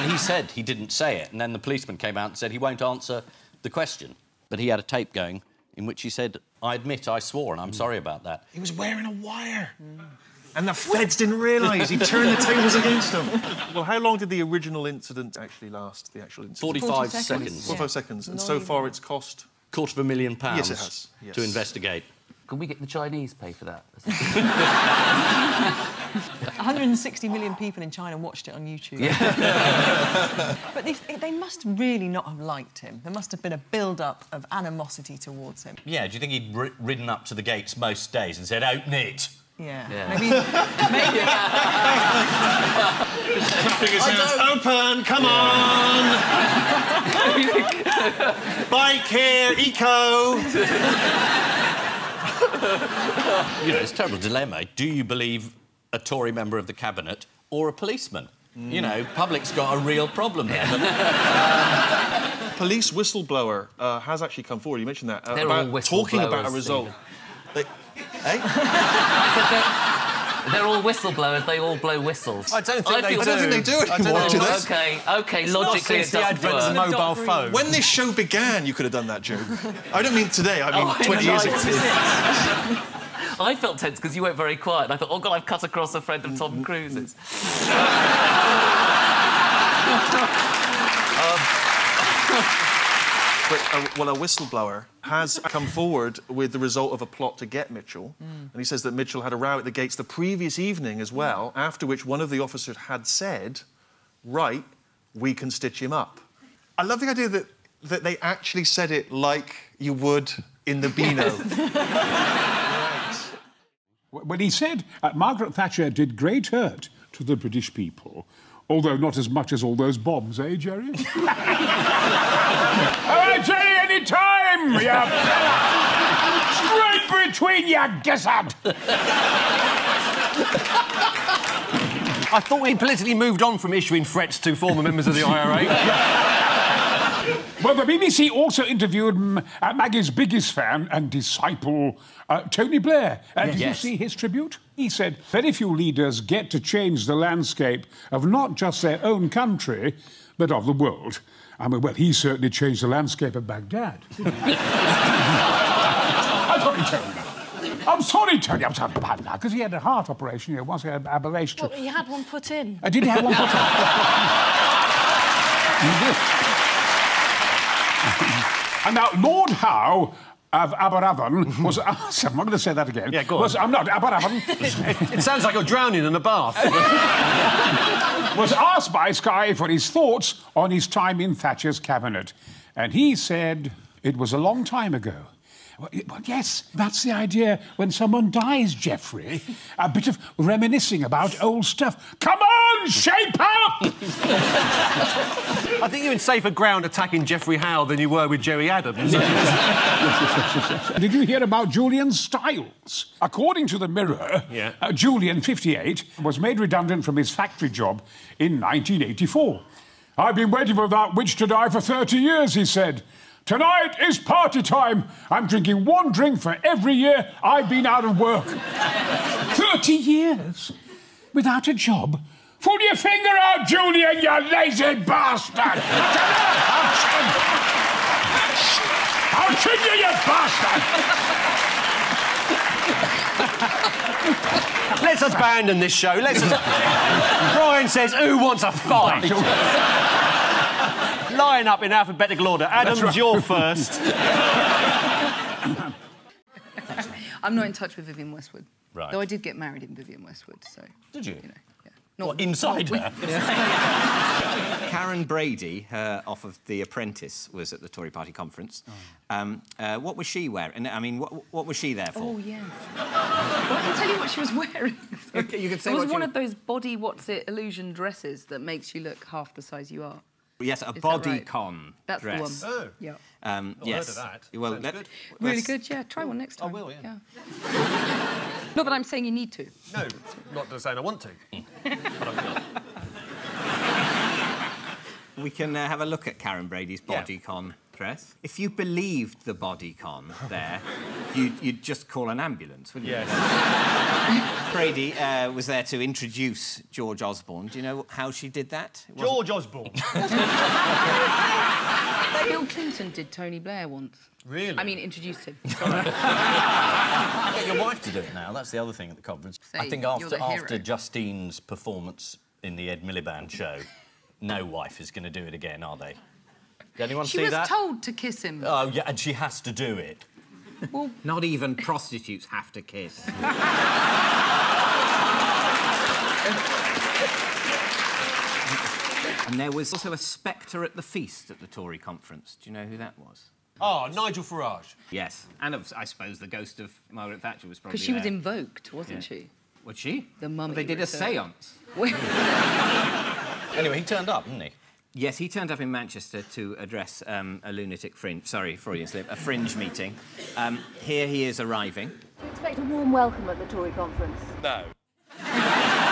and he said he didn't say it, and then the policeman came out and said he won't answer the question. But he had a tape going in which he said, I admit I swore and I'm sorry about that. He was wearing a wire. Mm. And the feds didn't realise he turned the tables against them. Well, how long did the original incident actually last, the actual incident? 45 seconds. seconds. 45 yeah. seconds. And so far it's cost... Quarter of a million pounds yes, it has. Yes. to investigate. Can we get the Chinese pay for that? 160 million people in China watched it on YouTube. Yeah. but they, they, must really not have liked him. There must have been a build-up of animosity towards him. Yeah, do you think he'd ridden up to the gates most days and said, open it? Yeah. yeah. Maybe. maybe... Open, come on! Bike here, eco! you know, it's a terrible dilemma. Do you believe a Tory member of the cabinet or a policeman? Mm. You know, public's got a real problem there. um, police whistleblower uh, has actually come forward. You mentioned that uh, about talking about a result. They, eh? They're all whistleblowers. They all blow whistles. I don't think, I they, do. I don't think they do anymore. Do this. Okay, okay. It's logically, it's the advent of the mobile phone. When this show began, you could have done that joke. I don't mean today. I mean oh, 20 years ago. I felt tense because you went very quiet. I thought, oh God, I've cut across a friend of Tom Cruise's. um, but a, well, a whistleblower has come forward with the result of a plot to get Mitchell, mm. and he says that Mitchell had a row at the gates the previous evening as well, mm. after which one of the officers had said, "Right, we can stitch him up." I love the idea that that they actually said it like you would in the Beano. right. When he said uh, Margaret Thatcher did great hurt to the British people, although not as much as all those bombs, eh, Gerry? all right, Gerry, any time! Yeah. Straight between your gizzard! I thought we'd politically moved on from issuing threats to former members of the IRA. Well, the BBC also interviewed uh, Maggie's biggest fan and disciple, uh, Tony Blair. Uh, yes. Did you see his tribute? He said, very few leaders get to change the landscape of not just their own country, but of the world. I mean, well, he certainly changed the landscape of Baghdad. I'm sorry, Tony. I'm sorry, Tony. I'm sorry about that, because he had a heart operation, you know, once he had an aberration. Well, he had one put in. Uh, did he have one put in? and now, Lord Howe of Aberavon was asked... I'm not going to say that again. Yeah, go on. Was, I'm not. Aberavon... it sounds like you're drowning in a bath. was asked by Sky for his thoughts on his time in Thatcher's cabinet. And he said it was a long time ago. Well, yes, that's the idea when someone dies, Geoffrey. A bit of reminiscing about old stuff. Come on, shape up! I think you're in safer ground attacking Geoffrey Howe than you were with Gerry Adams. Did you hear about Julian Stiles? According to the Mirror, yeah. uh, Julian, 58, was made redundant from his factory job in 1984. I've been waiting for that witch to die for 30 years, he said. Tonight is party time. I'm drinking one drink for every year I've been out of work. 30 years without a job. Pull your finger out, Julian, you lazy bastard! I'll kill you, you bastard! Let's abandon this show. Let's. Brian says, "Who wants a fight?" Line up in alphabetical order. Adams, right. you're first. I'm not in touch with Vivienne Westwood. Right. Though I did get married in Vivienne Westwood, so... Did you? You know, yeah. Not what, inside her? Karren Brady, uh, off of The Apprentice, was at the Tory Party conference. Oh. Um, uh, what was she wearing? I mean, what, what was she there for? Oh, yes. well, I can tell you what she was wearing. Okay, you can say It was one you... of those body what's it illusion dresses that makes you look half the size you are. Yes, a bodycon right? That's dress. the one. Oh. Yeah. Um, yes. Heard of that. Well, let, good. Really good, yeah. Try one next time. I will, yeah. yeah. not that I'm saying you need to. No, not that saying I want to. we can uh, have a look at Karren Brady's bodycon yeah. Dress. If you believed the bodycon there, you'd, you'd just call an ambulance, wouldn't you? Yes. Brady uh, was there to introduce George Osborne. Do you know how she did that? It wasn't- George Osborne. Bill Clinton did Tony Blair once. Really? I mean, introduced him. Get your wife to do it now. That's the other thing at the conference. I think after after Justine's performance in the Ed Miliband show, no wife is going to do it again, are they? Did anyone She see was that? told to kiss him. Oh yeah, and she has to do it. Well... Not even prostitutes have to kiss. and there was also a spectre at the feast at the Tory conference. Do you know who that was? Oh, Nigel Farage. Yes, and of, I suppose the ghost of Margaret Thatcher was probably Because she was invoked, wasn't Yeah. she? Was she? The mummy They did a séance. Anyway, he turned up, didn't he? Yes, he turned up in Manchester to address um, a lunatic fringe. Sorry, Freudian slip. A fringe meeting. Um, here he is arriving. Do you expect a warm welcome at the Tory conference? No.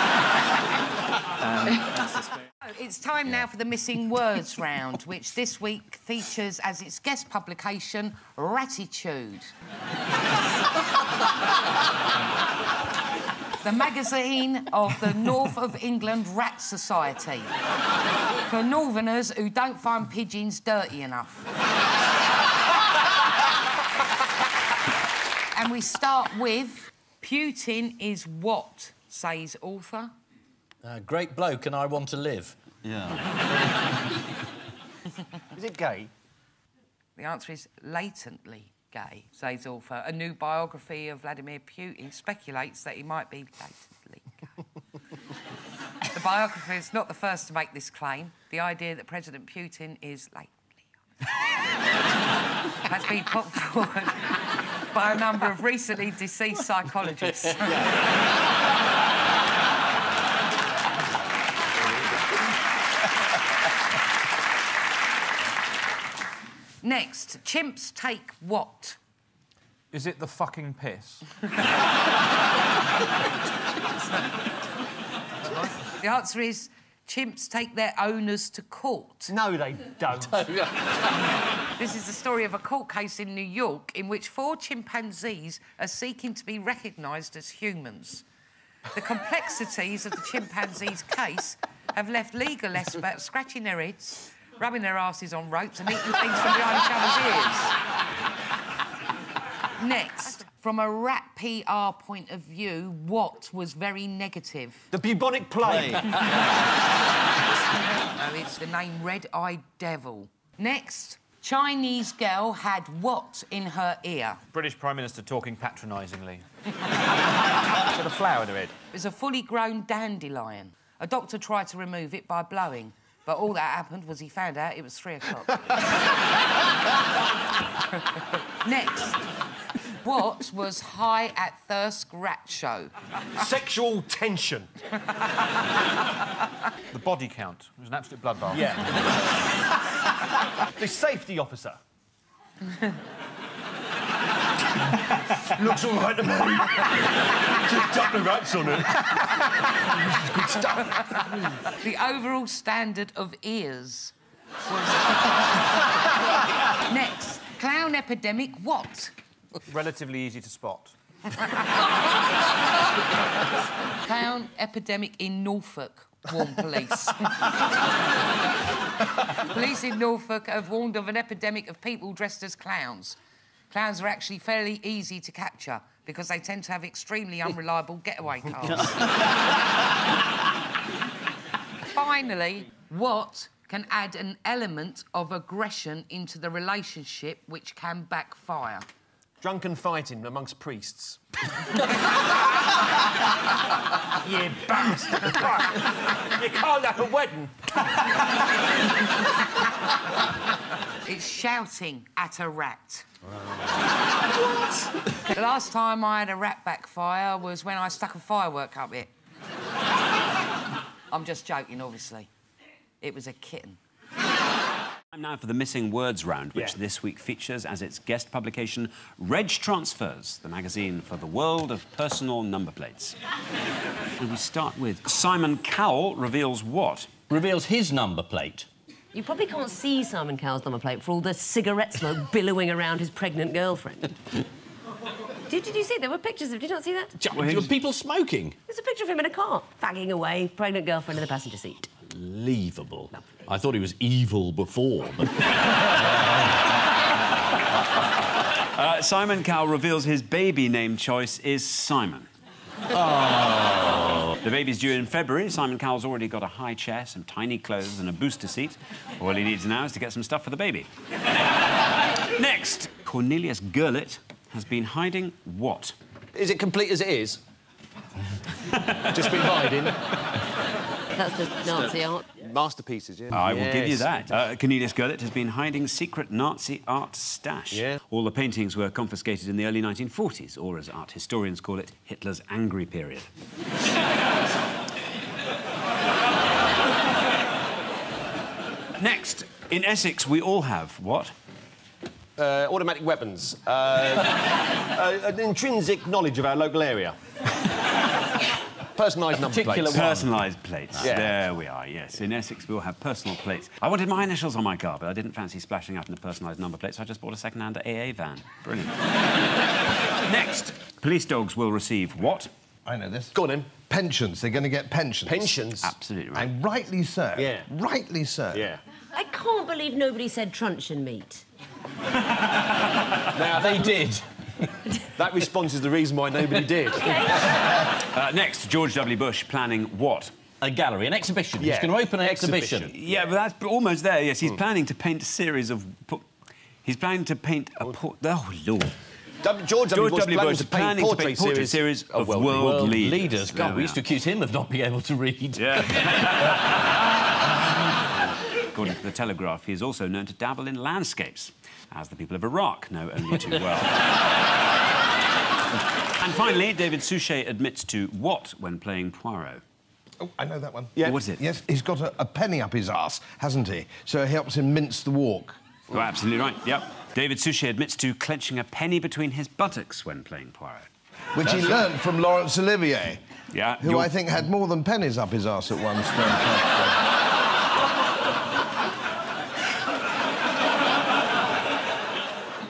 It's time now for the Missing Words round, which this week features as its guest publication Ratitude. the magazine of the North of England Rat Society. For northerners who don't find pigeons dirty enough. and we start with Putin is what, says author? Uh, great bloke, and I want to live. Yeah. Is it gay? The answer is latently gay, says author. A new biography of Vladimir Putin speculates that he might be latently gay. the biographer is not the first to make this claim. The idea that President Putin is latently has been put forward by a number of recently deceased psychologists. Next, chimps take what? Is it the fucking piss? The answer is chimps take their owners to court. No, they don't. This is the story of a court case in New York in which four chimpanzees are seeking to be recognised as humans. The complexities of the chimpanzees' case have left legal experts scratching their heads, rubbing their asses on ropes and eating things from behind each other's ears. Next, from a rap PR point of view, what was very negative? The bubonic plague. No, oh, it's the name Red Eyed Devil. Next, Chinese girl had what in her ear? British Prime Minister talking patronisingly. Got a flower in her head. It was a fully grown dandelion. A doctor tried to remove it by blowing, but all that happened was he found out it was three o'clock. Next, what was high at Thirsk Rat Show? Sexual tension. The body count. It was an absolute bloodbath. Yeah. the safety officer. Looks all right to me. Just duck the rats on it. Good stuff. The overall standard of ears. Next, clown epidemic what? Relatively easy to spot. Clown epidemic in Norfolk, warned police. police in Norfolk have warned of an epidemic of people dressed as clowns. Clowns are actually fairly easy to capture because they tend to have extremely unreliable getaway cars. Finally, what can add an element of aggression into the relationship which can backfire? Drunken fighting amongst priests. you bastard. Right. You can't have a wedding. It's shouting at a rat. What? The last time I had a rat backfire was when I stuck a firework up it. I'm just joking, obviously. It was a kitten. Time now for the Missing Words round, which Yeah. this week features as its guest publication Reg Transfers, the magazine for the world of personal number plates. and we start with Simon Cowell reveals what? Reveals his number plate. You probably can't see Simon Cowell's number plate for all the cigarette smoke billowing around his pregnant girlfriend. Did, did you see? There were pictures of. Did you not see that? Were people smoking? There's a picture of him in a car, fagging away, pregnant girlfriend in the passenger seat. Unbelievable. I thought he was evil before. But... Uh, Simon Cowell reveals his baby name choice is Simon. Oh. The baby's due in February. Simon Cowell's already got a high chair, some tiny clothes, and a booster seat. All he needs now is to get some stuff for the baby. Next, Cornelius Gurlitt has been hiding what? Is it complete as it is? Just been hiding. That's the Nazi art. Masterpieces, yeah. I will give you that. Uh, Cornelius Gurlitt has been hiding secret Nazi art stash. Yeah. All the paintings were confiscated in the early 1940s, or as art historians call it, Hitler's angry period. Next, in Essex, we all have what? Uh, automatic weapons. Uh, uh, an intrinsic knowledge of our local area. Personalised number plates. Personalised plates. Yeah. There we are, yes. In Essex, we all have personal plates. I wanted my initials on my car, but I didn't fancy splashing out in a personalised number plate, so I just bought a second-hand AA van. Brilliant. Next, police dogs will receive what? I know this. Go on, then. Pensions. They're going to get pensions. Pensions? Absolutely right. And rightly so. Yeah. Rightly so. Yeah. I can't believe nobody said truncheon meat. Now, they did. that response is the reason why nobody did. Uh, next, George W. Bush planning what? A gallery, an exhibition. Yeah. He's going to open an exhibition. Yeah, but that's almost there, yes. He's planning to paint a series of... He's planning to paint a... por- Oh, Lord. W- George W. Bush planning to paint planning to portrait paint portrait series series of of world, world leaders. God, There we used to accuse him of not being able to read. Yeah. According to the Telegraph, he is also known to dabble in landscapes, as the people of Iraq know only too well. and finally, David Suchet admits to what when playing Poirot? Oh, I know that one. Yeah. What is it? Yes, he's got a, a penny up his arse, hasn't he? So it helps him mince the walk. You're absolutely right, yep. David Suchet admits to clenching a penny between his buttocks when playing Poirot. Which he learnt from Laurence Olivier, Yeah. who you're- I think had more than pennies up his arse at one stage.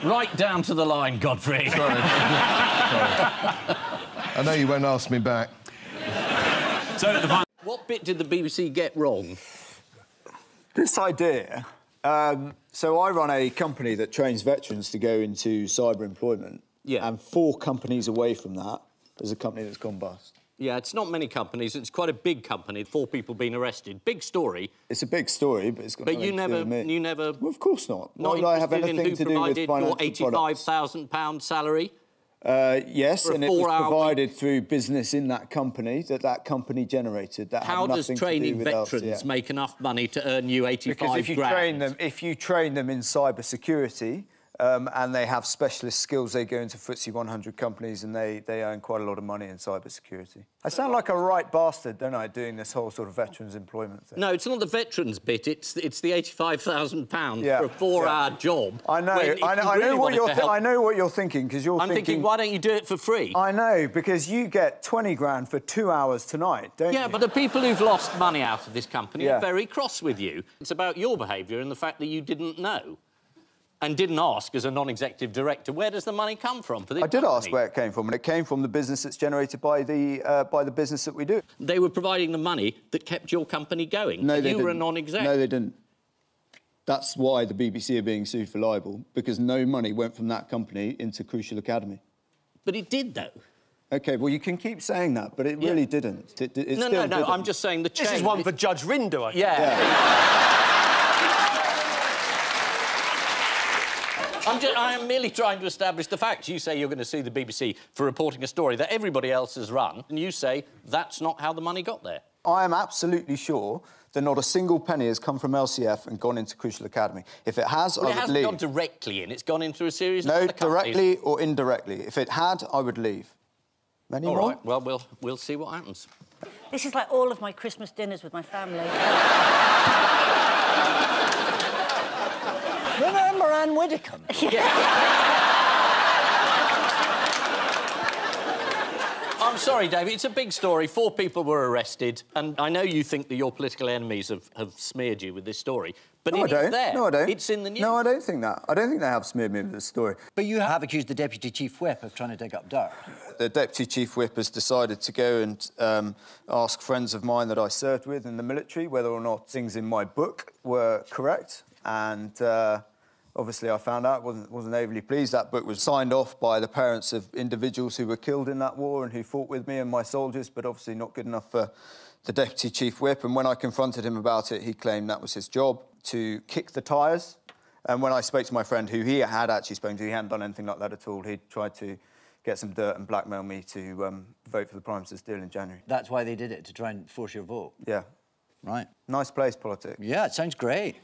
Right down to the line, Godfrey. I know you won't ask me back. So, the final... What bit did the BBC get wrong? This idea. Um, so I run a company that trains veterans to go into cyber employment. Yeah. And four companies away from that, there's a company that's gone bust. Yeah, it's not many companies. It's quite a big company. Four people being arrested. Big story. It's a big story, but it's got But nothing you to do never, with me. you never. Well, of course not. Why Not would I have interested in anything who to do with provided your financial eighty-five products? thousand pound salary. Uh, yes, and it was four-hour provided through business in that company that that company generated. That How does training to do with us, veterans yeah. make enough money to earn you eighty-five Because if you grand? train them, if you train them in cyber security, um, and they have specialist skills, they go into FTSE 100 companies and they, they earn quite a lot of money in cyber security. I sound like a right bastard, don't I, doing this whole sort of veterans employment thing? No, it's not the veterans bit. It's it's the eighty-five thousand pounds Yeah, for a four-hour job. I know, I know, I really know what you're. I know what you're thinking because you're I'm thinking. thinking, why don't you do it for free? I know because you get 20 grand for two hours tonight, don't Yeah, you? Yeah, but the people who've lost money out of this company Yeah. are very cross with you. It's about your behaviour and the fact that you didn't know and didn't ask as a non-executive director, where does the money come from for this I did ask where it came from, and it came from the business that's generated by the uh, by the business that we do. They were providing the money that kept your company going. No, and they you were a non-exec. No, they didn't. That's why the BBC are being sued for libel because no money went from that company into Crucial Academy. But it did, though. Okay, well you can keep saying that, but it really didn't. It, it no, still no, no. didn't. I'm just saying the This is one for Judge Rinder, I think. Yeah. I'm just, I am merely trying to establish the facts. You say you're going to sue the BBC for reporting a story that everybody else has run, and you say that's not how the money got there. I am absolutely sure that not a single penny has come from LCF and gone into Crucial Academy. If it has, Well, I it would hasn't leave. gone directly in. It's gone in through a series no, of other companies. directly or indirectly. If it had, I would leave. Any All more? right. Well, we'll we'll see what happens. This is like all of my Christmas dinners with my family. Remember Anne Widdecombe? I'm I'm sorry, David. It's a big story. Four people were arrested, and I know you think that your political enemies have, have smeared you with this story, but no, it I don't. there. No, I don't. It's in the news. No, I don't think that. I don't think they have smeared me with this story. But you have accused the Deputy Chief Whip of trying to dig up dirt. The Deputy Chief Whip has decided to go and um, ask friends of mine that I served with in the military whether or not things in my book were correct. And uh, obviously, I found out, wasn't, wasn't overly pleased. That book was signed off by the parents of individuals who were killed in that war and who fought with me and my soldiers, but obviously not good enough for the Deputy Chief Whip. And when I confronted him about it, he claimed that was his job to kick the tyres. And when I spoke to my friend, who he had actually spoken to, he hadn't done anything like that at all. He tried to get some dirt and blackmail me to um, vote for the Prime Minister's deal in January. That's why they did it, to try and force your vote. Yeah. Right. Nice place, politics. Yeah, it sounds great.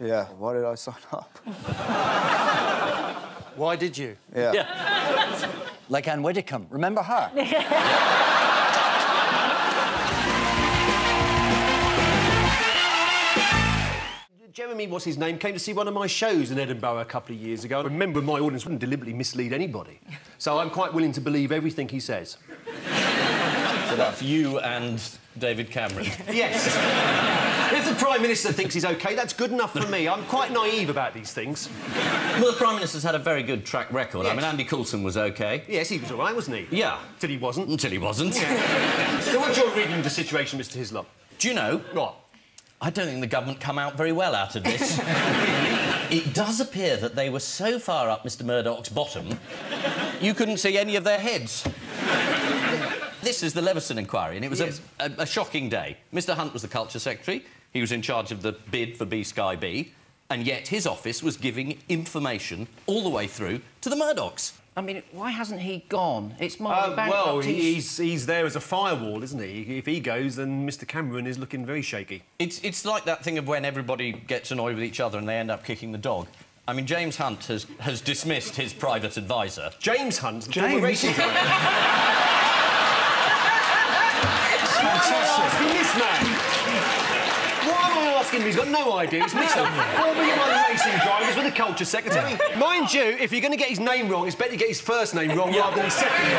Yeah. Why did I sign up? Why did you? Yeah. like Anne Widdecombe. Remember her? Jeremy, what's his name, came to see one of my shows in Edinburgh a couple of years ago. I remember my audience wouldn't deliberately mislead anybody. So I'm quite willing to believe everything he says. So that's you and David Cameron. Yes. If the Prime Minister thinks he's OK, that's good enough for me. I'm quite naive about these things. Well, the Prime Minister's had a very good track record. I mean, Andy Coulson was OK. Yes, he was all right, wasn't he? Yeah. Till he wasn't. Until he wasn't. so what's your reading of the situation, Mr Hislop? Do you know... What? I don't think the government come out very well out of this. it does appear that they were so far up Mr Murdoch's bottom, you couldn't see any of their heads. this is the Leveson inquiry, and it was Yes. a, a, a shocking day. Mr Hunt was the Culture Secretary. He was in charge of the bid for B Sky B, and yet his office was giving information all the way through to the Murdochs. I mean, why hasn't he gone? It's more Uh, bankrupt. well, He's- he's, he's there as a firewall, isn't he? If he goes, then Mr Cameron is looking very shaky. It's, it's like that thing of when everybody gets annoyed with each other and they end up kicking the dog. I mean, James Hunt has, has dismissed his private advisor. James Hunt, the James? former racing driver. Why am I asking this man? Why am I asking him? He's got no idea. He's mixed up Formula One racing drivers with a culture secretary. Mind you, if you're going to get his name wrong, it's better to get his first name wrong rather than his second name.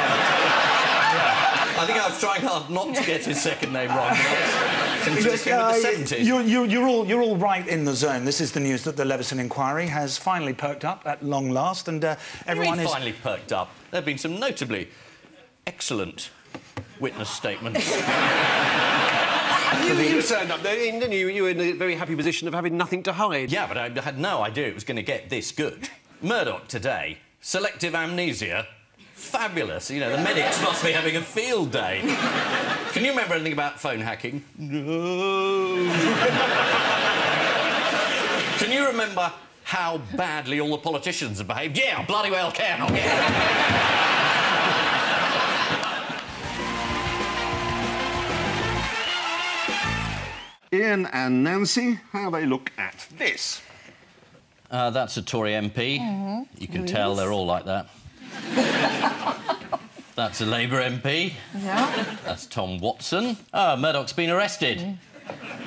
I think I was trying hard not to get his second name wrong. Look, this came in uh, the 70s. You're, you're, you're, all, you're all right in the zone. This is the news that the Leveson inquiry has finally perked up at long last, and uh, everyone Everyone is. finally perked up. There have been some notably excellent witness statements. You, you turned up there, didn't you? You were in a very happy position of having nothing to hide. Yeah, but I had no idea it was going to get this good. Murdoch today, selective amnesia, fabulous. You know, the medics must be having a field day. Can you remember anything about phone hacking? No. Can you remember how badly all the politicians have behaved? Yeah, bloody well can. Ian and Nancy, how they look at this. Uh, that's a Tory MP. Mhm. You can Who tell they're all like that. that's a Labour MP. Yeah. That's Tom Watson. Ah, Murdoch's been arrested.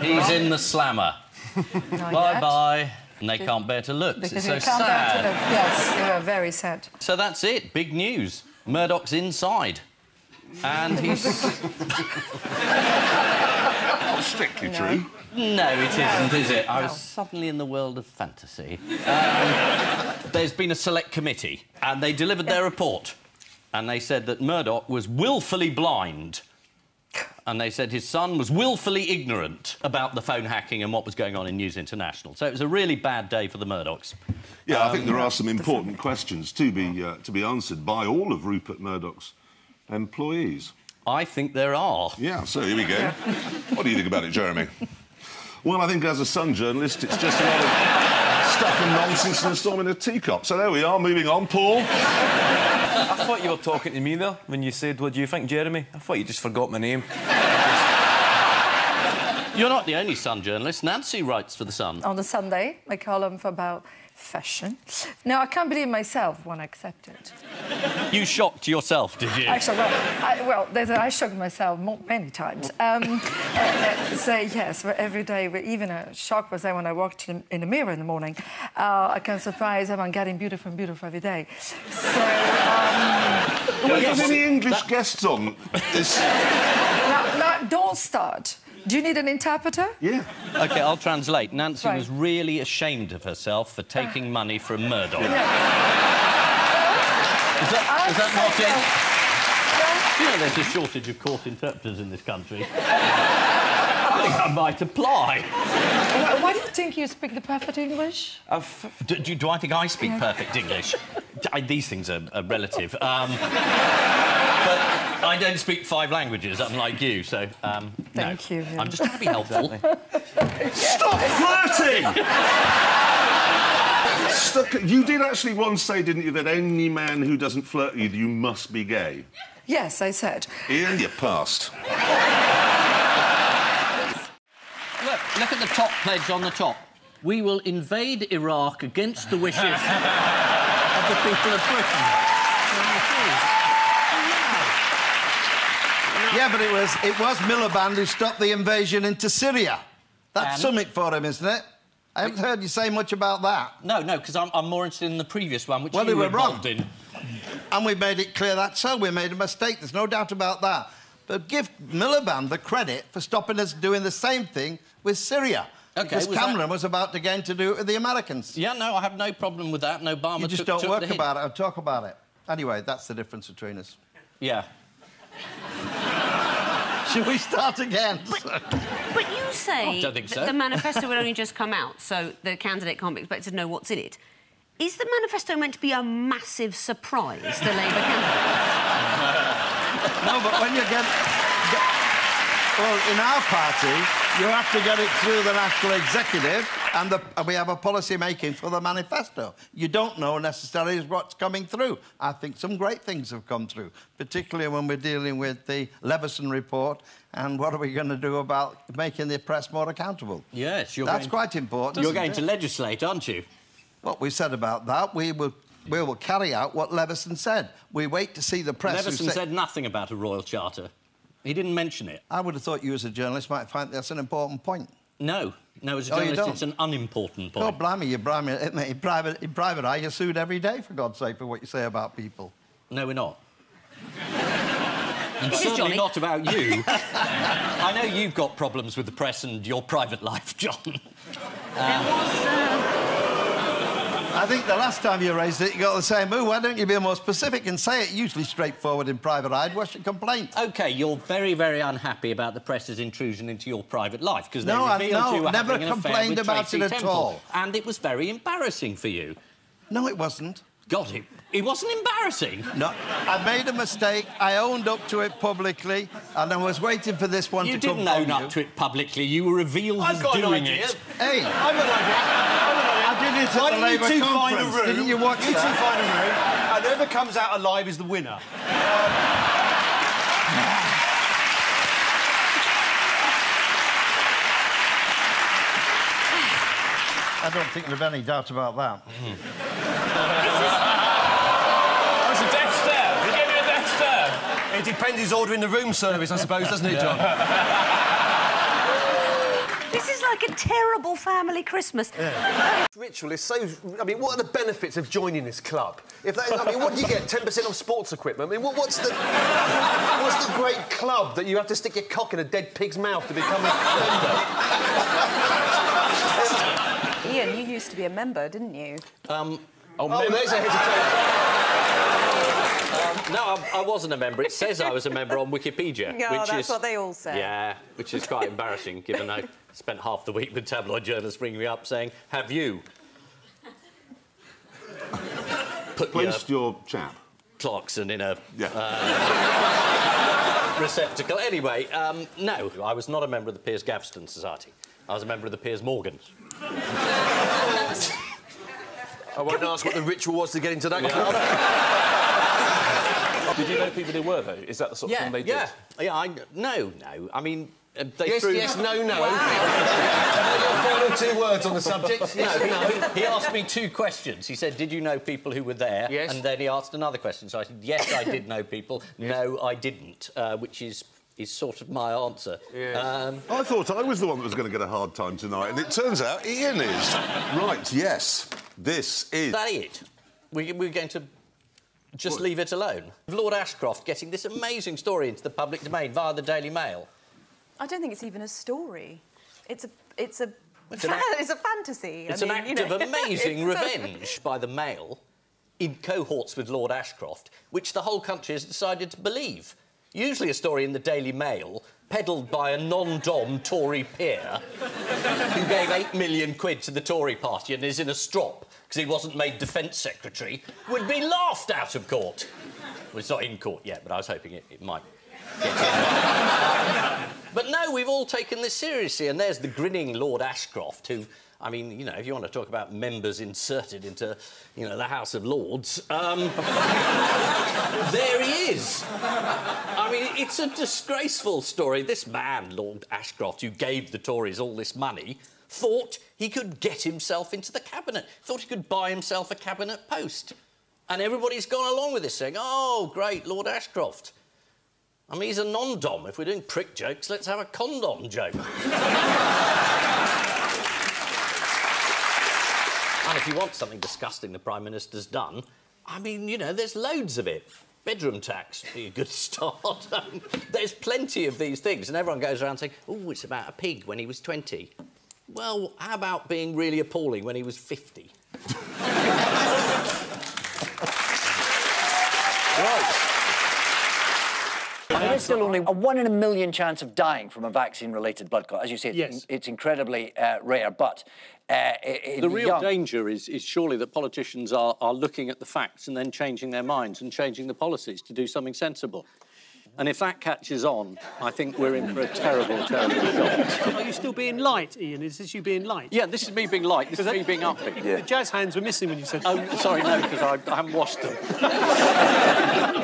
He's in the slammer. Bye-bye. And they can't bear to look. Because it's you so can't bear to sad. look. Yes, they were very sad. So that's it. Big news. Murdoch's inside. And he's. Not strictly No. true. No, it isn't, is it? I was suddenly in the world of fantasy. Um, there's been a select committee, and they delivered their report. And they said that Murdoch was willfully blind. And they said his son was willfully ignorant about the phone hacking and what was going on in News International. So it was a really bad day for the Murdochs. Yeah, I think Um, there are some important questions to be uh, to be answered by all of Rupert Murdoch's employees. I think there are. Yeah, so here we go. what do you think about it, Jeremy? Well, I think as a Sun journalist, it's just a lot of stuff and nonsense and a storm in a teacup. So there we are, moving on, Paul. I thought you were talking to me there when you said, What do you think, Jeremy? I thought you just forgot my name. You're not the only Sun journalist. Nancy writes for The Sun. On the Sunday, a column for about fashion. Now, I can't believe myself when I accepted. You shocked yourself, did you? Actually, well, I, well there's a, I shocked myself many times. Um, uh, uh, so, yes, but every day, even a shock was there when I walked in, in the mirror in the morning. Uh, I can surprise everyone getting beautiful and beautiful every day. So, um, Have you got any English guests on this? now, now, don't start. Do you need an interpreter? Yeah. OK, I'll translate. Nancy Right. was really ashamed of herself for taking money from Murdoch. Is that, is that not it? You know, there's a shortage of court interpreters in this country. I think I might apply. Why, why do you think you speak the perfect English? Do, do, do I think I speak perfect English? D- I- these things are, are relative. Um, but I don't speak five languages, unlike you, so um, Thank no. you. I'm just trying to be helpful. Stop flirting! Stuck, you did actually once say, didn't you, that any man who doesn't flirt with you must be gay. Yes, I said. Ian, you passed. Look, look at the top pledge on the top. We will invade Iraq against the wishes of the people of Britain. Yeah, but it was it was Miliband who stopped the invasion into Syria. That's And? something for him, isn't it? I haven't heard you say much about that. No, no, because I'm, I'm more interested in the previous one, which Well, you were involved wrong. in. And we made it clear that so. We made a mistake. There's no doubt about that. But give Miliband the credit for stopping us doing the same thing with Syria. OK, because was that- Cameron was about to get to do it with the Americans. Yeah, no, I have no problem with that. And Obama You just took, don't took work about it or talk about it. Anyway, that's the difference between us. Yeah. Should we start again? But you say I don't think that so. the manifesto will only just come out, so the candidate can't be expected to know what's in it. Is the manifesto meant to be a massive surprise to Labour candidates? no, but when you get, get- Well, in our party, you have to get it through the national executive, and, the, and we have a policy making for the manifesto. You don't know necessarily what's coming through. I think some great things have come through, particularly when we're dealing with the Leveson report and what are we going to do about making the press more accountable. Yes, you're That's going- quite important. You're going it? to legislate, aren't you? What we said about that, we will, we will carry out what Leveson said. We wait to see the press. Leveson said nothing about a royal charter. He didn't mention it. I would have thought you, as a journalist, might find that's an important point. No, no, as a Oh, you journalist, don't? it's an unimportant point. God blimey, you blimey, in private, in private eye, you're sued every day, for God's sake, for what you say about people. No, we're not. and certainly Johnny. not about you. I know you've got problems with the press and your private life, John. I think the last time you raised it, you got the same move. Why don't you be more specific and say it? Usually straightforward in private eye. What's your complaint? OK, you're very, very unhappy about the press's intrusion into your private life because they No, I- revealed no, you were never having an affair complained with about Tracey it at Temple. all. And it was very embarrassing for you. No, it wasn't. God, it, it wasn't embarrassing. No, I made a mistake. I owned up to it publicly, and I was waiting for this one You to come You didn't own up you. to it publicly. You were revealed I've as got an doing idea. it. Hey, I've got an idea. I've got an idea. I did it at Why the don't Labour you two find a room? Didn't you watch You that? two find a room, and whoever comes out alive is the winner. I don't think there's any doubt about that. That's oh, a death stare. You gave me a death stare. It depends who's ordering the room service, I suppose, doesn't it, John? This is like a terrible family Christmas. Ritual is so. I mean, what are the benefits of joining this club? If that, I mean, what do you get? Ten percent off sports equipment. I mean, what, what's the what's the great club that you have to stick your cock in a dead pig's mouth to become a member? Ian, you used to be a member, didn't you? Um, oh, there's a hesitation. Um, no, I, I wasn't a member. It says I was a member on Wikipedia. Yeah, which that's is, what they all say. Yeah, which is quite embarrassing, given I spent half the week with tabloid journalists ringing me up saying, "Have you?" Put Placed your chap. Clarkson in a Yeah. uh, receptacle. Anyway, um, no, I was not a member of the Piers Gaveston Society. I was a member of the Piers Morgans. I won't ask what the ritual was to get into that club. Did you know people who were, though? Is that the sort of Yeah, thing they did? yeah, yeah. I, no, no. I mean, uh, they Yes, threw... yes, no, no. Your final two words on the subject. No, no. He asked me two questions. He said, "Did you know people who were there?" Yes. And then he asked another question. So I said, "Yes, I did know people. No, I didn't," uh, which is is sort of my answer. Um, I thought I was the one that was going to get a hard time tonight, and it turns out Ian is. Right, yes. This is. is that it? We, we're going to just leave it alone. Lord Ashcroft getting this amazing story into the public domain via the Daily Mail. I don't think it's even a story. It's a it's a It's act- it's a fantasy. It's I an act you know, of amazing revenge by the Mail in cohorts with Lord Ashcroft, which the whole country has decided to believe. Usually a story in the Daily Mail, peddled by a non-dom Tory peer who gave eight million quid to the Tory party and is in a strop because he wasn't made Defence Secretary, would be laughed out of court. Well, it's not in court yet, but I was hoping it, it might but no, we've all taken this seriously, and there's the grinning Lord Ashcroft, who, I mean, you know, if you want to talk about members inserted into, you know, the House of Lords, um, there he is. I mean, it's a disgraceful story. This man, Lord Ashcroft, who gave the Tories all this money, thought he could get himself into the cabinet, thought he could buy himself a cabinet post. And everybody's gone along with this, saying, oh, great, Lord Ashcroft. I mean, he's a non-dom. If we're doing prick jokes, let's have a condom joke. and if you want something disgusting the Prime Minister's done, I mean, you know, there's loads of it. Bedroom tax be a good start. there's plenty of these things, and everyone goes around saying, oh, it's about a pig when he was 20. Well, how about being really appalling when he was 50? There is still only a one in a million chance of dying from a vaccine-related blood clot. As you say, it's, Yes. it's incredibly uh, rare, but... Uh, the real young- danger is, is surely that politicians are, are looking at the facts and then changing their minds and changing the policies to do something sensible. And if that catches on, I think we're in for a terrible, terrible shock. Are you still being light, Ian? Is this you being light? Yeah, this is me being light. This is me being uppy. The jazz hands were missing when you said. Oh, sorry, no, because I, I haven't washed them.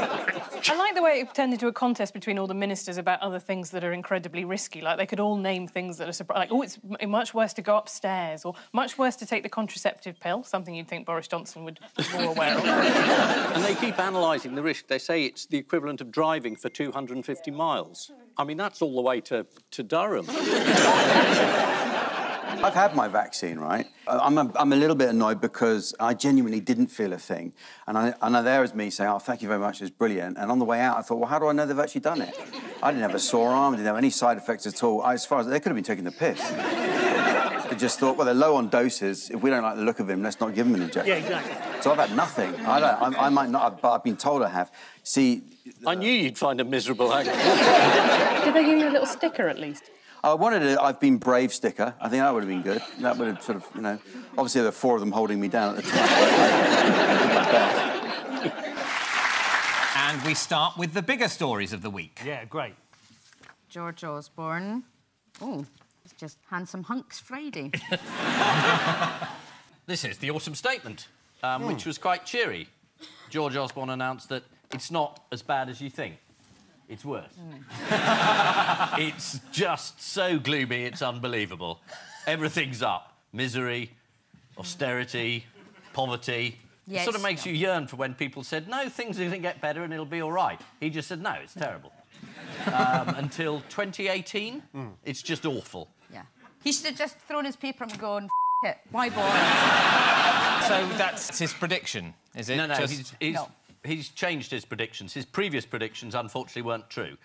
I like the way it turned into a contest between all the ministers about other things that are incredibly risky. Like they could all name things that are surpri- like, oh, it's much worse to go upstairs, or much worse to take the contraceptive pill, something you'd think Boris Johnson would be more aware of. and they keep analysing the risk. They say it's the equivalent of driving for 250 miles. I mean, that's all the way to, to Durham. I've had my vaccine, right? I- I'm a, I'm a little bit annoyed because I genuinely didn't feel a thing. And, I, and there was me saying, oh, thank you very much, it's brilliant. And on the way out, I thought, well, how do I know they've actually done it? I didn't have a sore arm, didn't have any side effects at all. I, as far as they could have been taking the piss. I just thought, well, they're low on doses. If we don't like the look of him, let's not give him an injection. Yeah, exactly. So I've had nothing. I, don't, I, I might not, have, but I've been told I have. See, I knew you'd find a miserable hang. Did they give you a little sticker at least? I wanted a I've been brave sticker. I think that would have been good. That would have sort of, you know, obviously there were four of them holding me down at the time. And we start with the bigger stories of the week. Yeah, great. George Osborne. Oh, it's just handsome hunks Friday. This is the autumn statement, um, which was quite cheery. George Osborne announced that it's not as bad as you think. It's worse. it's just so gloomy, it's unbelievable. Everything's up. Misery, austerity, poverty. Yeah, it sort of it's- makes you yearn for when people said, no, things are going to get better and it'll be all right. He just said, no, it's terrible. um, until 2018, it's just awful. yeah. He should have just thrown his paper and gone, F it, why bother? So that's his prediction, is it? No, no, Just- he's, he's, he's changed his predictions. His previous predictions, unfortunately, weren't true.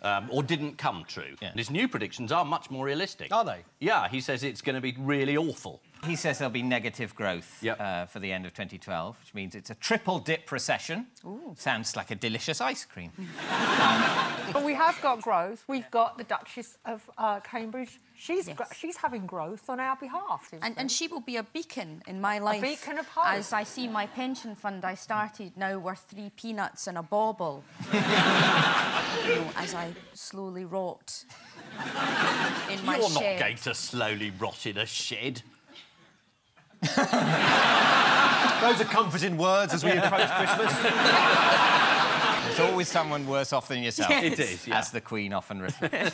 Um, or didn't come true. And his new predictions are much more realistic. Are they? Yeah, he says it's going to be really awful. He says there'll be negative growth uh, for the end of 2012, which means it's a triple dip recession. Sounds like a delicious ice cream. But we have got growth. We've got the Duchess of uh, Cambridge. She's gr- she's having growth on our behalf. And, and she will be a beacon in my life. beacon of hope. As I see my pension fund I started now worth three peanuts and a bauble. you know, as I slowly rot in my You're shed. not going to slowly rot in a shed. Those are comforting words as we approach Christmas. There's always someone worse off than yourself. Yes. It is, yeah. As the Queen often reflects.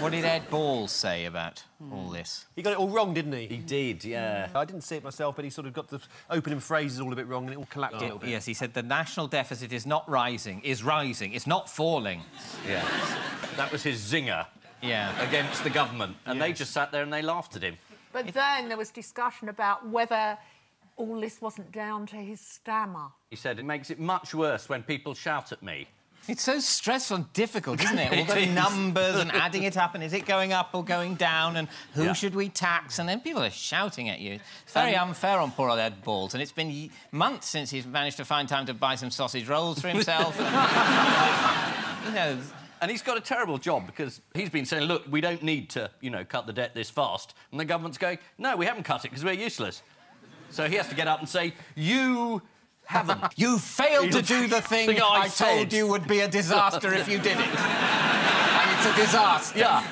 what did Ed Balls say about all this? He got it all wrong, didn't he? He did, yeah. Mm. I didn't see it myself, but he sort of got the opening phrases all a bit wrong and it all collapsed a little bit. Yes, he said the national deficit is not rising, is rising, it's not falling. Yeah. That was his zinger Yeah. against the government. And they just sat there and they laughed at him. But then there was discussion about whether all this wasn't down to his stammer. He said it makes it much worse when people shout at me. It's so stressful and difficult, isn't it? All the It is. numbers and adding it up, and is it going up or going down, and who Yeah. should we tax? And then people are shouting at you. It's very Um, unfair on poor old Ed Balls, and it's been months since he's managed to find time to buy some sausage rolls for himself. you know, And he's got a terrible job because he's been saying, look, we don't need to, you know, cut the debt this fast. And the government's going, no, we haven't cut it because we're useless. So he has to get up and say, you haven't. You failed to do the thing Thing I, said." told you would be a disaster if you did it. and it's a disaster. Yeah.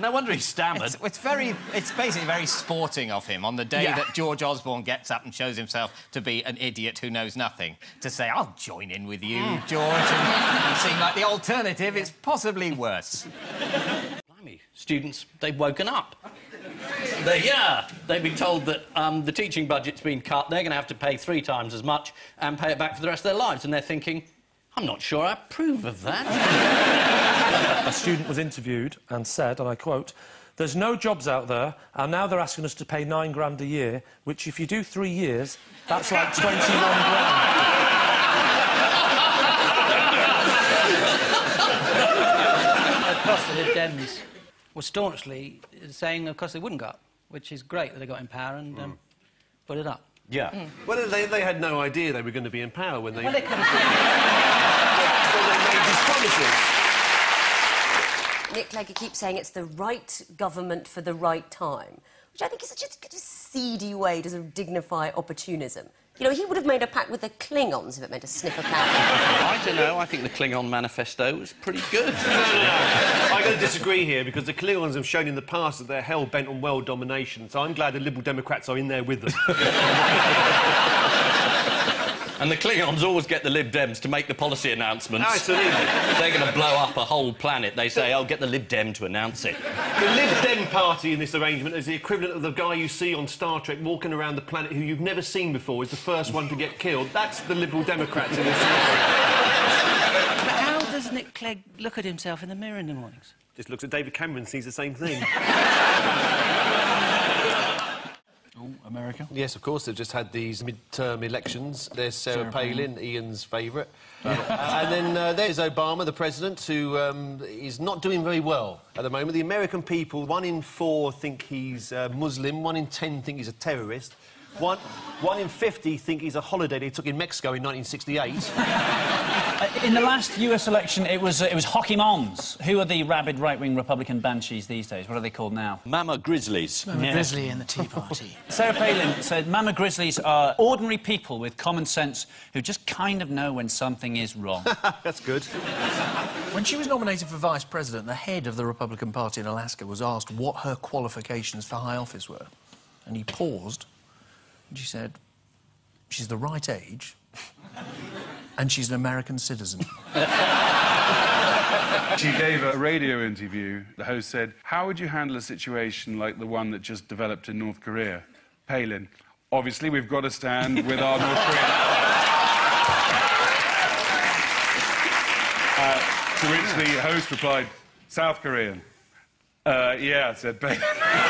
No wonder he stammered. It's, it's very, it's basically very sporting of him on the day Yeah. that George Osborne gets up and shows himself to be an idiot who knows nothing, to say, I'll join in with you, George, and you seem like the alternative. It's possibly worse. Blimey, students, they've woken up. They, yeah, they've been told that um, the teaching budget's been cut, they're going to have to pay three times as much and pay it back for the rest of their lives. And they're thinking, I'm not sure I approve of that. a student was interviewed and said, and I quote, There's no jobs out there, and now they're asking us to pay nine grand a year, which, if you do three years, that's like 21 grand. of course, the Lib Dems were staunchly saying, of course, they wouldn't go up, which is great that they got in power and um, put it up. Yeah. Well, they, they had no idea they were going to be in power when they, Well, they could when they made these promises. Nick Clegg keeps saying it's the right government for the right time, which I think is such a, such a seedy way to sort of dignify opportunism. You know, he would have made a pact with the Klingons if it meant a sniff of power. I don't know, I think the Klingon manifesto was pretty good. No, no, no. I'm going to disagree here because the Klingons have shown in the past that they're hell bent on world domination. So I'm glad the Liberal Democrats are in there with them. And the Klingons always get the Lib Dems to make the policy announcements. Absolutely. They're going to blow up a whole planet. They say, oh, get the Lib Dem to announce it. the Lib Dem party in this arrangement is the equivalent of the guy you see on Star Trek walking around the planet who you've never seen before, is the first one to get killed. That's the Liberal Democrats in this scenario. But how does Nick Clegg look at himself in the mirror in the mornings? Just looks at David Cameron and sees the same thing. America? Yes, of course. They've just had these mid-term elections. There's Sarah, Sarah Palin, Ian's favourite. and then uh, there's Obama, the president, who um, is not doing very well at the moment. The American people, one in four think he's uh, Muslim, one in ten think he's a terrorist. One, one in 50 think he's a holiday they took in Mexico in 1968. Uh, in the last US election, it was, uh, it was Hockey Moms. Who are the rabid right-wing Republican banshees these days? What are they called now? Mama Grizzlies. Mama Yeah. Grizzly and the Tea Party. Sarah Palin said Mama Grizzlies are ordinary people with common sense who just kind of know when something is wrong. That's good. When she was nominated for vice president, the head of the Republican Party in Alaska was asked what her qualifications for high office were. And he paused and she said, She's the right age and she's an American citizen. She gave a radio interview. The host said, How would you handle a situation like the one that just developed in North Korea? Palin, obviously, we've got to stand with our North Korean. Uh, to which the host replied, South Korean. Uh, yeah, said Palin.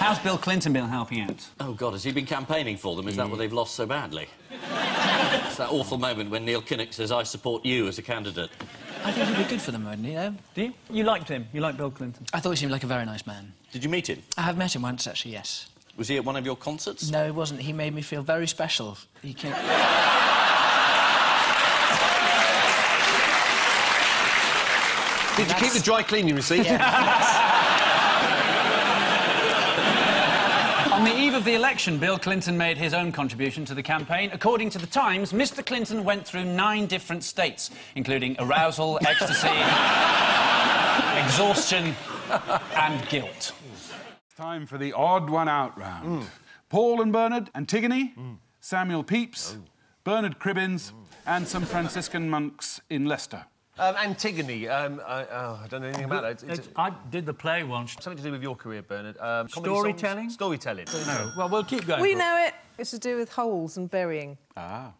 How's Bill Clinton been helping out? Oh, God, has he been campaigning for them? Is that why they've lost so badly? it's that awful moment when Neil Kinnock says, I support you as a candidate. I think he'd be good for them, wouldn't he? Though? Do you? You liked him? You liked Bill Clinton? I thought he seemed like a very nice man. Did you meet him? I have met him once, actually, yes. Was he at one of your concerts? No, he wasn't. He made me feel very special. He came... Did you keep the dry cleaning receipt? On the eve of the election, Bill Clinton made his own contribution to the campaign. According to The Times, Mr. Clinton went through nine different states, including arousal, ecstasy, exhaustion, and guilt. Time for the odd one out round. Mm. Paul and Bernard, Antigone, mm. Samuel Pepys, oh. Bernard Cribbins, and some Franciscan monks in Leicester. Um, Antigone, um, I, oh, I don't know anything about that. It's, It's- I did the play once. Something to do with your career, Bernard. Um, Storytelling? songs? Storytelling. No. Well, we'll keep going. We know it. It's to do with holes and burying. Ah.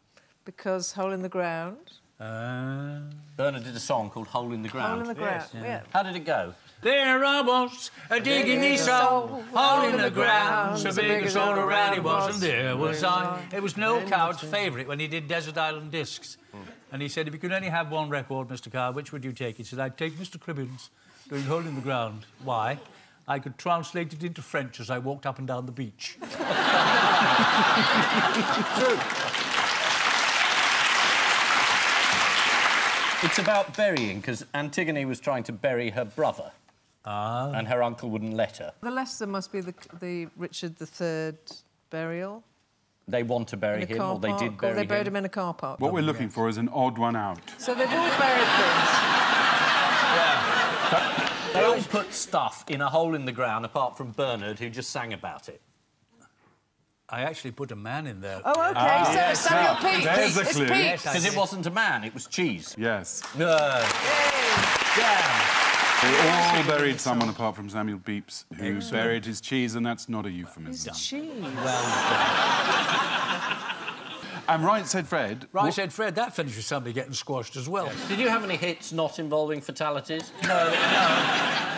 Because hole in the ground. Bernard did a song called Hole in the Ground. Hole in the ground, yeah. How did it go? There I was, a digging his soul, hole in the ground, so big as all around he was, and there was I. It was Noel Coward's favourite when he did Desert Island Discs. And he said, if you could only have one record, Mr. Coward, which would you take? He said, I'd take Mr. Cribbins doing Hole in the Ground. Why? I could translate it into French as I walked up and down the beach. True. It's about burying, because Antigone was trying to bury her brother. Ah. And her uncle wouldn't let her. The Leicester must be the, the Richard III burial. They want to bury a him, car or they did or bury they buried him. him in a car park. What we're looking for is an odd one out. So they've all buried things. Yeah. They all put stuff in a hole in the ground, apart from Bernard, who just sang about it. I actually put a man in there. Oh, OK, Ah, so yes, Samuel now, Pepys. there's a It's clue. Pepys. Because it wasn't a man, it was cheese. Yes. No. They all buried someone apart from Samuel Pepys, who Excellent. buried his cheese, and that's not a euphemism. His Cheese. I'm right, said Fred. Right, said Fred, that finishes somebody getting squashed as well. Did you have any hits not involving fatalities? No,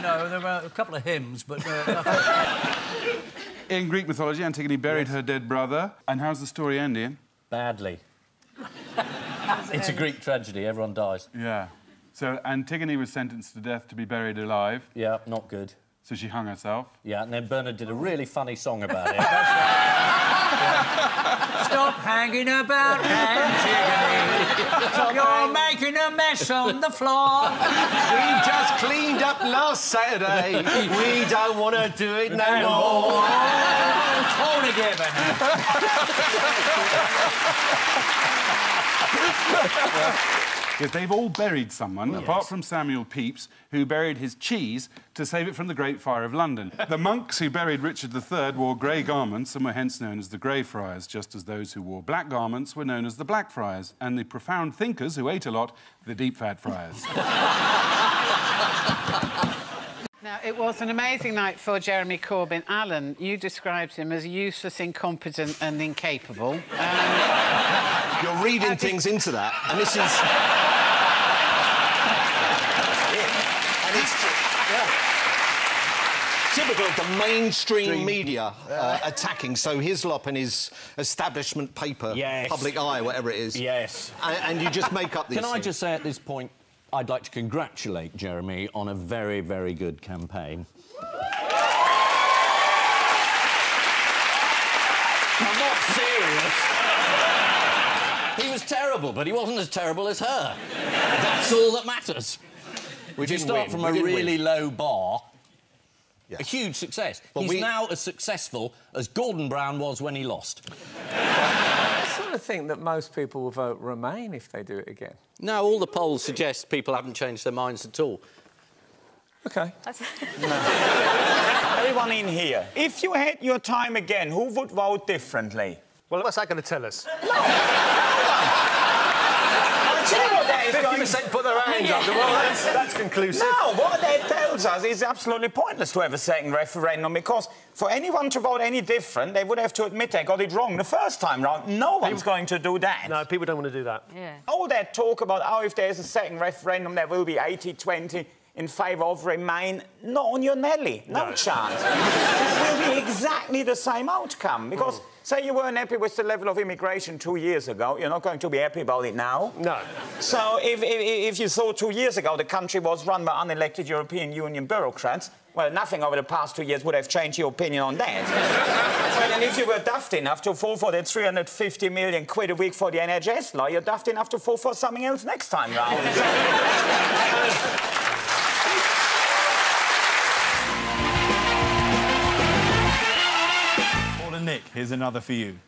no, no, there were a couple of hymns, but uh. In Greek mythology, Antigone buried her dead brother. And how's the story end, Ian? Badly. It's a Greek tragedy, everyone dies. Yeah. So Antigone was sentenced to death to be buried alive. Yeah, not good. So she hung herself. Yeah, and then Bernard did a really funny song about it. Stop hanging about, Antigone. You're making a mess on the floor. We just cleaned up last Saturday. we don't want to do it no more. All together Yes, they've all buried someone, apart from Samuel Pepys, who buried his cheese to save it from the Great Fire of London. the monks who buried Richard III wore grey garments and were hence known as the Grey Friars, just as those who wore black garments were known as the Black Friars, and the profound thinkers who ate a lot, the Deep Fat Friars. Now, it was an amazing night for Jeremy Corbyn. Alan, you described him as useless, incompetent and incapable. Um, You're reading things into that, and this is. and it's. Typical of the mainstream media uh, attacking. So Hislop and his establishment paper, Yes. Public Eye, whatever it is. Yes. And, and you just make up these. Can I things. just say at this point, I'd like to congratulate Jeremy on a very, very good campaign. I'm not serious. He was terrible, but he wasn't as terrible as her. That's all that matters. We didn't start win. from We a really win. low bar, a huge success. But He's we- now as successful as Gordon Brown was when he lost. I sort of think that most people will vote Remain if they do it again. No, all the polls suggest people haven't changed their minds at all. OK. Everyone in here, if you had your time again, who would vote differently? Well, what's that going to tell us? I'll tell you what that is going- 50% put their hands up. Well, that's, that's conclusive. No, what that tells us is absolutely pointless to have a second referendum because for anyone to vote any different, they would have to admit they got it wrong the first time round. No one's going to do that. No, people don't want to do that. Yeah. All that talk about, oh, if there's a second referendum, there will be 80 20 in favour of Remain, not on your Nelly. No, No. chance. it will be exactly the same outcome because. Mm. Say you weren't happy with the level of immigration two years ago, you're not going to be happy about it now. No. So if, if, if you thought two years ago the country was run by unelected European Union bureaucrats, well, nothing over the past two years would have changed your opinion on that. well, and if you were daft enough to fall for that 350 million quid a week for the NHS law, you're daft enough to fall for something else next time round. Nick, here's another for you.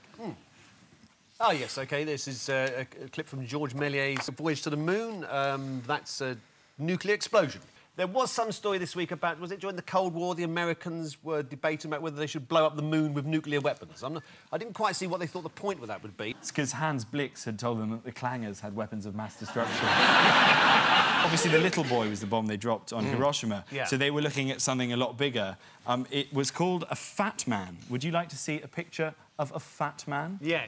Oh, yes, OK. This is uh, a, clip from George Méliès's Voyage to the Moon. Um, that's a nuclear explosion. There was some story this week about, was it during the Cold War, the Americans were debating about whether they should blow up the moon with nuclear weapons. I'm not, I didn't quite see what they thought the point with that would be. It's because Hans Blix had told them that the clangers had weapons of mass destruction. Obviously, the little boy was the bomb they dropped on Mm. Hiroshima. Yeah. So they were looking at something a lot bigger. Um, it was called a fat man. Would you like to see a picture of a fat man? Yeah.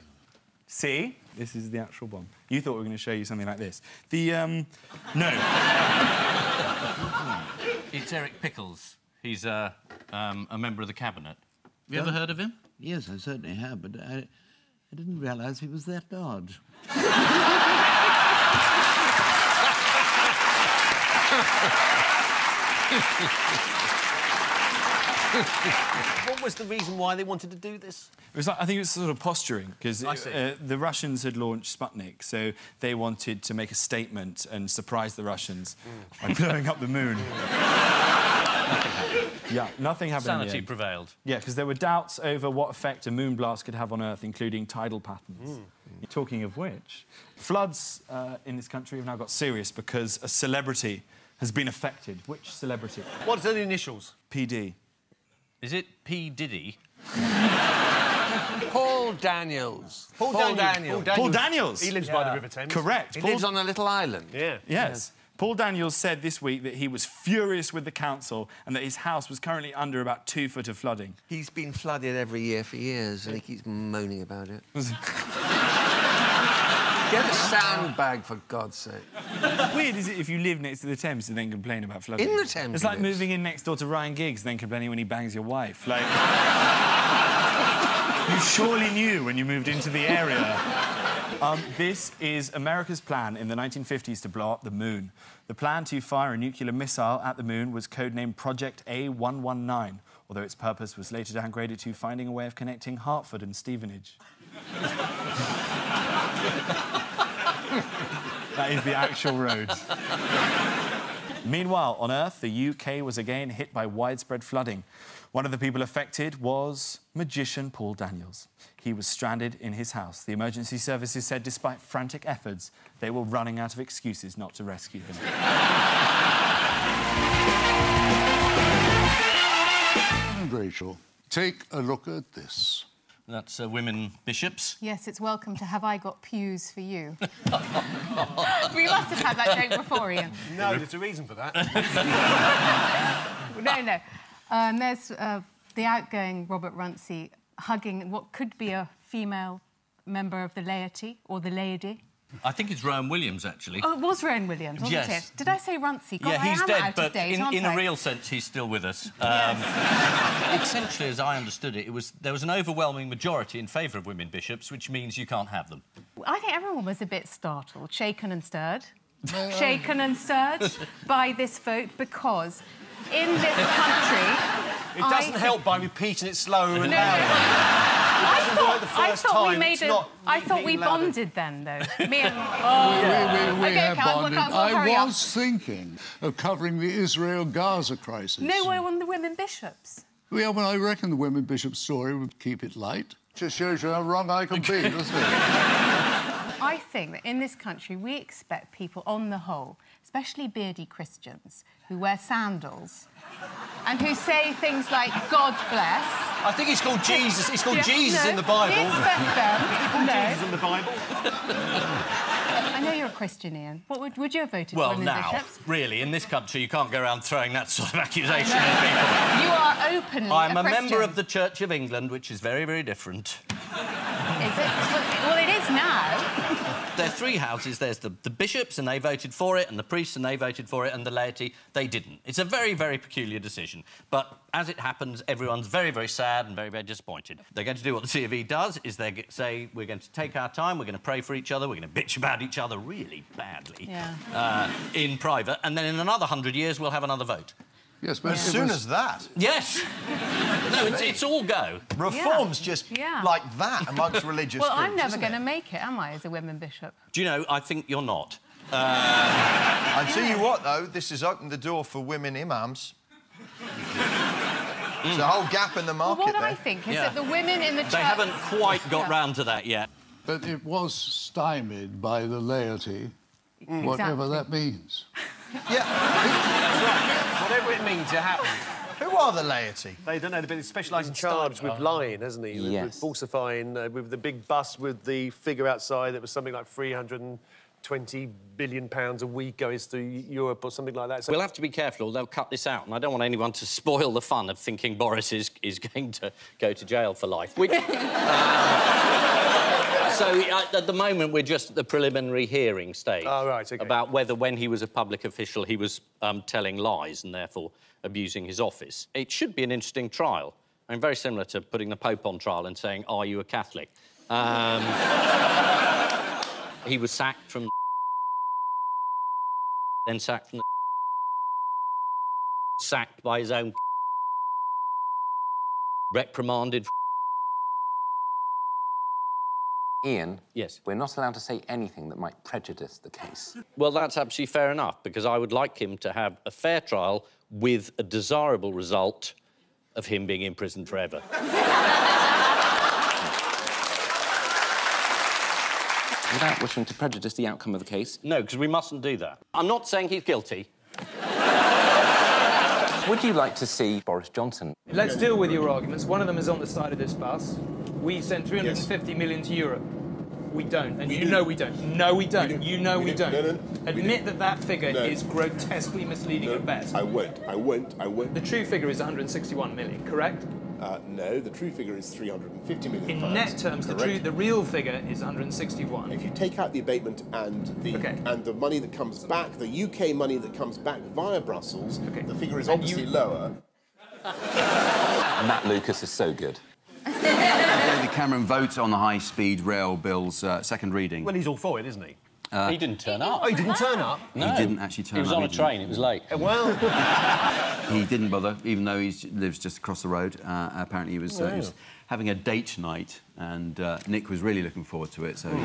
See? This is the actual bomb. You thought we were going to show you something like this. The, um... No. It's Eric Pickles. He's uh, um, a member of the cabinet. Have you ever heard of him? Yes, I certainly have, but I, I didn't realise he was that large. what was the reason why they wanted to do this? It was like, I think it was sort of posturing because uh, the Russians had launched Sputnik, so they wanted to make a statement and surprise the Russians Mm. by blowing up the moon. yeah, nothing happened. in the Sanity end. prevailed. Yeah, because there were doubts over what effect a moon blast could have on Earth, including tidal patterns. Talking of which, floods uh, in this country have now got serious because a celebrity has been affected. Which celebrity? What are the initials? PD. Is it P. Diddy? Paul Daniels. Paul Daniels. Paul Daniels. He lives by the River Thames. Correct. He Paul- lives on a little island. Yeah. Yes. Paul Daniels said this week that he was furious with the council and that his house was currently under about two foot of flooding. He's been flooded every year for years and he keeps moaning about it. Get a sandbag, for God's sake. Weird, is it, if you live next to the Thames and then complain about flooding? In the Thames It's like moving in next door to Ryan Giggs and then complaining when he bangs your wife. Like... you surely knew when you moved into the area. Um, this is America's plan in the 1950s to blow up the moon. The plan to fire a nuclear missile at the moon was codenamed Project A119, although its purpose was later downgraded to finding a way of connecting Hertford and Stevenage. that is the actual road. Meanwhile, on Earth, the UK was again hit by widespread flooding. One of the people affected was magician Paul Daniels. He was stranded in his house. The emergency services said despite frantic efforts, they were running out of excuses not to rescue him. Rachel, take a look at this. That's uh, women bishops. Yes, it's welcome to Have I Got Pews for You. we must have had that joke before, Ian. No, there's a reason for that. no, no. Um, there's uh, the outgoing Robert Runcie hugging what could be a female member of the laity or the lady. I think it's Rowan Williams, actually. Oh, it was Rowan Williams, wasn't Yes. it? Did I say Runcie? God, yeah, I he's am dead, out but date, in, aren't in I? a real sense, he's still with us. Um, essentially, as I understood it, it was there was an overwhelming majority in favour of women bishops, which means you can't have them. I think everyone was a bit startled, shaken and stirred. shaken and stirred by this vote because in this country. It doesn't I- help by repeating it slow and No, loud. I It doesn't work thought, the I first thought we made It's I thought we louder. bonded then, though. Me and. Oh. we we, we okay, have okay, I'll- bonded. I'll- I'll I hurry up. was thinking of covering the Israel-Gaza crisis. No way on the women bishops. Yeah, well, I reckon the women bishops story would keep it light. Just shows you how wrong I can be, doesn't it? I think that in this country we expect people, on the whole, especially beardy Christians, who wear sandals and who say things like "God bless." I think it's called Jesus. It's called Yeah, Jesus no, in the Bible. We expect them. no. Jesus in the Bible. I know you're a Christian, Ian. What would, would you have voted Well, for women now, bishops? really, in this country, you can't go around throwing that sort of accusation at people. You are openly I'm a a member of the Church of England, which is very, very different. Is it? Well, well, it is now. There are three houses. There's the, the bishops, and they voted for it, and the priests, and they voted for it, and the laity, they didn't. It's a very, very peculiar decision. But as it happens, everyone's very, very sad and very, very disappointed. They're going to do what the C of E does, is they say, we're going to take our time, we're going to pray for each other, we're going to bitch about each other really badly Yeah. uh, in private, and then in another hundred years, we'll have another vote. Yes, but As soon was- as that? Yes. no, it's, it's all go. Reforms just Yeah. like that amongst religious Well, groups. I'm never going to make it, am I, as a women bishop? Do you know, I think you're not. Uh, I tell you what, though, this has opened the door for women imams. There's a whole gap in the market. Well, market what there. I think is that the women in the church... They haven't quite got Yeah. round to that yet. But it was stymied by the laity, Mm. whatever Exactly. that means. Whatever it means, it happened. Who are the laity? They don't know. They've been specialised in charged with lying, hasn't he? With- With, Yes. falsifying, uh, with the big bus with the figure outside that was something like 320 billion pounds a week goes through Europe or something like that. So We'll have to be careful, or they'll cut this out, and I don't want anyone to spoil the fun of thinking Boris is, is going to go to jail for life. Which, uh, So uh, at the moment, we're just at the preliminary hearing stage. Oh, right, OK. About whether, when he was a public official, he was um, telling lies and therefore abusing his office. It should be an interesting trial. I mean, very similar to putting the Pope on trial and saying, "Are you a Catholic?" Um, he was sacked from, then sacked from, sacked by his own, reprimanded. Ian, yes, we're not allowed to say anything that might prejudice the case. Well, that's absolutely fair enough because I would like him to have a fair trial with a desirable result of him being imprisoned forever. Without wishing to prejudice the outcome of the case. No, because we mustn't do that. I'm not saying he's guilty. Would you like to see Boris Johnson? Let's deal with your arguments. One of them is on the side of this bus. We sent 350 million to Europe. We don't, and you know we don't. No, we don't. You know we, don't. No, no, Admit that that figure No. is grotesquely misleading at best. I won't. I won't. I won't. The true figure is 161 million, correct? Uh, no, the true figure is 350 million. In pounds. net terms, the true, the real figure is 161. If you take out the abatement and the and the money that comes back, the UK money that comes back via Brussels, the figure is obviously lower. Matt Lucas is so good. David Cameron votes on the high-speed rail bill's uh, second reading. Well, he's all for it, isn't he? Uh, he didn't turn up. Oh, he didn't turn up? No. He didn't actually turn up. He was up, on a train. It was late. Well, He didn't bother, even though he lives just across the road. Uh, apparently, he was, uh, he was having a date night, and uh, Nick was really looking forward to it. So, he,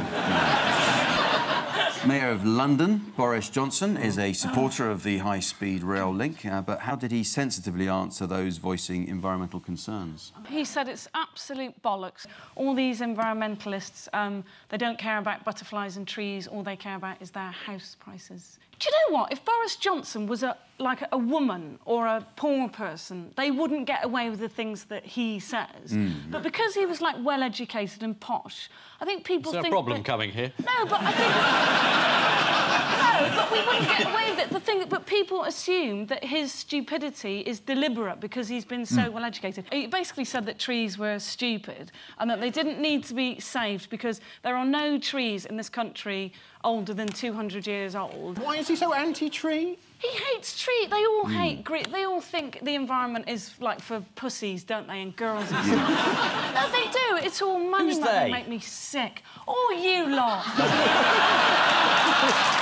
Mayor of London, Boris Johnson, is a supporter of the high-speed rail link. Uh, but how did he sensitively answer those voicing environmental concerns? He said it's absolute bollocks. All these environmentalists, um, they don't care about butterflies and trees. All they care about is their house prices. Do you know what? If Boris Johnson was a like a woman or a poor person, they wouldn't get away with the things that he says. Mm. But because he was like well educated and posh, I think people Is there a problem that- coming here? no, but I think. no, but we wouldn't get away with it. The thing, but people assume that his stupidity is deliberate because he's been so Hmm. well educated. He basically said that trees were stupid and that they didn't need to be saved because there are no trees in this country older than 200 years old. Why is he so anti-tree? He hates tree. They all Hmm. hate grit. They all think the environment is like for pussies, don't they, and girls and stuff. no, they do. It's all money. Who's money. they? make me sick. All you lot.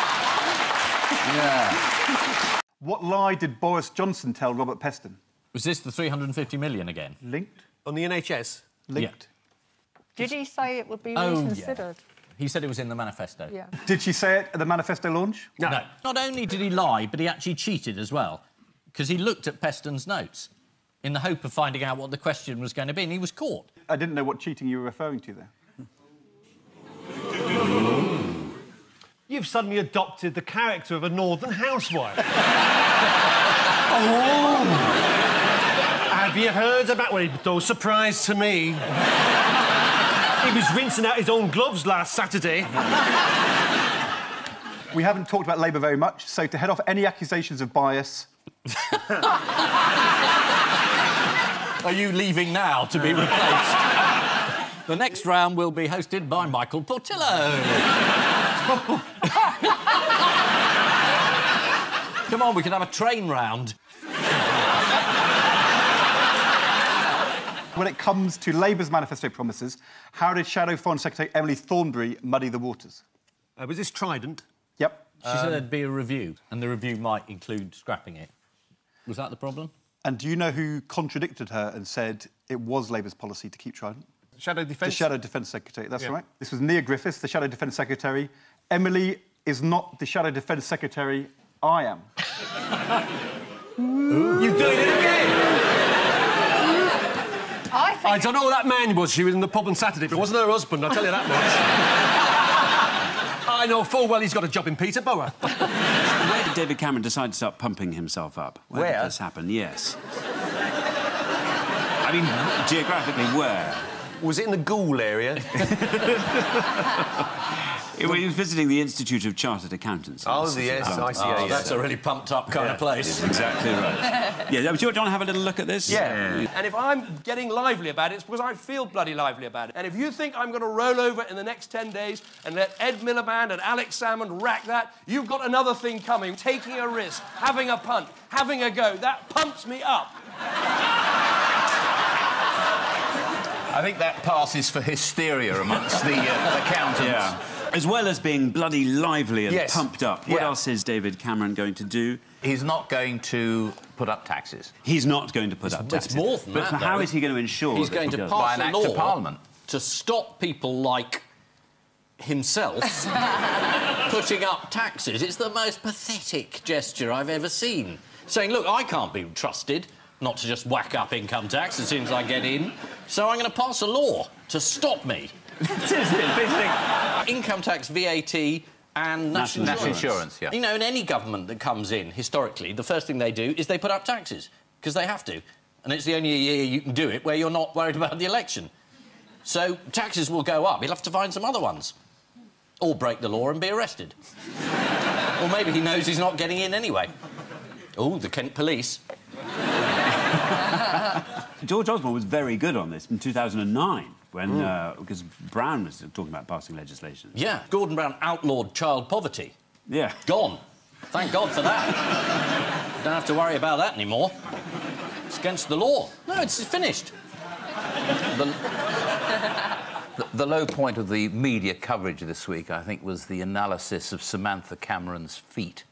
Yeah. What lie did Boris Johnson tell Robert Peston? Was this the 350 million again? Linked? On the NHS? Linked. Did he say it would be Oh, yeah. Reconsidered? He said it was in the manifesto. Yeah. Did she say it at the manifesto launch? No. no. Not only did he lie, but he actually cheated as well, because he looked at Peston's notes in the hope of finding out what the question was going to be, and he was caught. I didn't know what cheating you were referring to there. You've suddenly adopted the character of a northern housewife. oh! Have you heard about... Well, it's no surprise to me. He was rinsing out his own gloves last Saturday. We haven't talked about Labour very much, so to head off any accusations of bias, Are you leaving now to be replaced? the next round will be hosted by Michael Portillo. Come on, we can have a train round. When it comes to Labour's manifesto promises, how did Shadow Foreign Secretary Emily Thornberry muddy the waters? Uh, was this Trident? Yep. She said there'd be a review, and the review might include scrapping it. Was that the problem? And do you know who contradicted her and said it was Labour's policy to keep Trident? Shadow Defence? The Shadow Defence Secretary, that's Yeah. right. This was Nia Griffiths, the Shadow Defence Secretary. Emily is not the Shadow Defence Secretary I am. You're doing it again! I don't know who that man was. She was in the pub on Saturday, but it wasn't her husband, I'll tell you that much. I know full well he's got a job in Peterborough. Where did David Cameron decide to start pumping himself up? Where, Where? did this happen? Yes. I mean, geographically, where? Was it in the Ghoul area? He was visiting the Institute of Chartered Accountants. Oh, the yes, I see, Oh, that's a really pumped up kind of place. Exactly right. yeah, do you want to have a little look at this? Yeah. And if I'm getting lively about it, it's because I feel bloody lively about it. And if you think I'm going to roll over in the next 10 days and let Ed Miliband and Alex Salmond rack that, you've got another thing coming. Taking a risk, having a punt, having a go. That pumps me up. I think that passes for hysteria amongst the uh, accountants. Yeah. As well as being bloody lively and Yes. pumped up, what Yeah. else is David Cameron going to do? He's not going to put up taxes. He's not going to put up taxes. It's taxes. more than but that. how though. is he going to ensure He's that going he to does? pass By an a act law of Parliament. to stop people like himself putting up taxes. It's the most pathetic gesture I've ever seen. Saying, look, I can't be trusted not to just whack up income tax as soon as I get in, so I'm going to pass a law to stop me. This is the big thing. Income tax, VAT, and national, National insurance. insurance, yeah. You know, in any government that comes in, historically, the first thing they do is they put up taxes, because they have to. And it's the only year you can do it where you're not worried about the election. So taxes will go up. He'll have to find some other ones. Or break the law and be arrested. or maybe he knows he's not getting in anyway. Oh, the Kent police. George Osborne was very good on this in 2009 when, Mm. uh, because Brown was talking about passing legislation. Yeah, Gordon Brown outlawed child poverty. Yeah. Gone. Thank God for that. Don't have to worry about that anymore. It's against the law. No, it's finished. The, the, the low point of the media coverage this week, I think, was the analysis of Samantha Cameron's feet.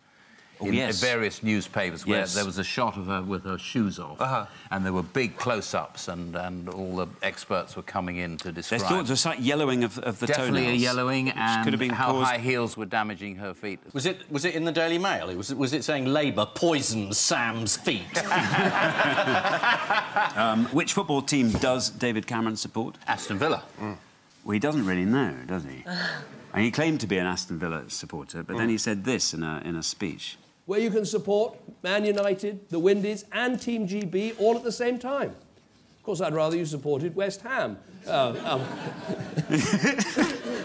Oh, in yes. various newspapers where Yes. there was a shot of her with her shoes off, Uh-huh. and there were big close-ups, and, and all the experts were coming in to describe. There's thought there's a slight yellowing of, of the Definitely toenails. a yellowing, and could have been how caused... high heels were damaging her feet. Was it, was it in the Daily Mail? It was, was it saying Labour poisons Sam's feet? Um, which football team does David Cameron support? Aston Villa. Well, he doesn't really know, does he? and he claimed to be an Aston Villa supporter, but then he said this in a, in a speech. Where you can support Man United, the Windies, and Team GB all at the same time. Of course, I'd rather you supported West Ham. Uh, um,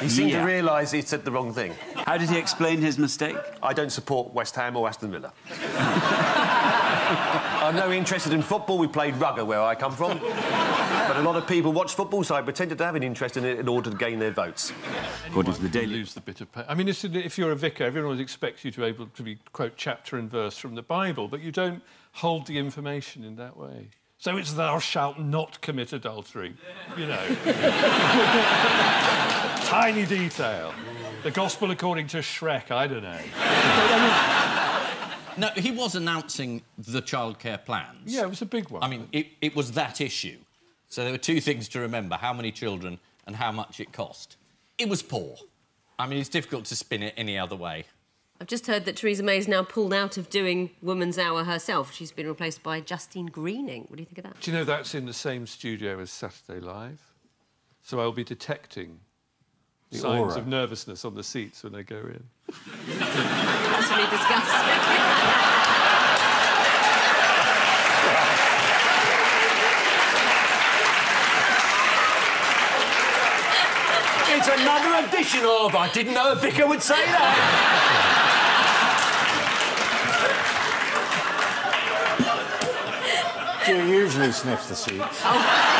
He seemed Yeah. to realise he'd said the wrong thing. How did he explain his mistake? I don't support West Ham or Aston Villa. I'm no interested in football. We played rugger where I come from. but a lot of people watch football, so I pretended to have an interest in it in order to gain their votes. According to the Daily... lose the bit of pa- I mean, it's, if you're a vicar, everyone always expects you to be able to be, quote chapter and verse from the Bible, but you don't hold the information in that way. So it's thou shalt not commit adultery, you know. Tiny detail. The gospel according to Shrek, I don't know. No, he was announcing the childcare plans. Yeah, it was a big one. I mean, it, it was that issue. So there were two things to remember how many children and how much it cost. It was poor. I mean, it's difficult to spin it any other way. I've just heard that Theresa May's now pulled out of doing Woman's Hour herself. She's been replaced by Justine Greening. What do you think of that? Do you know that's in the same studio as Saturday Live? So I'll be detecting The signs aura. of nervousness on the seats when they go in. That's really disgusting. It's another edition of I didn't know a vicar would say that. Do you usually sniff the seats? Oh.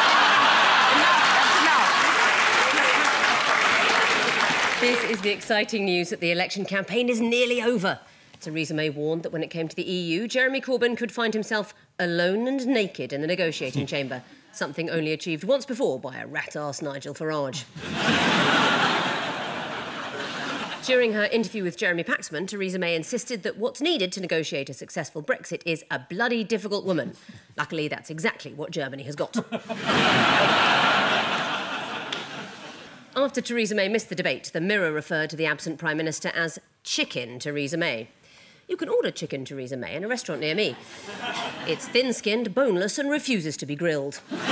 This is the exciting news that the election campaign is nearly over. Theresa May warned that when it came to the EU, Jeremy Corbyn could find himself alone and naked in the negotiating chamber, something only achieved once before by a rat-ass Nigel Farage. During her interview with Jeremy Paxman, Theresa May insisted that what's needed to negotiate a successful Brexit is a bloody difficult woman. Luckily, that's exactly what Germany has got. After Theresa May missed the debate, the Mirror referred to the absent Prime Minister as Chicken Theresa May. You can order Chicken Theresa May in a restaurant near me. It's thin skinned, boneless, and refuses to be grilled. David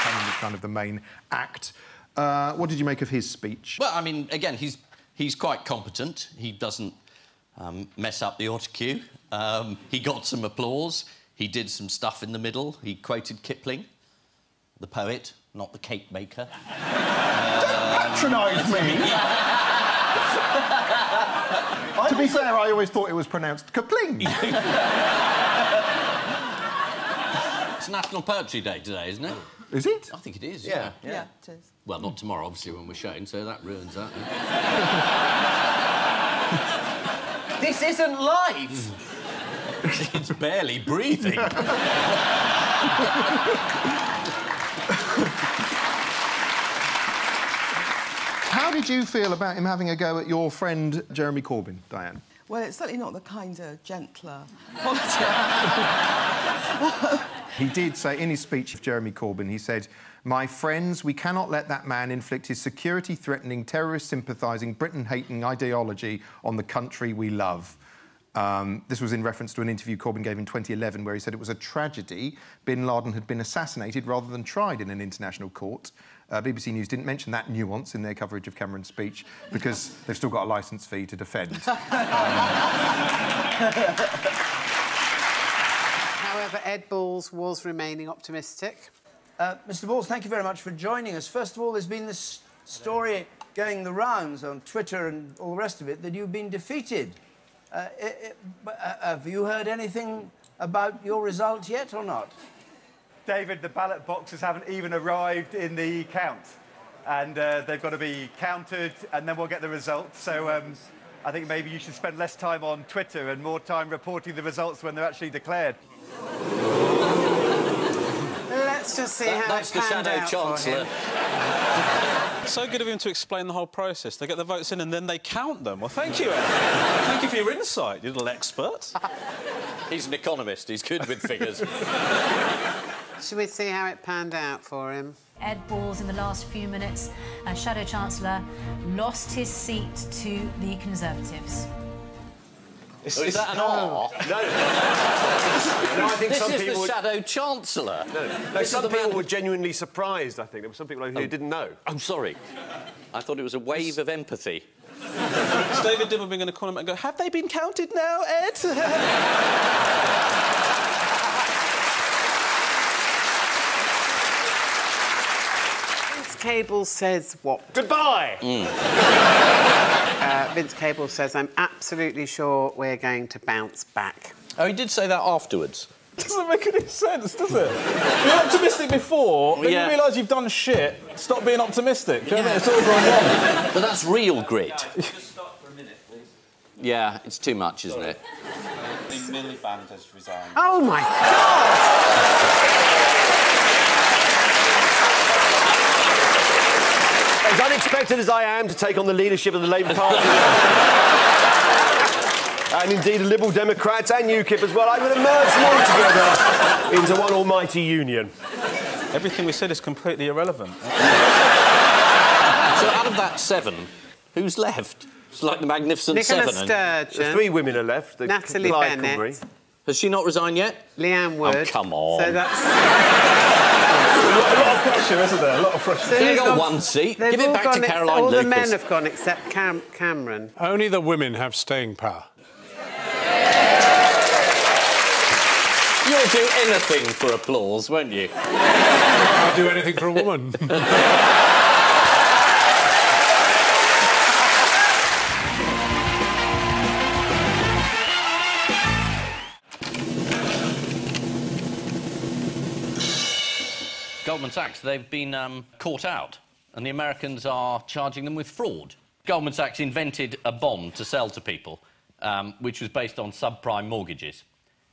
Cameron kind of the main act. Uh, what did you make of his speech? Well, I mean, again, he's he's quite competent. He doesn't um, mess up the autocue. Um, he got some applause. He did some stuff in the middle. He quoted Kipling, the poet, not the cake maker. Don't Patronise me! to be fair, I always thought it was pronounced kapling. It's National Poetry Day today, isn't it? Is it? I think it is, Yeah. yeah. Yeah, it is. Well, not tomorrow, obviously, when we're shown, so that ruins that. This isn't live. It's barely breathing. How did you feel about him having a go at your friend Jeremy Corbyn, Diane? Well, it's certainly not the kinder, gentler politician. He did say in his speech of Jeremy Corbyn, he said, My friends, we cannot let that man inflict his security threatening, terrorist sympathising, Britain hating ideology on the country we love. Um, this was in reference to an interview Corbyn gave in 2011 where he said it was a tragedy bin Laden had been assassinated rather than tried in an international court. Uh, BBC News didn't mention that nuance in their coverage of Cameron's speech because they've still got a licence fee to defend. However, Ed Balls was remaining optimistic. Uh, Mr. Balls, thank you very much for joining us. First of all, there's been this story going the rounds on Twitter and all the rest of it that you've been defeated. Uh, i- i- uh, have you heard anything about your result yet or not? David, the ballot boxes haven't even arrived in the count. And uh, they've got to be counted, and then we'll get the results. So um, I think maybe you should spend less time on Twitter and more time reporting the results when they're actually declared. Let's just see how that's it the Shadow out for Chancellor. Him. So good of him to explain the whole process. They get the votes in and then they count them. Well, thank you, Ed. thank you for your insight, you little expert. He's an economist. He's good with figures. Should we see how it panned out for him? Ed Balls in the last few minutes, uh, Shadow Chancellor lost his seat to the Conservatives. Oh, is that an R? No. no, I think this some is people the would- Shadow Chancellor. No, no some people man- were genuinely surprised, I think. There were some people who oh. didn't know. I'm sorry. I thought it was a wave of empathy. Is David Dimbleby going to call him and go, have they been counted now, Ed? Vince Cable says what? Goodbye! Uh, Vince Cable says, I'm absolutely sure we're going to bounce back. Oh, he did say that afterwards. Doesn't make any sense, does it? You're optimistic before, then Yeah. you realise you've done shit. Stop being optimistic. Do you know what I mean? It's all gone wrong. But that's real grit. Yeah, just stop for a minute, please. Yeah, it's too much, isn't it? The Miliband has resigned. Oh my God! As unexpected as I am to take on the leadership of the Labour Party, and indeed the Liberal Democrats and UKIP as well, I would merge them all together into one almighty union. Everything we said is completely irrelevant. So out of that seven, who's left? It's like the Magnificent Nicola Seven. Sturgeon. Three women are left. the Natalie Clyde Bennett. Convery. Has she not resigned yet? Leanne Oh, come on. So that's. a lot of pressure, isn't there? A lot of pressure. So They've got one seat. Give it back to ex- Caroline All the men have gone except Cam- Cameron. Only the women have staying power. You'll do anything for applause, won't you? I'll do anything for a woman. Goldman Sachs, they've been um, caught out, and the Americans are charging them with fraud. Goldman Sachs invented a bond to sell to people, um, which was based on subprime mortgages.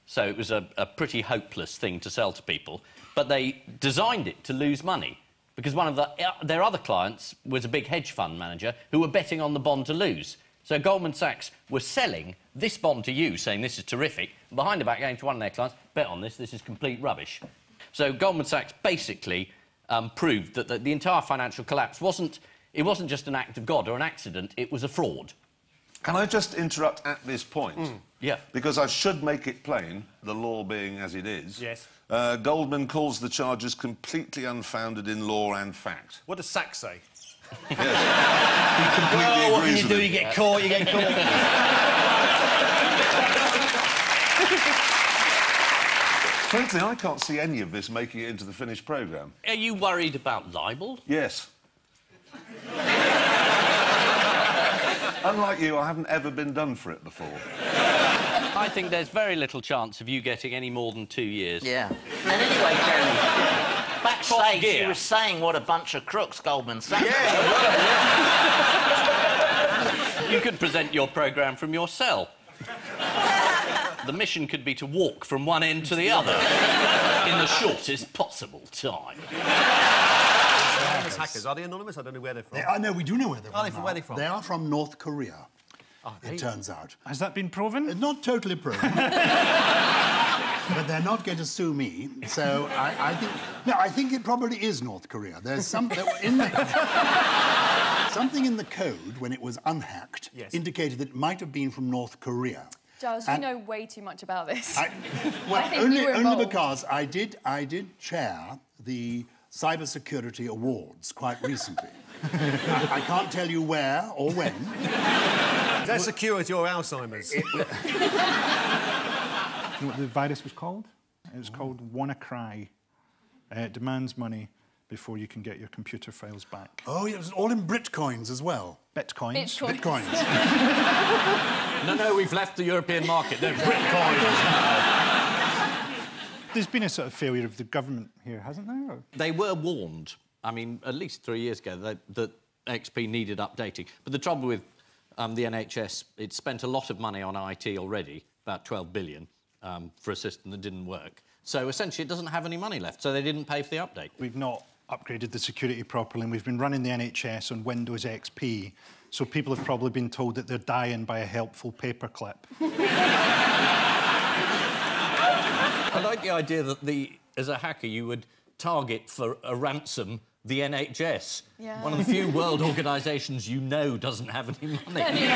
So it was a, a pretty hopeless thing to sell to people, but they designed it to lose money because one of the, uh, their other clients was a big hedge fund manager who were betting on the bond to lose. So Goldman Sachs were selling this bond to you, saying this is terrific, behind the back going to one of their clients, bet on this, this is complete rubbish. So Goldman Sachs basically um, proved that the, the entire financial collapse wasn't, it wasn't just an act of God or an accident, it was a fraud. Can I just interrupt at this point? Yeah. Because I should make it plain, the law being as it is. Yes. Uh, Goldman calls the charges completely unfounded in law and fact. What does Sachs say? Yes. he completely Oh, what can you with do? him. You get caught, you get caught. Frankly, I can't see any of this making it into the finished programme. Are you worried about libel? Yes. Unlike you, I haven't ever been done for it before. I think there's very little chance of you getting any more than two years. Yeah. And anyway, Jeremy, backstage gear. you were saying what a bunch of crooks Goldman Sachs. Yeah. You could present your programme from your cell. The mission could be to walk from one end to the other in the shortest possible time. Anonymous hackers. Are they anonymous? I don't know where they're from. They are, no, we do know where they're Are from. they from- now. where are they from? They are from North Korea. Oh, they- it turns out. Has that been proven? Uh, not totally proven. but they're not going to sue me. So I, I think no, I think it probably is North Korea. There's some in the, something in the code when it was unhacked Yes. indicated that it might have been from North Korea. Giles, And- you know way too much about this. I, well, I think only, you were only because I did, I did chair the Cybersecurity Awards quite recently. I, I can't tell you where or when. Is that security or Alzheimer's? You know what the virus was called? It was called WannaCry. Uh, it demands money before you can get your computer files back. Oh, it was all in Britcoins as well. Bitcoins. Bitcoins. Bitcoins. no, no, we've left the European market. They're Britcoins. There's been a sort of failure of the government here, hasn't there? Or- They were warned, I mean, at least three years ago, that, that XP needed updating. But the trouble with um, the NHS, it spent a lot of money on IT already, about 12 billion, um, for a system that didn't work. So essentially, it doesn't have any money left, so they didn't pay for the update. We've not upgraded the security properly, and we've been running the NHS on Windows XP, so people have probably been told that they're dying by a helpful paperclip. I like the idea that the, as a hacker, you would target for a ransom the NHS, Yeah. one of the few world organisations you know doesn't have any money.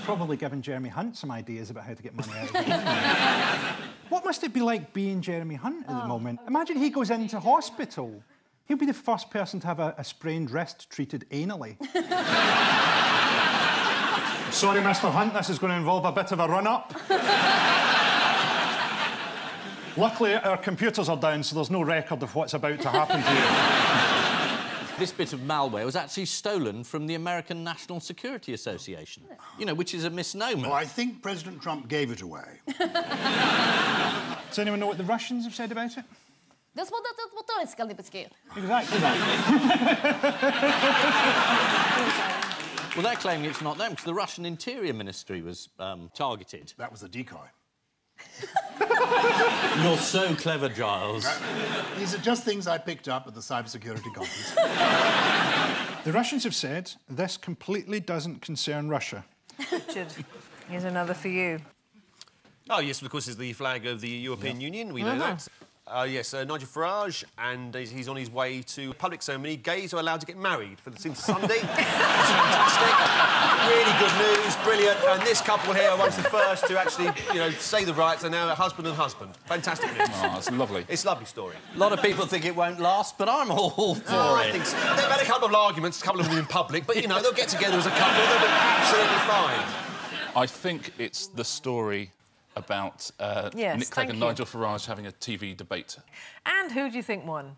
Probably given Jeremy Hunt some ideas about how to get money out of it. what must it be like being Jeremy Hunt at the oh. moment? Imagine he goes into hospital. He'll be the first person to have a, a sprained wrist treated anally. Sorry, Mr. Hunt, this is going to involve a bit of a run up. Luckily, our computers are down, so there's no record of what's about to happen to you. This bit of malware was actually stolen from the American National Security Association, you know, which is a misnomer. Well, I think President Trump gave it away. Does anyone know what the Russians have said about it? Das var det mot dig ska ni beskriva. Exactly that. Well, they're claiming it's not them because the Russian Interior Ministry was um, targeted. That was a decoy. You're so clever, Giles. These are just things I picked up at the cybersecurity conference. The Russians have said this completely doesn't concern Russia. Richard, here's another for you. Oh, yes, of course, it's the flag of the European Union. We know Mhm. that. Uh, yes, uh, Nigel Farage, and he's- he's on his way to a public ceremony. Gays are allowed to get married for since Sunday. it's fantastic. Really good news, brilliant. And this couple here was the first to actually, you know, say the rights. They're now a husband and husband. Fantastic news. Oh, it's lovely. It's a lovely story. A lot of people think it won't last, but I'm all for Oh, it. I think so. They've had a couple of arguments, a couple of them in public, but, you know, they'll get together as a couple. They'll be absolutely fine. I think it's the story about uh, Yes, Nick Clegg and you. Nigel Farage having a TV debate. And who do you think won?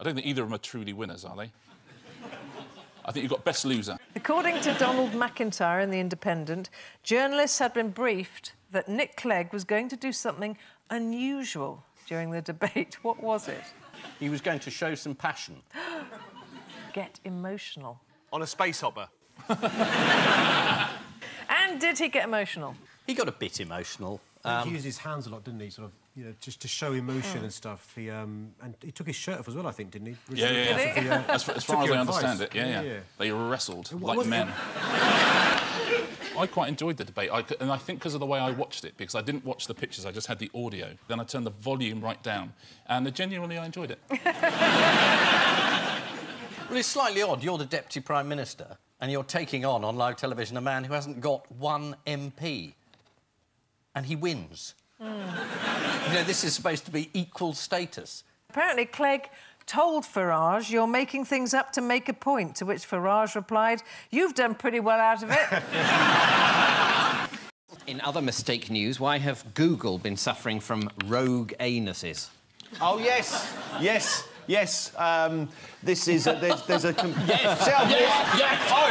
I don't think either of them are truly winners, are they? I think you've got best loser. According to Donald McIntyre in The Independent, journalists had been briefed that Nick Clegg was going to do something unusual during the debate. What was it? He was going to show some passion. Get emotional. On a space hopper. And did he get emotional? He got a bit emotional. Um, he used his hands a lot, didn't he? Sort of, you know, just to show emotion Mm. and stuff. He um, and he took his shirt off as well, I think, didn't he? Yeah, yeah, yeah. Because of the, uh, As, far- as far as I advice. understand it, yeah, yeah. They wrestled What like men. I quite enjoyed the debate, I, c- and I think because of the way I watched it, because I didn't watch the pictures, I just had the audio. Then I turned the volume right down, and genuinely I enjoyed it. Well, it's slightly odd. You're the Deputy Prime Minister, and you're taking on, on live television, a man who hasn't got one MP. And he wins. You know, this is supposed to be equal status. Apparently, Clegg told Farage, You're making things up to make a point, to which Farage replied, You've done pretty well out of it. In other mistake news, why have Google been suffering from rogue anuses? Oh, yes. Yes. Yes. Um, this is... A, there's, there's a... Com- Yes. Yes. Yes. Oh,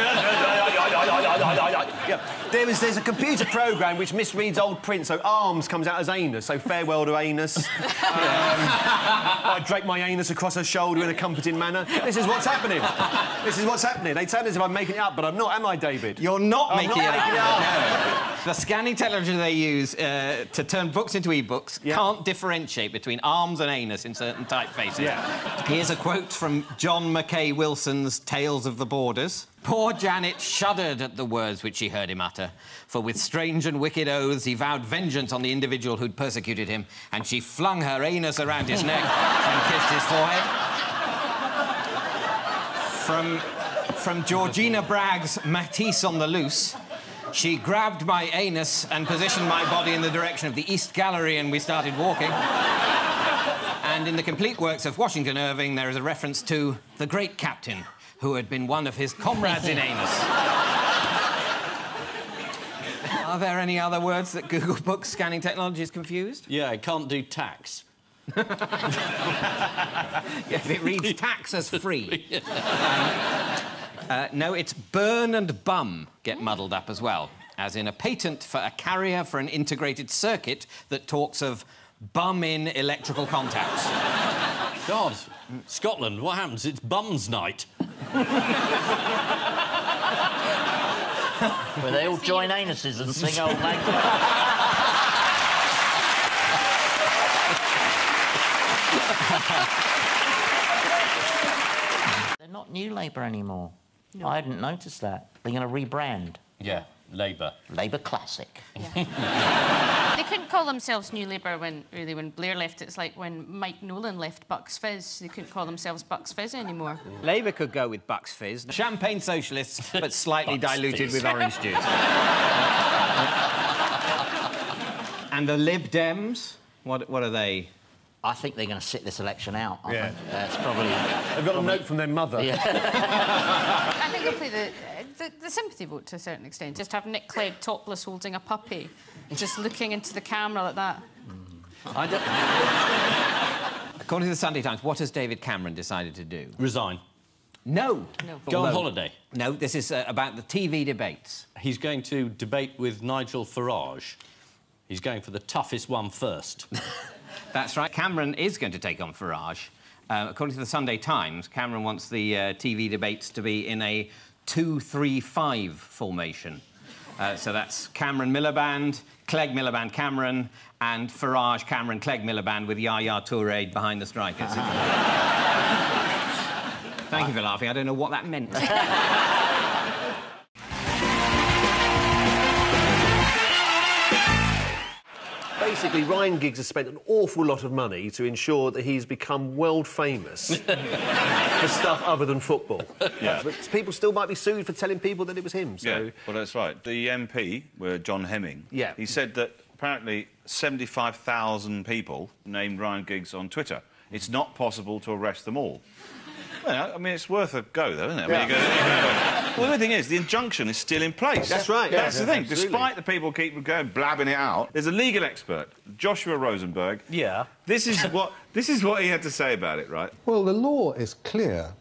yes. Yeah. There is, there's a computer program which misreads old print, so arms comes out as anus, so farewell to anus. Um, I drape my anus across her shoulder in a comforting manner. This is what's happening. This is what's happening. They sound as if I'm making it up, but I'm not, am I, David? You're not I'm making not it making up. it No. The scanning technology they use uh, to turn books into e-books can't differentiate between arms and anus in certain typefaces. Yeah. Here's a quote from John Mackay Wilson's Tales of the Borders. Poor Janet shuddered at the words which she heard him utter, for with strange and wicked oaths he vowed vengeance on the individual who'd persecuted him, and she flung her anus around his neck and kissed his forehead. From, from Georgina Bragg's Matisse on the Loose, she grabbed my anus and positioned my body in the direction of the East Gallery, and we started walking. and in the complete works of Washington Irving, there is a reference to the great captain who had been one of his comrades in anus. Are there any other words that Google Book scanning technology is confused? Yeah, it can't do tax. Yes, it reads tax as free. Uh, no, it's burn and bum get muddled up as well, as in a patent for a carrier for an integrated circuit that talks of bum-in electrical contacts. God, Scotland, what happens? It's bums night. Where they all join anuses and sing old lang syne. They're not New Labour anymore. I hadn't noticed that. They're going to rebrand. Yeah, Labour. Labour Classic. they couldn't call themselves New Labour when really when Blair left. It's like when Mike Nolan left Bucks Fizz. They couldn't call themselves Bucks Fizz anymore. Labour could go with Bucks Fizz. Champagne socialists, but slightly diluted Fizz. with orange juice. and the Lib Dems, what, what are they? I think they're going to sit this election out. I Yeah. think. That's probably. They've got a note from their mother. Yeah. I think they'll play the, the, the sympathy vote to a certain extent. Just have Nick Clegg topless holding a puppy, and just looking into the camera like that. I don't... According to the Sunday Times, what has David Cameron decided to do? Resign. No. No. Go on holiday. No, this is uh, about the TV debates. He's going to debate with Nigel Farage. He's going for the toughest one first. That's right. Cameron is going to take on Farage. Uh, according to the Sunday Times, Cameron wants the uh, TV debates to be in a 2-3-5 formation. Uh, so that's Cameron Miliband, Clegg Miliband Cameron, and Farage Cameron Clegg Miliband with Yaya Toure behind the strikers. Thank you for laughing. I don't know what that meant. Basically, Ryan Giggs has spent an awful lot of money to ensure that he's become world famous for stuff other than football. Yeah. But people still might be sued for telling people that it was him. So Yeah, well, that's right. The MP, were John Hemming, Yeah. he said that apparently 75,000 people named Ryan Giggs on Twitter. It's not possible to arrest them all. Well, I mean, it's worth a go, though, isn't it? I mean, Yeah. you go- you go- well, the only thing is, the injunction is still in place. That's right, That's yeah. the thing. Absolutely. Despite the people keep going blabbing it out, there's a legal expert, Joshua Rozenberg. Yeah. This is what this is what he had to say about it, right? Well, the law is clear.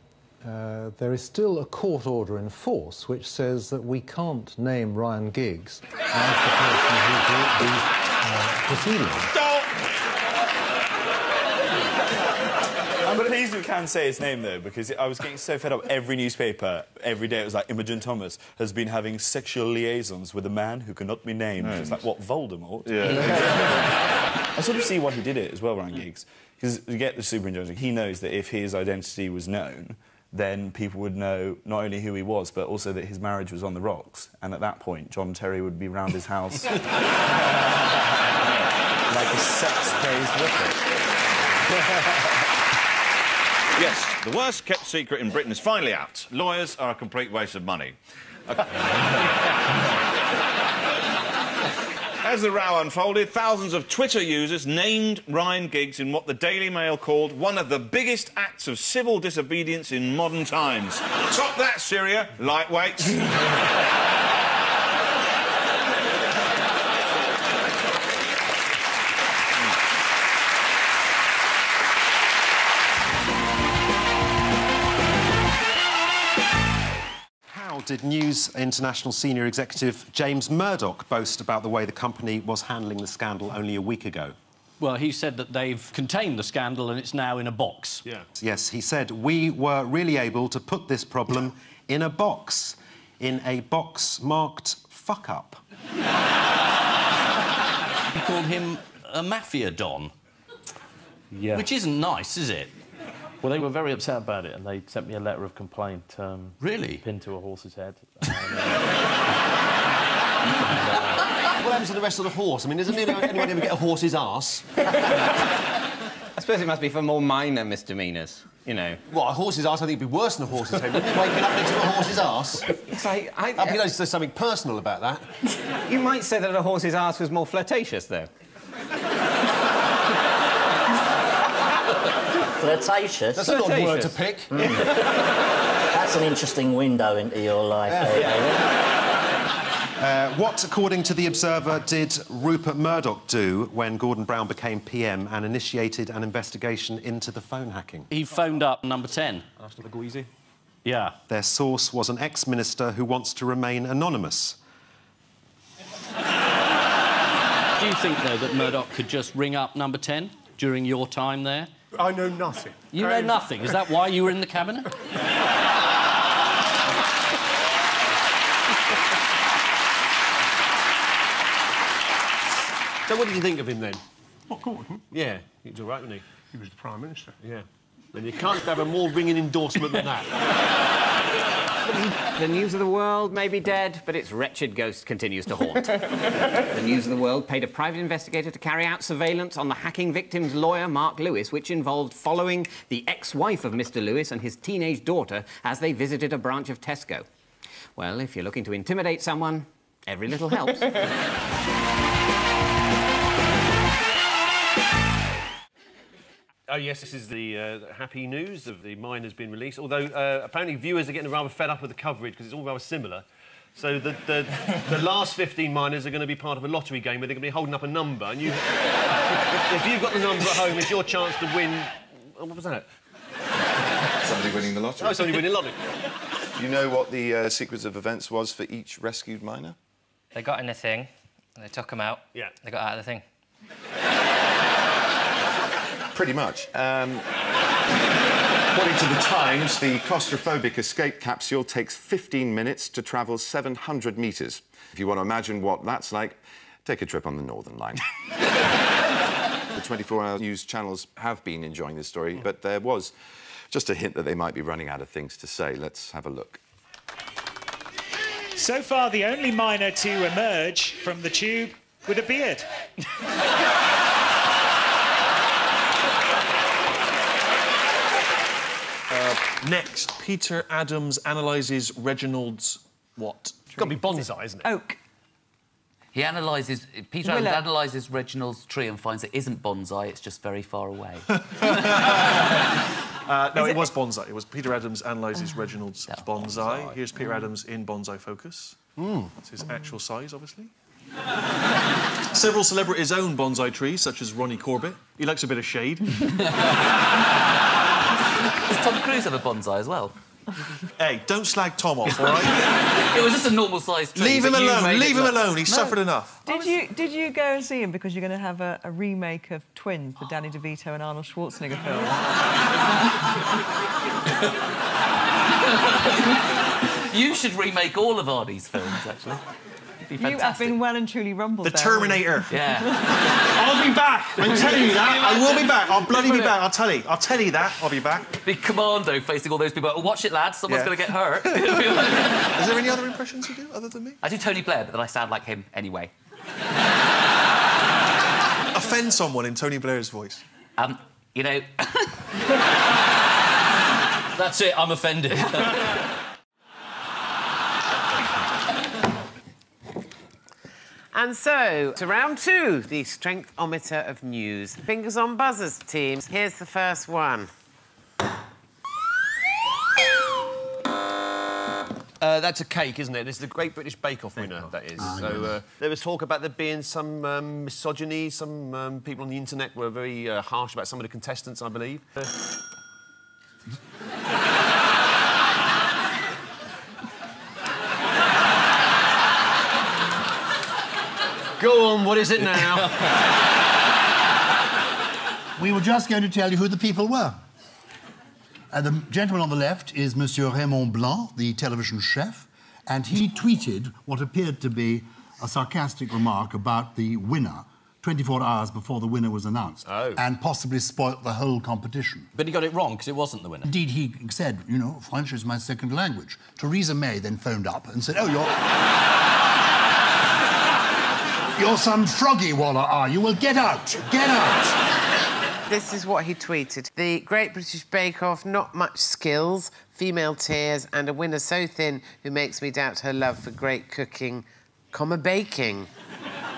Uh, there is still a court order in force which says that we can't name Ryan Giggs as the person who brought these uh, proceedings. I'm we can say his name though, because I was getting so fed up. Every newspaper, every day, it was like Imogen Thomas has been having sexual liaisons with a man who cannot be named. Named. It's like what Voldemort. Yeah. I sort of see why he did it as well, Ryan Giggs, because you get the super injunction. He knows that if his identity was known, then people would know not only who he was, but also that his marriage was on the rocks. And at that point, John Terry would be round his house like a sex-crazed whippet. Yes, the worst kept secret in Britain is finally out. Lawyers are a complete waste of money. As the row unfolded, thousands of Twitter users named Ryan Giggs in what the Daily Mail called one of the biggest acts of civil disobedience in modern times. Top that, Syria, lightweights. did News International senior executive James Murdoch boast about the way the company was handling the scandal only a week ago? Well, he said that they've contained the scandal and it's now in a box. Yeah. Yes, he said, we were really able to put this problem in a box. In a box marked fuck up. He called him a mafia don. Yeah. Which isn't nice, is it? Well, they were very upset about it, and they sent me a letter of complaint. Um, really? Pinned to a horse's head. What happens to the rest of the horse? I mean, doesn't anyone anyone ever get a horse's arse? I suppose it must be for more minor misdemeanours, you know. Well, a horse's arse? I think it'd be worse than a horse's head. Waking up next to a horse's arse? Yes, I... I, I think there's something personal about that. You might say that a horse's arse was more flirtatious, though. Flirtatious. That's an odd word to pick. That's an interesting window into your life. there, David. Uh, what, according to The Observer, did Rupert Murdoch do when Gordon Brown became PM and initiated an investigation into the phone hacking? He phoned up number 10. Asked him to. Yeah. Their source was an ex-minister who wants to remain anonymous. Do you think, though, that Murdoch could just ring up number 10 during your time there? I know nothing. You know um, nothing. Is that why you were in the cabinet? So what did you think of him then? What, Gordon? Yeah, he was all right, wasn't he? He was the Prime Minister. Yeah. And you can't have a more ringing endorsement than that. The news of the world may be dead, but its wretched ghost continues to haunt. the news of the world paid a private investigator to carry out surveillance on the hacking victim's lawyer, Mark Lewis, which involved following the ex-wife of Mr Lewis and his teenage daughter as they visited a branch of Tesco. Well, if you're looking to intimidate someone, every little helps. Oh, yes, this is the uh, happy news of the mine has been released, although uh, apparently viewers are getting rather fed up with the coverage because it's all rather similar. So the, the, the last 15 miners are going to be part of a lottery game where they're going to be holding up a number, and you, if you've got the number at home, it's your chance to win... Oh, what was that? Somebody winning the lottery. Oh, somebody winning the lottery. Do you know what the uh, sequence of events was for each rescued miner? They got in the thing, and they took them out. Yeah. They got out of the thing. Pretty much. Um, according to the Times, the claustrophobic escape capsule takes 15 minutes to travel 700 metres. If you want to imagine what that's like, take a trip on the Northern Line. the 24-hour news channels have been enjoying this story, but there was just a hint that they might be running out of things to say. Let's have a look. So far, the only miner to emerge from the tube with a beard. Next, Peter Adams analyses Reginald's what? It's got to be bonsai, isn't it? Oak. He analyses... Peter Willow. Adams analyses Reginald's tree and finds it isn't bonsai, it's just very far away. Uh, no, it, it- was bonsai. It was Peter Adams analyses ah. Reginald's bonsai. Here's Peter mm. Adams in bonsai focus. Mm. That's his actual size, obviously. Several celebrities own bonsai trees, such as Ronnie Corbett. He likes a bit of shade. Does Tom Cruise have a bonsai as well? hey, don't slag Tom off, all right? it was just a normal-sized tree. Leave him alone, leave him look- alone. He's No. suffered enough. Did you did you go and see him because you're going to have a, a remake of Twins, the Danny DeVito and Arnold Schwarzenegger film? You should remake all of Arnie's films, actually. It'd be you have been well and truly rumbled. The there. Terminator. Yeah. I'll be back. I'm telling you that. I will be back. I'll bloody be back. I'll tell you. I'll tell you that. I'll be back. Big commando facing all those people. Oh, watch it, lads. Someone's Yeah. going to get hurt. Is there any other impressions you do other than me? I do Tony Blair, but then I sound like him anyway. Offend someone in Tony Blair's voice. Um, you know, That's it, I'm offended. And so, to round two, the strengthometer of news. Fingers on buzzers, teams. Here's the first one. Uh, that's a cake, isn't it? It's the Great British Bake Off winner, that is. Ah, so uh, there was talk about there being some um, misogyny. Some um, people on the internet were very uh, harsh about some of the contestants, I believe. Go on, what is it now? We were just going to tell you who the people were. Uh, the gentleman on the left is Monsieur Raymond Blanc, the television chef, and he tweeted what appeared to be a sarcastic remark about the winner 24 hours before the winner was announced, Oh. and possibly spoilt the whole competition. But he got it wrong because it wasn't the winner. Indeed, he said, you know, French is my second language. Theresa May then phoned up and said, oh, you're... you're some froggy waller, are you? Well, get out, get out. This is what he tweeted. The Great British Bake Off, not much skills, female tears, and a winner so thin who makes me doubt her love for great cooking, comma baking.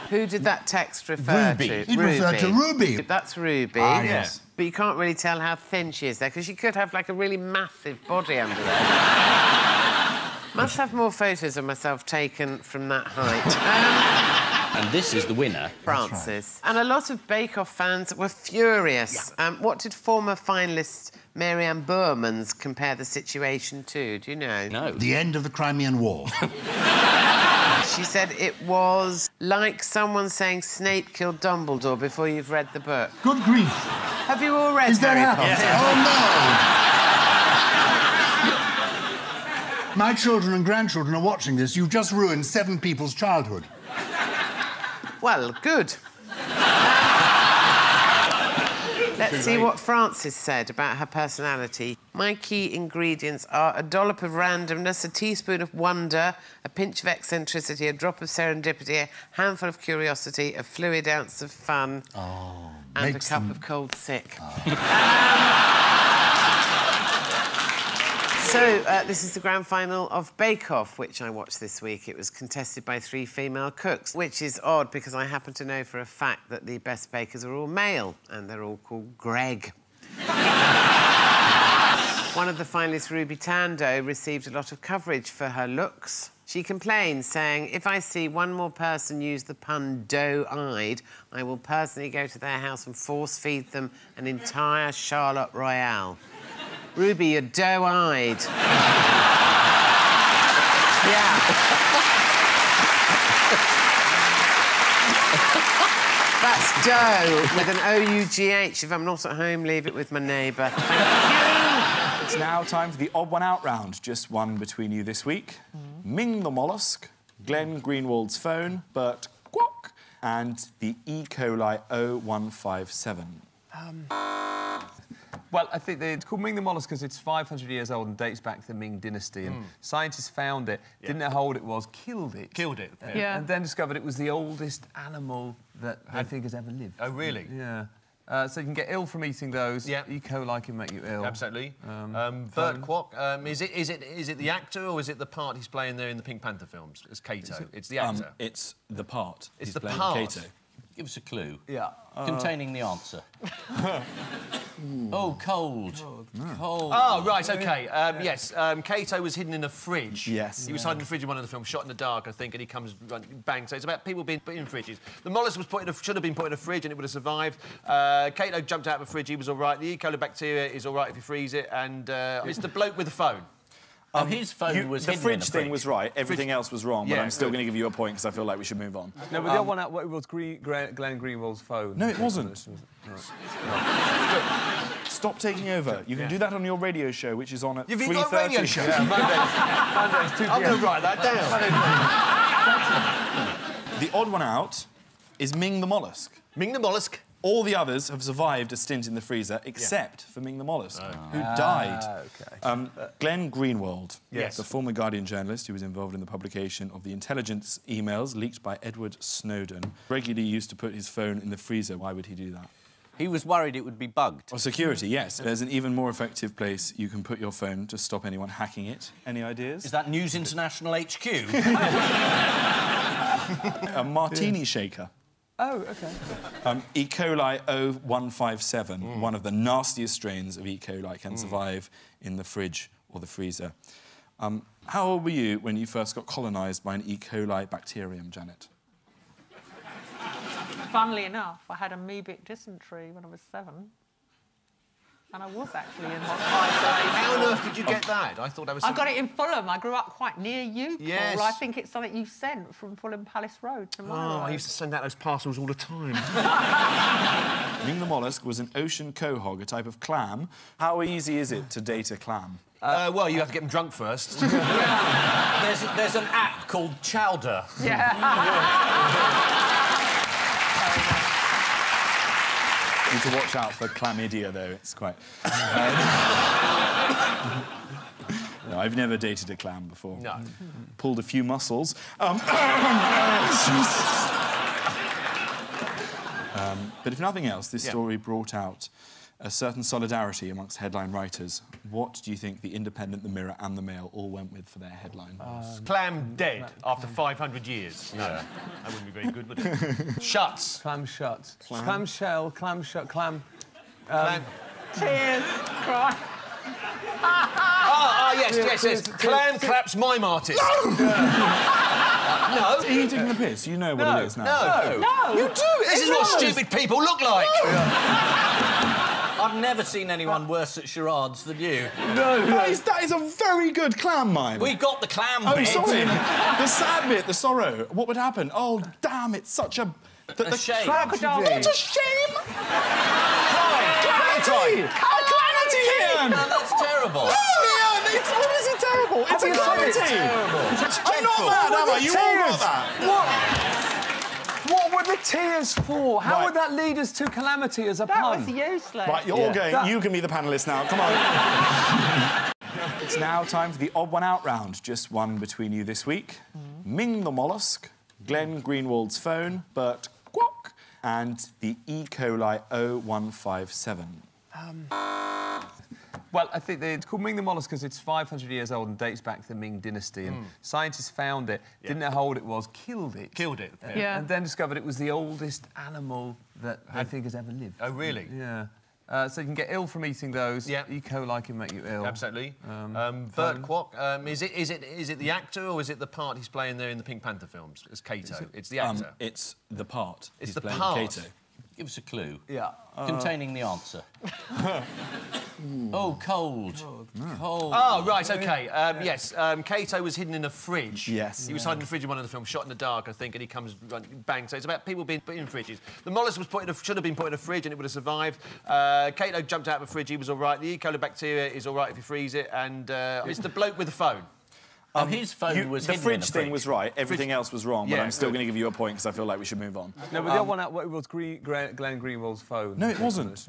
Who did that text refer Ruby. to? It referred to Ruby. That's Ruby. Ah, yes. But you can't really tell how thin she is there, because she could have, like, a really massive body under there. Must have more photos of myself taken from that height. Um, And this is the winner. Frances. And a lot of Bake Off fans were furious. Um, what did former finalist Mary-Anne Boermans compare the situation to? Do you know? No. The end of the Crimean War. She said it was like someone saying Snape killed Dumbledore before you've read the book. Good grief. Have you all read Is that Harry happening? Potter? Oh, no! My children and grandchildren are watching this. You've just ruined seven people's childhood. Well, good. Let's see what Frances said about her personality. My key ingredients are a dollop of randomness, a teaspoon of wonder, a pinch of eccentricity, a drop of serendipity, a handful of curiosity, a fluid ounce of fun, Oh, and a cup them- of cold sick. Oh. So, uh, this is the grand final of Bake Off, which I watched this week. It was contested by three female cooks, which is odd because I happen to know for a fact that the best bakers are all male and they're all called Greg. One of the finalists, Ruby Tandoh, received a lot of coverage for her looks. She complained, saying, If I see one more person use the pun doe eyed, I will personally go to their house and force feed them an entire Charlotte Royale. Ruby, you're doe eyed. Yeah. That's dough with an O-U-G-H. If I'm not at home, leave it with my neighbour. It's now time for the odd one out round. Just one between you this week. Ming the mollusk, Glenn Greenwald's phone, Burt Kwouk, and the E. coli 0157. Um, well, I think it's called Ming the mollusk because it's 500 years old and dates back to the Ming dynasty. And Mm. scientists found it, didn't know how old it was, killed it. Killed it, Uh, yeah. And then discovered it was the oldest animal that I think has ever lived. Oh, really? Yeah. Uh, so you can get ill from eating those. Yeah. E. coli can make you ill. Absolutely. Um, Um. Burt Kwouk, um, is, it, is, it, is it the actor or is it the part he's playing there in the Pink Panther films as Cato? it's the Um, actor. it's the part. It's He's the playing part. Cato. Give us a clue. Yeah. Containing the answer. oh, cold. Cold. Oh, right, OK. Um, yes, um, Cato was hidden in a fridge. Yes. He was hiding in a fridge in one of the films, shot in the dark, I think, and he comes, bang. So it's about people being put in fridges. The mollusk was put in a, should have been put in a fridge and it would have survived. Uh, Cato jumped out of a fridge, he was all right. The E. coli bacteria is all right if you freeze it, and uh, it's the bloke with the phone. Oh, his phone You- was the hidden in fridge a thing fridge. was right. Everything Fridge- else was wrong, but I'm still going to give you a point because I feel like we should move on. No, but the other um, one out what was Green, Gra- Glenn Greenwald's phone. No, it wasn't. Stop taking over. You can do that on your radio show, which is on at Have you 3:30. got a radio show? Yeah, Mondays, 2 I'm going to write that down. The odd one out is Ming the mollusk. Ming the mollusk. All the others have survived a stint in the freezer, except for Ming the mollusk, who Ah, died. okay. Um, Glenn Greenwald, Yes. the former Guardian journalist who was involved in the publication of the intelligence emails leaked by Edward Snowden, regularly used to put his phone in the freezer. Why would he do that? He was worried it would be bugged. For security, yes. There's an even more effective place you can put your phone to stop anyone hacking it. Any ideas? Is that News International HQ? a martini shaker. Oh, OK. Um, E. coli 0157, one of the nastiest strains of E. coli, can survive in the fridge or the freezer. Um, how old were you when you first got colonised by an E. coli bacterium, Janet? Funnily enough, I had amoebic dysentery when I was seven. And I was actually in Hot Spice. How on earth did you get that? I thought I was. I got it in Fulham. I grew up quite near you, Paul. Yes. I think it's something you sent from Fulham Palace Road to my Oh, I used to send out those parcels all the time. Ming the mollusk was an ocean quahog, a type of clam. How easy is it to date a clam? Uh, well, you have to get them drunk first. there's, there's an app called Chowder. Need to watch out for chlamydia, though. It's quite. Um, no, I've never dated a clam before. No. Pulled a few muscles. Um, um, but if nothing else, this Yeah. story brought out a certain solidarity amongst headline writers. What do you think the Independent, the Mirror, and the Mail all went with for their headline? Clam dead after 500 years. No, that wouldn't be very good, would it? Shuts. Clam shut. Clam- Clam, shell, clam shut, clam. Clam- Tears, cry. Ah, ah, yes, yes, yes. Clam claps mime artist. No! Are you taking the piss? You know what No, it is now. no. No. You do! This is what stupid people look like! I've never seen anyone worse at charades than you. No, that is, that is a very good clam mime. We got the clam Oh, bit. sorry. the sad bit, the sorrow. What would happen? Oh, damn! It's such a. The, the shame. Crocodile. What a shame! Calamity! How calamity, Ian! No, that's terrible. Oh, no, Ian, it's obviously terrible. It's a you said it's terrible? I'm not mad, am I? What were You all got that. What? What were the tears for? How Right. would that lead us to calamity as a That pun? was useless. Right, you're all Yeah. going. That- You can be the panelist now. Come on. it's now time for the odd one out round. Just one between you this week. Hmm. Ming the mollusk, Glenn Greenwald's phone, Burt Kwouk, and the E. coli 0157. Well, I think it's called Ming the mollusk because it's 500 years old and dates back to the Ming dynasty. And scientists found it, didn't know how old it was, killed it. Killed it. Uh, Yeah. And then discovered it was the oldest animal that I think has ever lived. Oh, really? Yeah. Uh, so you can get ill from eating those. Yeah. E. coli can make you ill. Absolutely. Um, Um, Burt Kwouk, um, is, it, is, it, is it the actor or is it the part he's playing there in the Pink Panther films as Cato? it's the Um, actor. it's the part. It's He's the playing part. Cato. Give us a clue. Yeah. Containing the answer. oh, cold. Cold. Oh, right, OK. Um, yes, um, Cato was hidden in a fridge. Yes. He was hiding in a fridge in one of the films, shot in the dark, I think, and he comes, bang. So it's about people being put in fridges. The mollusk was put in a, should have been put in a fridge and it would have survived. Uh, Cato jumped out of a fridge, he was all right. The E. coli bacteria is all right if you freeze it. And uh, it's the bloke with the phone. Um, his phone You- was the fridge in a thing was right. Everything else was wrong. but I'm still going to give you a point because I feel like we should move on. No, but the other one out was Green, Glenn Glenn Greenwald's phone. No, it wasn't.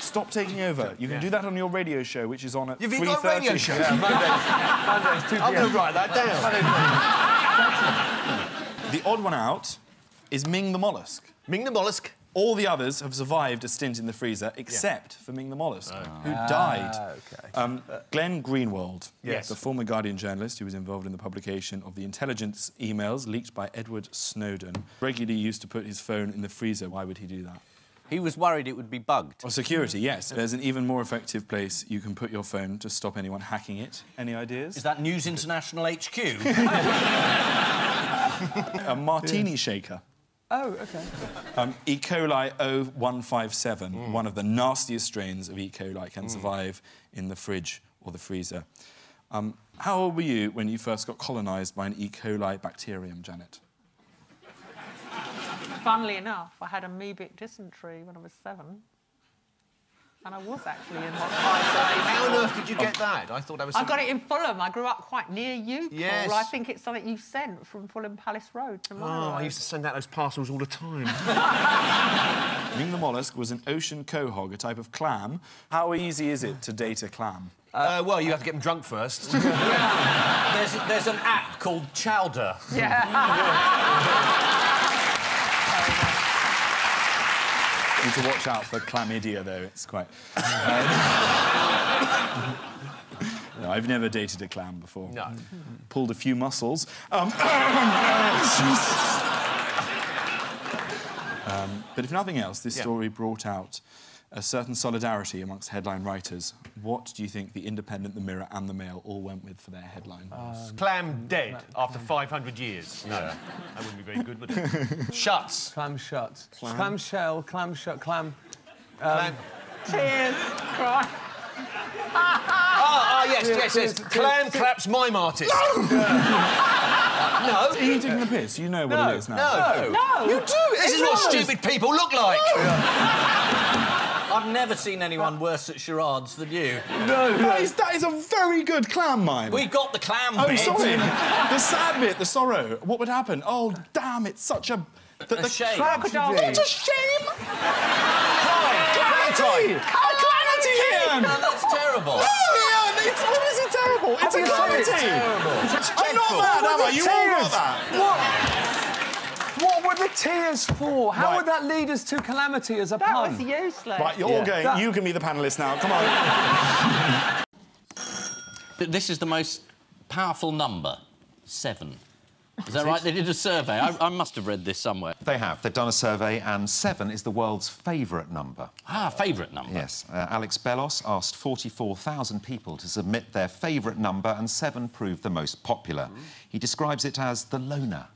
Stop taking over. You can do that on your radio show, which is on at You've 3:30. got a radio show? Yeah, Mondays. Mondays, 2 I'm going to write that down. The odd one out is Ming the mollusk. Ming the mollusk. All the others have survived a stint in the freezer, except for Ming the mollusk, who died. Ah, okay. Um, Glenn Greenwald, Yes. the former Guardian journalist who was involved in the publication of the intelligence emails leaked by Edward Snowden, regularly used to put his phone in the freezer. Why would he do that? He was worried it would be bugged. Or security, yes. There's an even more effective place you can put your phone to stop anyone hacking it. Any ideas? Is that News International HQ? a martini shaker. Oh, OK. Um, e. coli 0157, one of the nastiest strains of E. coli, can survive in the fridge or the freezer. Um, how old were you when you first got colonised by an E. coli bacterium, Janet? Funnily enough, I had amoebic dysentery when I was seven. And I was actually in Hot Spice. How did you get that? I thought that was... I got it in Fulham. I grew up quite near you, Paul. Yes. I think it's something you sent from Fulham Palace Road to my Oh, road. I used to send out those parcels all the time. Ming the mollusk was an ocean quahog, a type of clam. How easy is it to date a clam? Uh, well, you have to get them drunk first. there's, there's an app called Chowder. Yeah. need to watch out for chlamydia, though. It's quite. Um, no, I've never dated a clam before. No. Pulled a few muscles. Um, um, but if nothing else, this Yeah. story brought out a certain solidarity amongst headline writers. What do you think the Independent, the Mirror, and the Mail all went with for their headline? Clam dead after 500 years. No, that wouldn't be very good, would it? Shuts. Clam shut. Clam, shell, clam shut, clam. Um, Cheers. Cry. Ah, ah, yes, yes, yes. Clam claps mime artist. No. no. Are you taking the piss? You know what No, it is now. no. No. You do. This is what stupid people look like. I've never seen anyone worse at charades than you. No, that is, that is a very good clam mime. We got the clam Oh, bit. sorry. the sad bit, the sorrow. What would happen? Oh, damn! It's such a. The, the shame. Crocodile. What a shame! Clarity. How clarity, Ian! No, that's terrible. No, Ian! It's obviously terrible. It's a you said clarity. it's terrible? It's I'm not mad, am I? What You the all tears? got that. What What were the tears for? How Right. would that lead us to calamity as a That pun? was useless. Right, you're all Yeah. going. That- You can be the panelist now. Come on. This is the most powerful number. Seven. Is that right? They did a survey. I, I must have read this somewhere. They have. They've done a survey, and seven is the world's favourite number. Ah, favourite number. Yes. Uh, Alex Bellos asked 44,000 people to submit their favourite number, and seven proved the most popular. He describes it as the loner,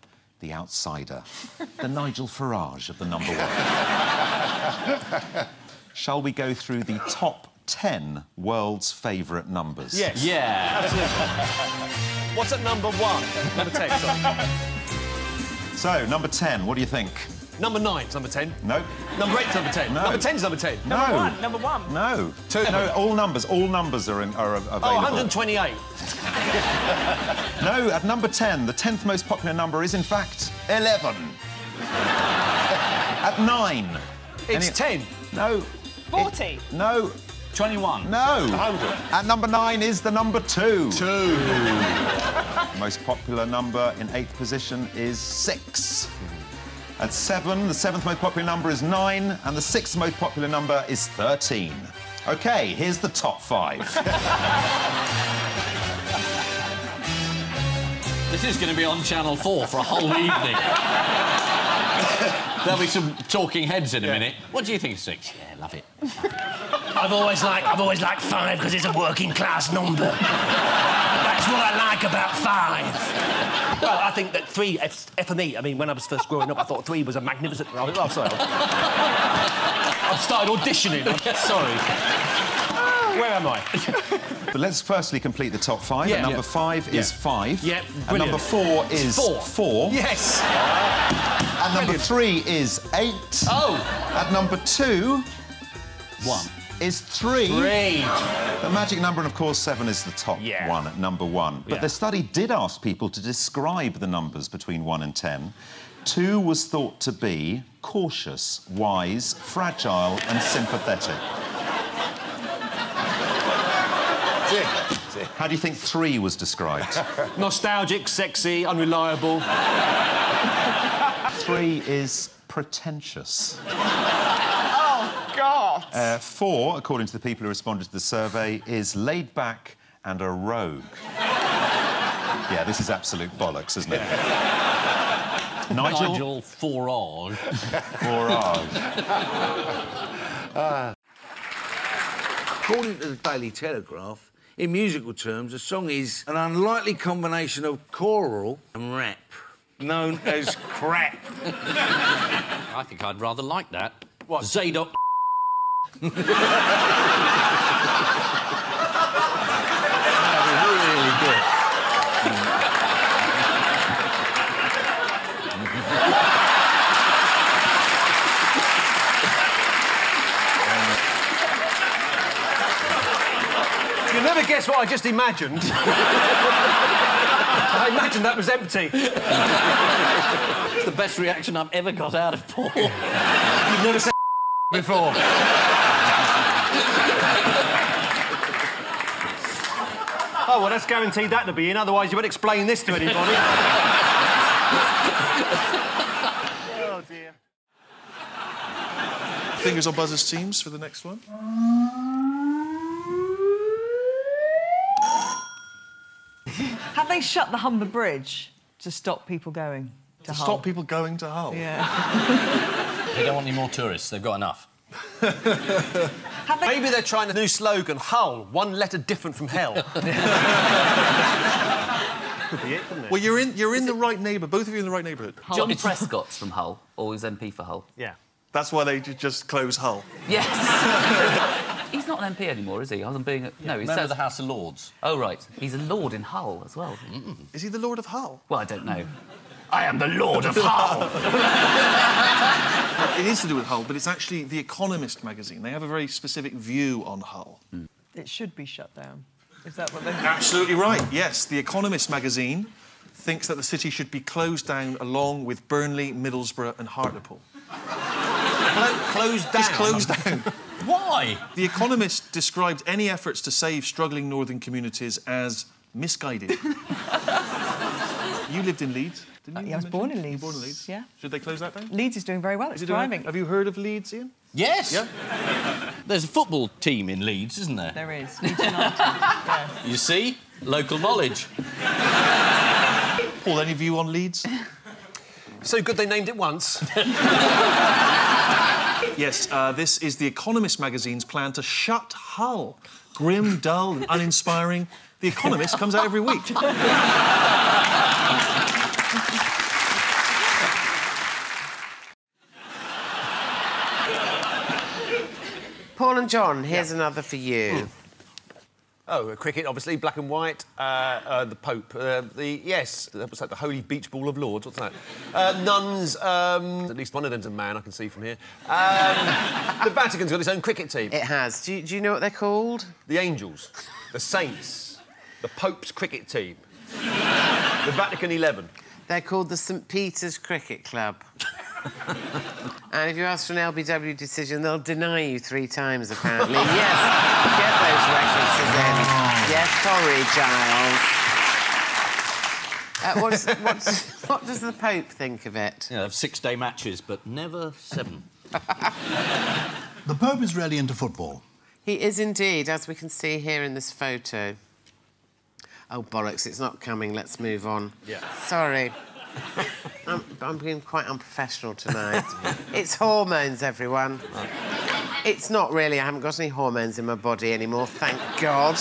the outsider, the Nigel Farage of the number one. Shall we go through the top 10 world's favourite numbers? Yes. Yeah. What's at number one? Number ten. Sorry. So, number 10, what do you think? number nine's number ten. No. Number eight's number ten. No. Number ten's number ten. No. Number one. Number one. No. Two. No, all numbers, all numbers are, in, are oh, available. Oh, 128. No, at number 10, the 10th most popular number is, in fact, 11. at 9. It's Any- ten. No. 40. It- no. 21. No. 100. At number 9 is the number 2. 2. the most popular number in 8th position is 6. At 7, the 7th most popular number is 9, and the 6th most popular number is 13. OK, here's the top 5. This is going to be on Channel 4 for a whole evening. There'll be some talking heads in a minute. What do you think of six? Yeah, love it. I've always liked, I've always liked five because it's a working class number. That's what I like about five. Well, I think that three, F, F for me, I mean, when I was first growing up, I thought three was a magnificent... Oh, oh sorry. I've started auditioning. I'm sorry. Where am I? But let's firstly complete the top five. Yeah. At number Yeah. five is five. Yeah, And number four is Four. four. Yes. And number three is eight. Oh. At number two One. is three. Three. The magic number, and of course, seven is the top Yeah. one number one. But Yeah. the study did ask people to describe the numbers between one and ten. Two was thought to be cautious, wise, fragile, and sympathetic. How do you think three was described? Nostalgic, sexy, unreliable. Three is pretentious. Oh, God. Uh, four, according to the people who responded to the survey, is laid back and a rogue. yeah, this is absolute bollocks, isn't it? Nigel? Nigel Farage. Farage. According to the Daily Telegraph, in musical terms, a song is an unlikely combination of choral and rap, known as crap. I think I'd rather like that. What? Zadok. really good. Never guess what I just imagined. I imagined that was empty. It's the best reaction I've ever got out of Paul. You've never said before. Oh, well, that's guaranteed that to be in, otherwise you wouldn't explain this to anybody. oh, dear. Fingers on buzzers teams for the next one. Have they shut the Humber Bridge to stop people going to, To Hull? stop people going to Hull. Yeah. They don't want any more tourists. They've got enough. Maybe they're trying a new slogan, Hull, one letter different from hell. Could be it, couldn't it? Well, you're in you're in the right neighbour. Both of you in the right neighbourhood. John Prescott's from Hull, always he's MP for Hull. Yeah. That's why they just close Hull. Yes. He's not an MP anymore, is he? Other than being a... no, he's member of the House of Lords. Oh, right. He's a lord in Hull as well. Is he the Lord of Hull? Well, I don't know. I am the Lord of Hull. it is to do with Hull, but it's actually The Economist magazine. They have a very specific view on Hull. It should be shut down. Is that what they... Absolutely right, yes. The Economist magazine thinks that the city should be closed down along with Burnley, Middlesbrough and Hartlepool. closed down? Just closed down. Why? The Economist described any efforts to save struggling northern communities as misguided. you lived in Leeds, didn't you? Uh, I was born in? Leeds. You born in Leeds? Yeah. Should they close that down? Leeds is doing very well. It's it doing- thriving. Have you heard of Leeds, Ian? Yes. Yeah. There's a football team in Leeds, isn't there? There is. Leeds United. yeah. You see? Local knowledge. Paul, any view on Leeds? So good they named it once. yes, uh, this is The Economist magazine's plan to shut Hull. Grim, dull, and uninspiring. The Economist comes out every week. Paul and John, here's another for you. Oh, cricket, obviously, black and white. Uh, uh, the Pope. Uh, the yes, what's that? The Holy Beach Ball of Lords. What's that? Uh, nuns. Um, at least one of them's a man. I can see from here. Um, the Vatican's got its own cricket team. It has. Do you, do you know what they're called? The Angels, the Saints, the Pope's cricket team, the Vatican Eleven. They're called the St Peter's Cricket Club. And if you ask for an LBW decision, they'll deny you three times, apparently. yes, get those references in. Yes, sorry, Giles. Uh, what's, what's, what does the Pope think of it? Yeah, have six-day matches, but never seven. The Pope is really into football. He is indeed, as we can see here in this photo. Oh, bollocks, it's not coming. Let's move on. Yeah. Sorry. I'm, I'm being quite unprofessional tonight. it's hormones, everyone. It's not really. I haven't got any hormones in my body anymore, thank God.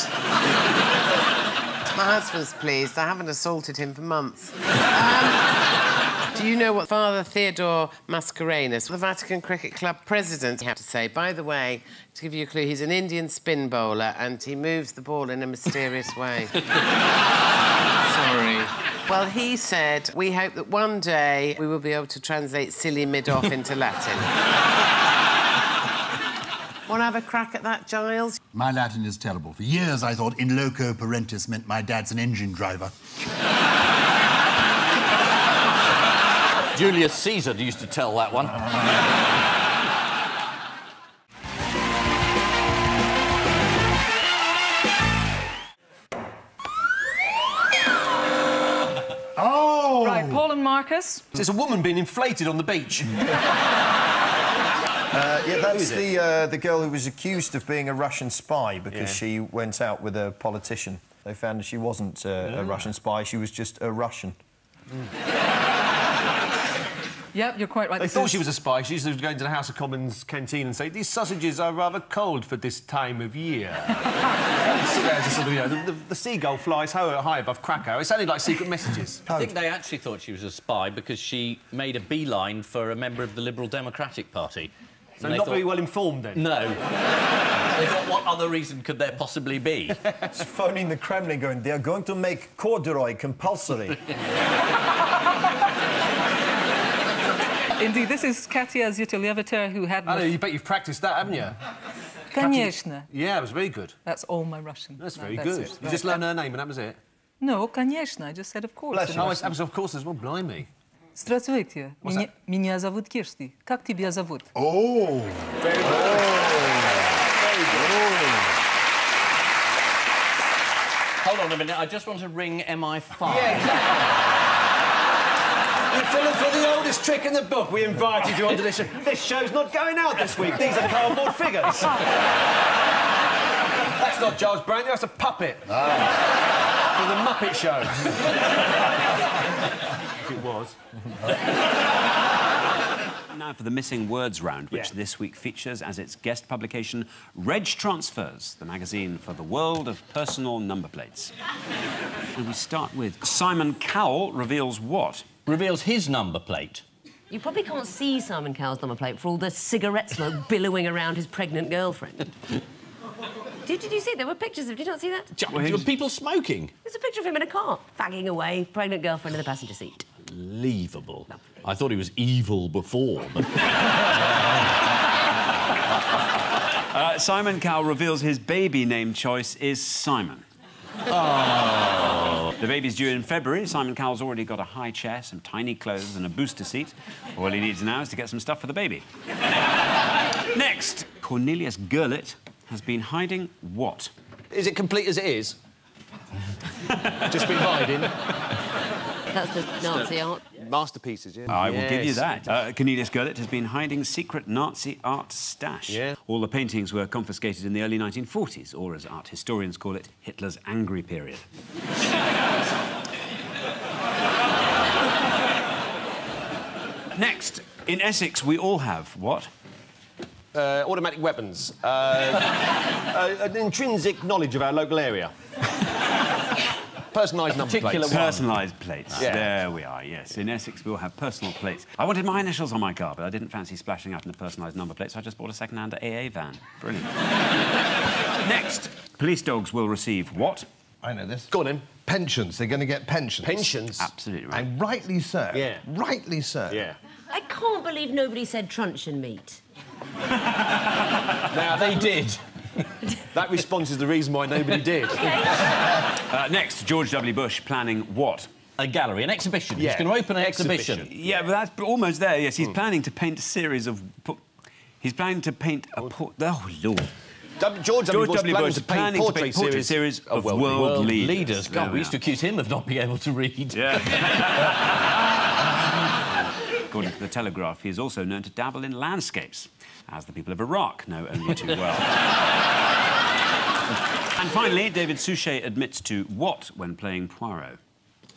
my husband's pleased. I haven't assaulted him for months. Um, do you know what Father Theodore Mascarenhas, the Vatican Cricket Club president, had to say? By the way, to give you a clue, he's an Indian spin bowler and he moves the ball in a mysterious way. Sorry. Well, he said, we hope that one day we will be able to translate silly mid off into Latin. Want to have a crack at that, Giles? My Latin is terrible. For years, I thought in loco parentis meant my dad's an engine driver. Julius Caesar used to tell that one. Marcus. There's a woman being inflated on the beach. Uh, yeah, that's the uh, the girl who was accused of being a Russian spy because Yeah. she went out with a politician. They found she wasn't uh, a Russian spy; she was just a Russian. Yep, you're quite right. They This thought is- she was a spy. She used to go into the House of Commons canteen and say, "These sausages are rather cold for this time of year." So there's a sort of, you know, the, the, the seagull flies high, high above Krakow. It sounded like secret messages. I think they actually thought she was a spy because she made a beeline for a member of the Liberal Democratic Party. So not thought- very well informed then. No. they thought, what other reason could there possibly be? It's phoning the Kremlin, going, "They are going to make corduroy compulsory." Indeed, this is Katia Zatuliveter, who had... I know, you bet you've practised that, haven't you? Конечно. Yeah, it was very good. That's all my Russian. That's very no, good. You just learned her name and that was it? No, конечно. I just said of course. Bless you. Oh, was of course as well. Blimey. Здравствуйте. Меня, зовут Кирсти. Как тебя зовут? Oh, very good. Oh. Hold on a minute. I just want to ring MI5. Yeah, exactly. You fell for the oldest trick in the book. We invited you onto this show. This show's not going out this week. These are cardboard figures. That's not Giles Brand, that's a puppet. Ah. For the Muppet Show. it was. Now for the Missing Words round, which Yeah. this week features as its guest publication Reg Transfers, the magazine for the world of personal number plates. and we start with Simon Cowell reveals what? Reveals his number plate. You probably can't see Simon Cowell's number plate for all the cigarette smoke billowing around his pregnant girlfriend. did, did you see? There were pictures of. Did you not see that? There were people smoking. There's a picture of him in a car, fagging away, pregnant girlfriend in the passenger seat. Unbelievable. I thought he was evil before, but... Uh, Simon Cowell reveals his baby name choice is Simon. Oh. The baby's due in February. Simon Cowell's already got a high chair, some tiny clothes, and a booster seat. All he needs now is to get some stuff for the baby. Next, Cornelius Gurlitt has been hiding what? Is it complete as it is? Just been hiding. That's the Nazi art. Masterpieces, yeah. I will give you that. Uh, Cornelius Gurlitt has been hiding secret Nazi art stash. Yeah. All the paintings were confiscated in the early 1940s, or as art historians call it, Hitler's angry period. Next, in Essex, we all have what? Uh, automatic weapons. Uh, uh, an intrinsic knowledge of our local area. Personalised number plates. Personalised plates. Yeah. There we are, yes. In Essex, we all have personal plates. I wanted my initials on my car, but I didn't fancy splashing out in a personalised number plate, so I just bought a second-hand AA van. Brilliant. Next, police dogs will receive what? I know this. Go on, then. Pensions. They're going to get pensions. Pensions? Absolutely right. And rightly so. Yeah. Rightly so. Yeah. I can't believe nobody said truncheon meat. Now, they did. that response is the reason why nobody did. Uh, next, George W. Bush planning what? A gallery, an exhibition. Yeah. He's going to open an exhibition. Yeah, but that's almost there. Yes, he's planning to paint a series of. po- He's planning to paint a. por- Oh Lord. W- George W. Bush planning to paint planning portrait portrait series of, of world, world leaders. Leaders. There God, we used to accuse him of not being able to read. Yeah. According to the Telegraph, he is also known to dabble in landscapes, as the people of Iraq know only too well. and finally, David Suchet admits to what when playing Poirot?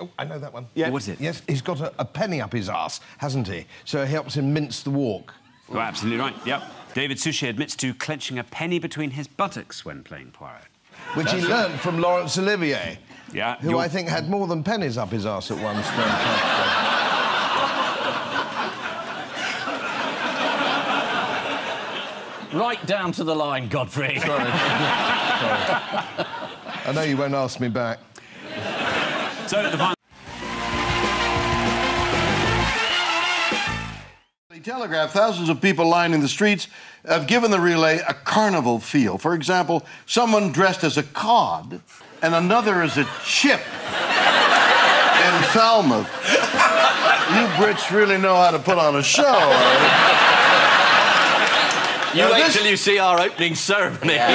Oh, I know that one. Yeah. What is it? Yes, he's got a, a penny up his arse, hasn't he? So it helps him mince the walk. Oh, absolutely right. Yep. David Suchet admits to clenching a penny between his buttocks when playing Poirot. Which he That's- learned from Laurence Olivier, Yeah. who you're- I think had more than pennies up his arse at one stage. Right down to the line, Godfrey. Sorry. I know you won't ask me back. So the final. The Telegraph, thousands of people lining the streets have given the relay a carnival feel. For example, someone dressed as a cod and another as a chip in Falmouth. You Brits really know how to put on a show. Eh? You Now, wait this- till you see our opening ceremony.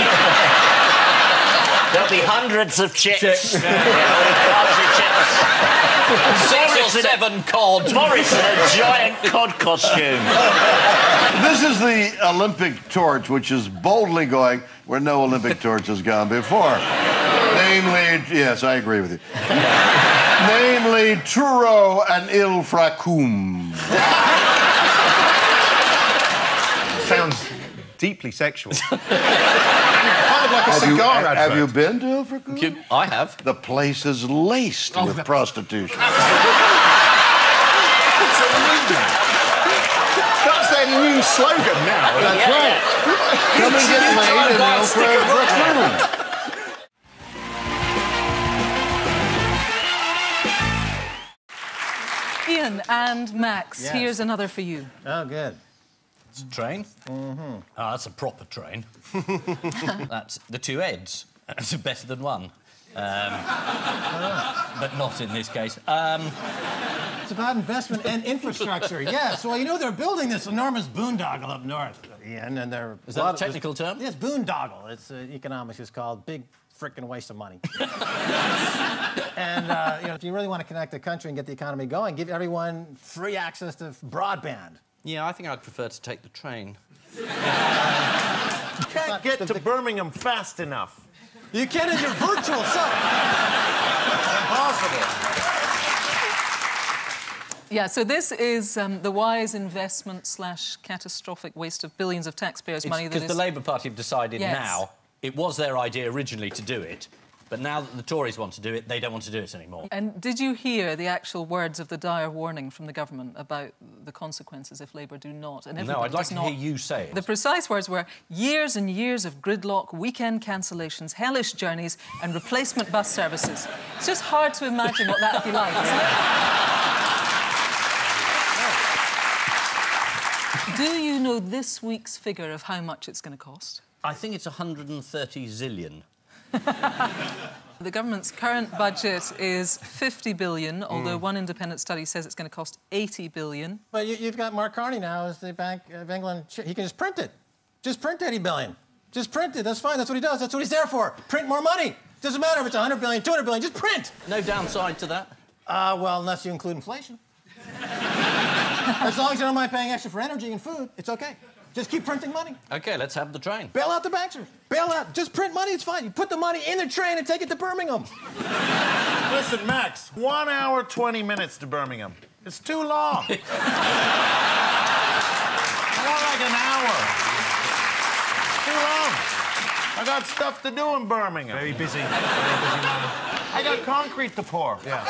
There'll be hundreds of chips. Chips. Yeah, Six or seven cod. Boris in a giant cod costume. This is the Olympic torch, which is boldly going where no Olympic torch has gone before. Namely, yes, I agree with you. Namely, Truro and Ilfracombe. Sounds deeply sexual. kind of like a cigar you, advert. Have you been to Il Fracum? I have. The place is laced Oh, with that- prostitution. That's their new slogan now. That's right. Come and get laid in Ilfracombe. Ian and Max, Yes. here's another for you. Oh, good. It's a train. Mm-hmm. Oh, that's a proper train. that's the two heads. That's better than one. Um, but not in this case. Um, It's about investment and infrastructure. yes. Well, you know they're building this enormous boondoggle up north. Yeah, and they're Is that a of- technical term? Yes, boondoggle. It's uh, economics is called big frickin' waste of money. and uh, you know, if you really want to connect the country and get the economy going, give everyone free access to broadband. Yeah, I think I'd prefer to take the train. You can't get to Birmingham fast enough. You can in your virtual self. Impossible. Yeah, so this is um, the wise investment slash catastrophic waste of billions of taxpayers' money that Because is... the Labour Party have decided Yes. now, it was their idea originally to do it, But now that the Tories want to do it, they don't want to do it anymore. And did you hear the actual words of the dire warning from the government about the consequences if Labour do not? And No, I'd like to not. hear you say it. The precise words were years and years of gridlock, weekend cancellations, hellish journeys, and replacement bus services. It's just hard to imagine what that'd be like? Do you know this week's figure of how much it's going to cost? I think it's 130 zillion. The government's current budget is 50 billion, although Mm. one independent study says it's going to cost 80 billion. But you, you've got Mark Carney now as the Bank of England. He can just print it. Just print 80 billion. Just print it. That's fine. That's what he does. That's what he's there for. Print more money. Doesn't matter if it's 100 billion, 200 billion. Just print. No downside to that? Uh, well, unless you include inflation. as long as you don't mind paying extra for energy and food, it's okay. Just keep printing money. OK, let's have the train. Bail out the banksters. Bail out. Just print money. It's fine. You put the money in the train and take it to Birmingham. Listen, Max, one hour, 20 minutes to Birmingham. It's too long. I want like an hour. Too long. I got stuff to do in Birmingham. Very busy. Very busy man. I got concrete to pour. Yeah.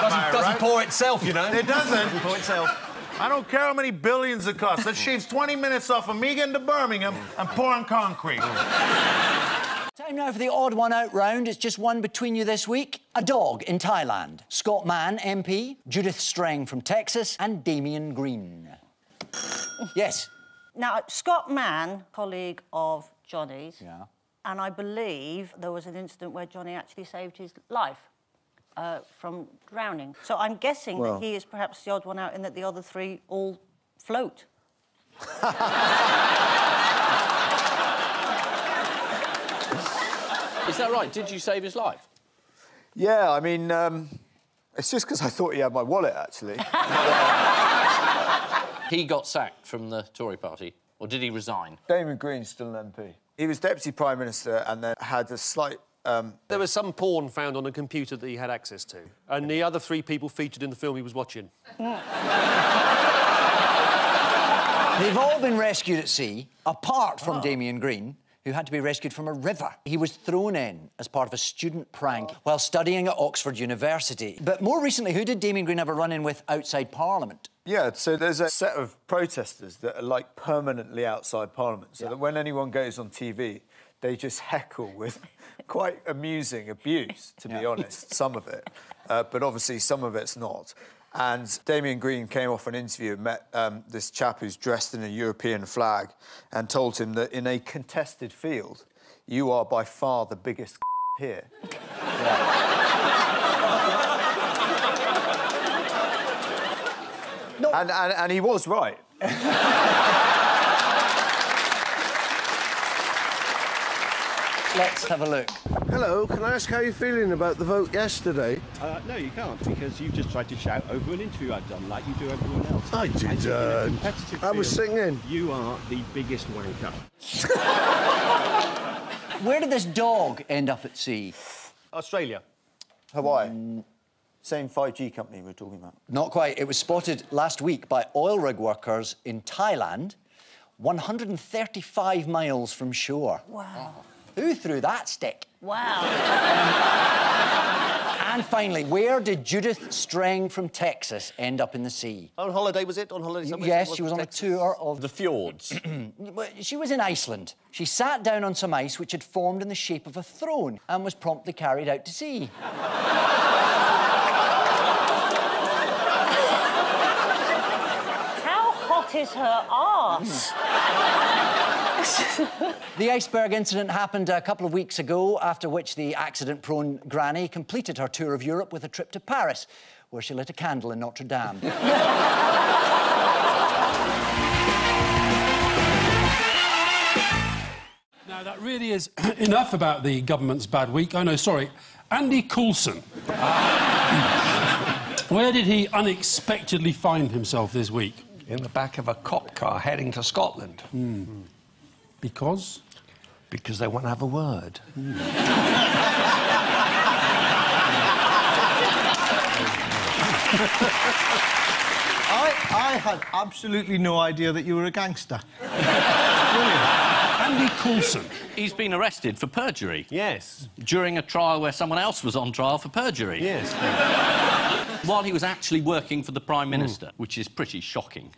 Doesn't, doesn't pour itself, you know. It doesn't. pour itself. I don't care how many billions it costs. That shaves 20 minutes off of me getting to Birmingham and pouring concrete. Time now for the odd one out round. It's just one between you this week. A dog in Thailand. Scott Mann, MP, Judith Strang from Texas, and Damien Green. yes. Now, Scott Mann, colleague of Johnny's, Yeah. and I believe there was an incident where Johnny actually saved his life uh, from drowning. So I'm guessing Well- that he is perhaps the odd one out in that the other three all float. Is that right? Did you save his life? Yeah, I mean, um, it's just because I thought he had my wallet, actually. He got sacked from the Tory party, or did he resign? Damien Green's still an MP. He was Deputy Prime Minister and then had a slight. Um, There was some porn found on a computer that he had access to, and the other three people featured in the film he was watching. They've all been rescued at sea, apart from Damien Green, who had to be rescued from a river. He was thrown in as part of a student prank while studying at Oxford University. But more recently, who did Damien Green have a run in with outside Parliament? yeah, so there's a set of protesters that are like permanently outside Parliament, so that when anyone goes on TV, they just heckle with quite amusing abuse, to be honest, some of it. Uh, but obviously, some of it's not. And Damien Green came off an interview and met um, this chap who's dressed in a European flag and told him that in a contested field, you are by far the biggest here. And, and, and he was right. Let's have a look. Hello, can I ask how you're feeling about the vote yesterday? Uh, no, you can't, because you've just tried to shout over an interview I've done, like you do everyone else. I And in a didn't. competitive I was singing. You are the biggest wanker. Where did this dog end up at sea? Australia. Hawaii. Same 5G company we're talking about. Not quite. It was spotted last week by oil rig workers in Thailand, 135 miles from shore. Wow. Who threw that stick? Wow. And finally, where did Judith Strang from Texas end up in the sea? On holiday, was it? On holiday somewhere? Yes, she was on a tour of the fjords. She was in Iceland. She sat down on some ice which had formed in the shape of a throne and was promptly carried out to sea. How hot is her arse? The iceberg incident happened a couple of weeks ago, after which the accident prone granny completed her tour of Europe with a trip to Paris, where she lit a candle in Notre Dame. Now, that really is enough about the government's bad week. Oh, no, sorry. Andy Coulson. Where did he unexpectedly find himself this week? In the back of a cop car heading to Scotland. Hmm. Because? Because they want to have a word. I, I had absolutely no idea that you were a gangster. And Andy Coulson. He's been arrested for perjury. Yes. During a trial where someone else was on trial for perjury. Yes. While he was actually working for the Prime Minister, which is pretty shocking.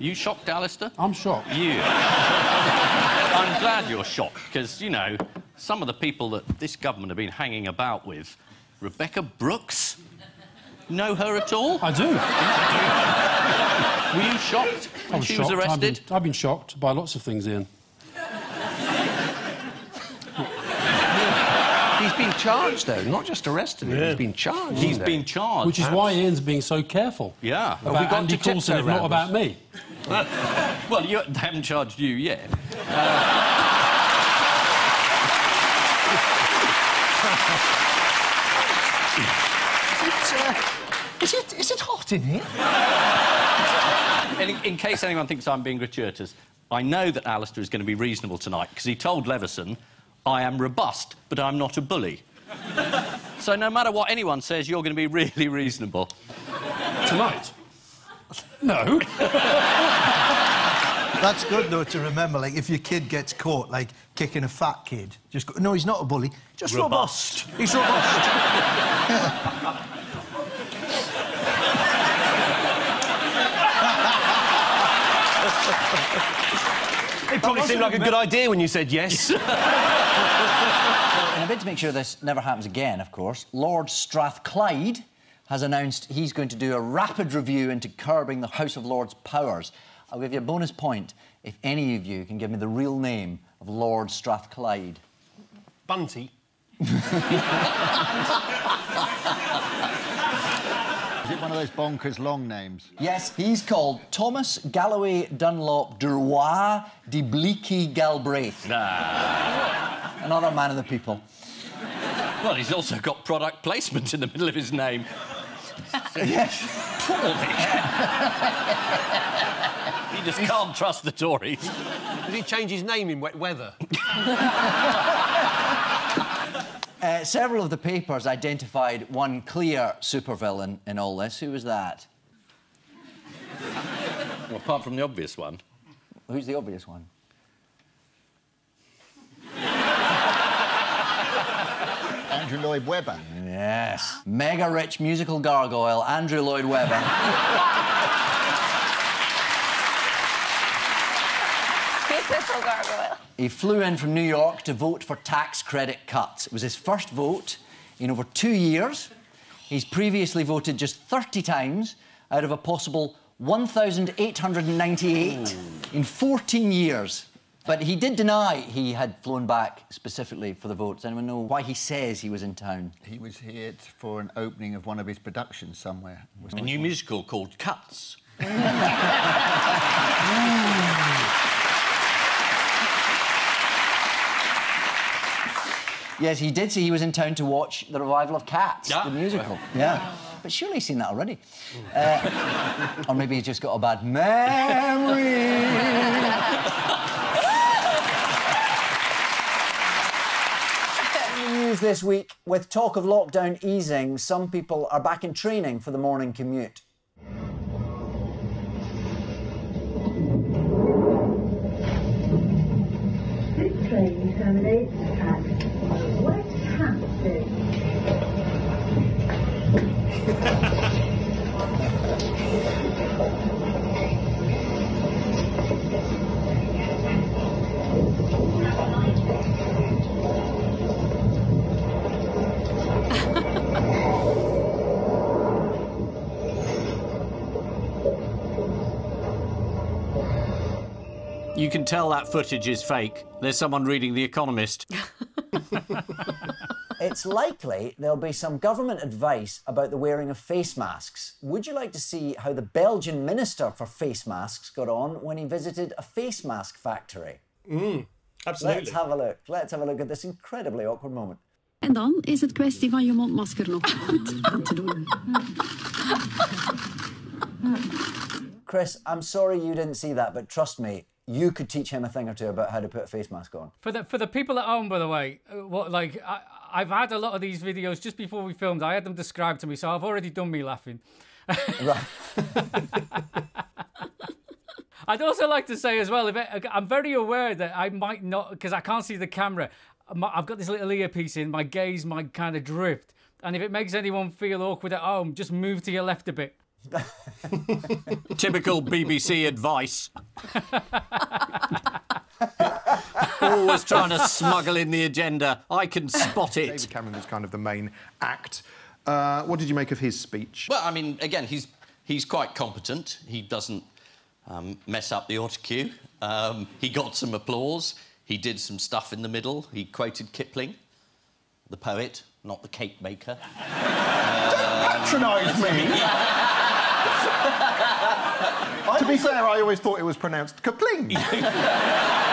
You shocked, Alistair? I'm shocked. You. I'm glad you're shocked, because, you know, some of the people that this government have been hanging about with, Rebekah Brooks, know her at all? I do. Were you shocked I when was she shocked. was I've been, arrested? I've been shocked by lots of things, Ian. He's been charged, though, not just arrested. He's been charged. He's though. been charged. Which is why Ian's being so careful. Yeah. About Have we got Andy Coulson, if not about me. well, you, they haven't charged you yet. Is it, uh, is it, is it hot in here? In, in case anyone thinks I'm being gratuitous, I know that Alistair is going to be reasonable tonight because he told Leveson, I am robust, but I'm not a bully. so no matter what anyone says, you're going to be really reasonable. Tonight? No. That's good though to remember. Like if your kid gets caught like kicking a fat kid, just go, no, he's not a bully, just robust. Robust. He's robust. It probably seemed like a good idea when you said yes. In a bid to make sure this never happens again, of course, Lord Strathclyde has announced he's going to do a rapid review into curbing the House of Lords' powers. I'll give you a bonus point if any of you can give me the real name of Lord Strathclyde. Bunty. Is it one of those bonkers long names? Yes, he's called Thomas Galloway Dunlop Duroy de Bleaky Galbraith. Another man of the people. Well, he's also got product placement in the middle of his name. yes. you just can't trust the Tories. Did he change his name in wet weather? Uh, several of the papers identified one clear supervillain in all this. Who was that? Well, apart from the obvious one. Who's the obvious one? Andrew Lloyd Webber. Yes. Mega rich musical gargoyle, Andrew Lloyd Webber. Musical gargoyle. He flew in from New York to vote for tax credit cuts. It was his first vote in over two years. He's previously voted just 30 times out of a possible 1,898 in 14 years. But he did deny he had flown back specifically for the votes. Does anyone know why he says he was in town? He was here for an opening of one of his productions somewhere. Was A new musical called Cuts. Yes, he did say he was in town to watch the revival of Cats, Yeah. the musical. Yeah. But surely he's seen that already. Uh, or maybe he's just got a bad memory. News this week with talk of lockdown easing, some people are back in training for the morning commute. This train terminates at West Hampstead. You can tell that footage is fake. There's someone reading The Economist. It's likely there'll be some government advice about the wearing of face masks. Would you like to see how the Belgian Minister for Face Masks got on when he visited a face mask factory? Mm, absolutely. Let's have a look. Let's have a look at this incredibly awkward moment. En dan is het kwestie van je mondmasker nog goed aan te doen. Chris, I'm sorry you didn't see that, but trust me, you could teach him a thing or two about how to put a face mask on. For the for the people at home, by the way, uh, what like I, I've had a lot of these videos just before we filmed. I had them described to me, so I've already done me laughing. Right. I'd also like to say as well, if it, I'm very aware that I might not, because I can't see the camera. I've got this little earpiece in, my gaze might kind of drift. And if it makes anyone feel awkward at home, just move to your left a bit. Typical BBC advice. Always trying to smuggle in the agenda. I can spot it. David Cameron was kind of the main act. Uh, what did you make of his speech? Well, I mean, again, he's he's quite competent. He doesn't um, mess up the autocue. Um, he got some applause. He did some stuff in the middle. He quoted Kipling, the poet, not the cake maker. Don't Patronise me! to be fair, I always thought it was pronounced kapling.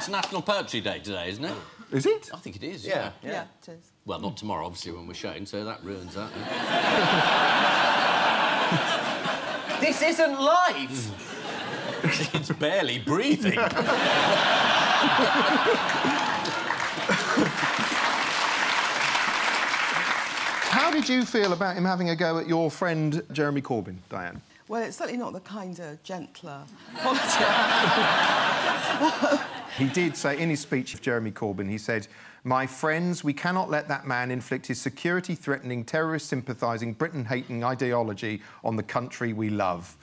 It's National Poetry Day today, isn't it? Is it? I think it is. Yeah. Yeah. Yeah, it is. Well, not tomorrow, obviously, when we're showing, so that ruins that. This isn't live. it's barely breathing. How did you feel about him having a go at your friend Jeremy Corbyn, Diane? Well, it's certainly not the kinder, gentler politics. He did say in his speech of Jeremy Corbyn, he said, My friends, we cannot let that man inflict his security threatening, terrorist sympathising, Britain hating ideology on the country we love.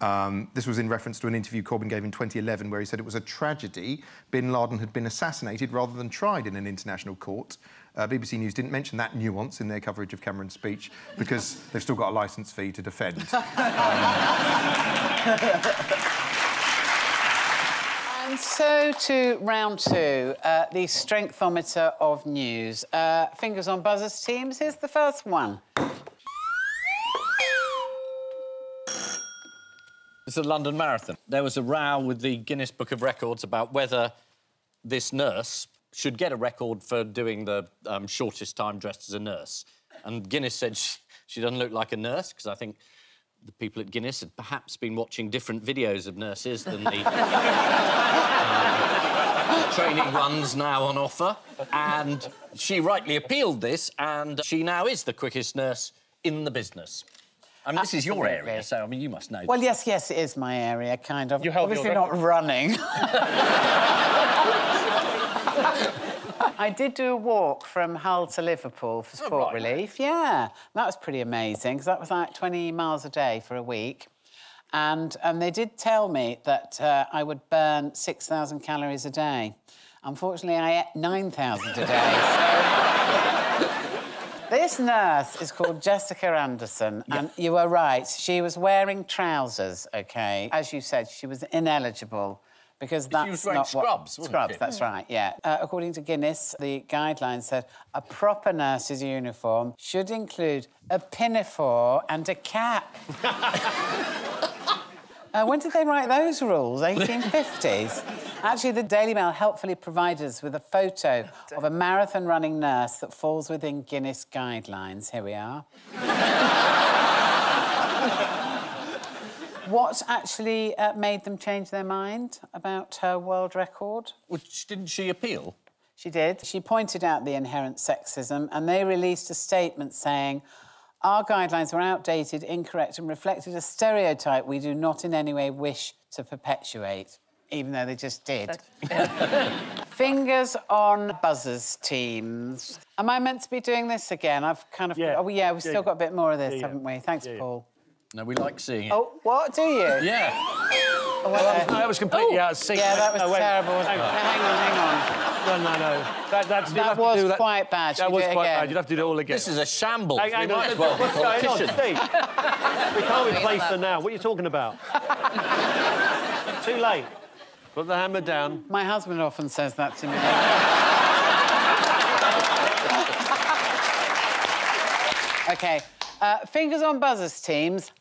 Um, this was in reference to an interview Corbyn gave in 2011 where he said it was a tragedy bin Laden had been assassinated rather than tried in an international court. Uh, BBC News didn't mention that nuance in their coverage of Cameron's speech because they've still got a licence fee to defend. And so to round two, uh, the strengthometer of news. Uh, fingers on buzzers, teams. Here's the first one. It's the London Marathon. There was a row with the Guinness Book of Records about whether this nurse should get a record for doing the um, shortest time dressed as a nurse. And Guinness said she, she doesn't look like a nurse because I think the people at Guinness had perhaps been watching different videos of nurses than the um, training ones now on offer. And she rightly appealed this, and she now is the quickest nurse in the business. I mean, this is your area, so I mean, you must know. Well, yes, yes, it is my area, kind of. You held your Obviously not running. I did do a walk from Hull to Liverpool for sport relief. Yeah, that was pretty amazing because that was like 20 miles a day for a week. And, and they did tell me that uh, I would burn 6,000 calories a day. Unfortunately, I ate 9,000 a day. so- This nurse is called Jessica Anderson, and you were right. She was wearing trousers, OK? As you said, she was ineligible because that's not what... scrubs, wasn't Scrubs, that's right, yeah. Uh, according to Guinness, the guidelines said a proper nurse's uniform should include a pinafore and a cap. Uh, when did they write those rules? 1850s? Actually, the Daily Mail helpfully provided us with a photo of a marathon running nurse that falls within Guinness guidelines. Here we are. what actually uh, made them change their mind about her world record? Which didn't she appeal? She did. She pointed out the inherent sexism, and they released a statement saying, Our guidelines were outdated, incorrect, and reflected a stereotype we do not in any way wish to perpetuate, even though they just did. Fingers on buzzers, teams. Am I meant to be doing this again? I've kind of. Yeah. Oh, yeah, we've Yeah, still yeah. got a bit more of this, Yeah, yeah. haven't we? Thanks, Yeah, yeah. Paul. No, we like seeing it. Oh, what? Do you? Yeah. Oh, well, that, was, that was completely Oh, out of sync. Yeah, that was No, wait. terrible. Hang on. Hang on, hang on. No, no, no. That, that's, That have to was do that. quite bad. That Should we was quite again? bad. You'd have to do it all again. This is a shambles. Hang, hang we on. might as well What's going on. Steve? we can't replace them now. What are you talking about? Too late. Put the hammer down. My husband often says that to me. okay, uh, fingers on buzzers, teams.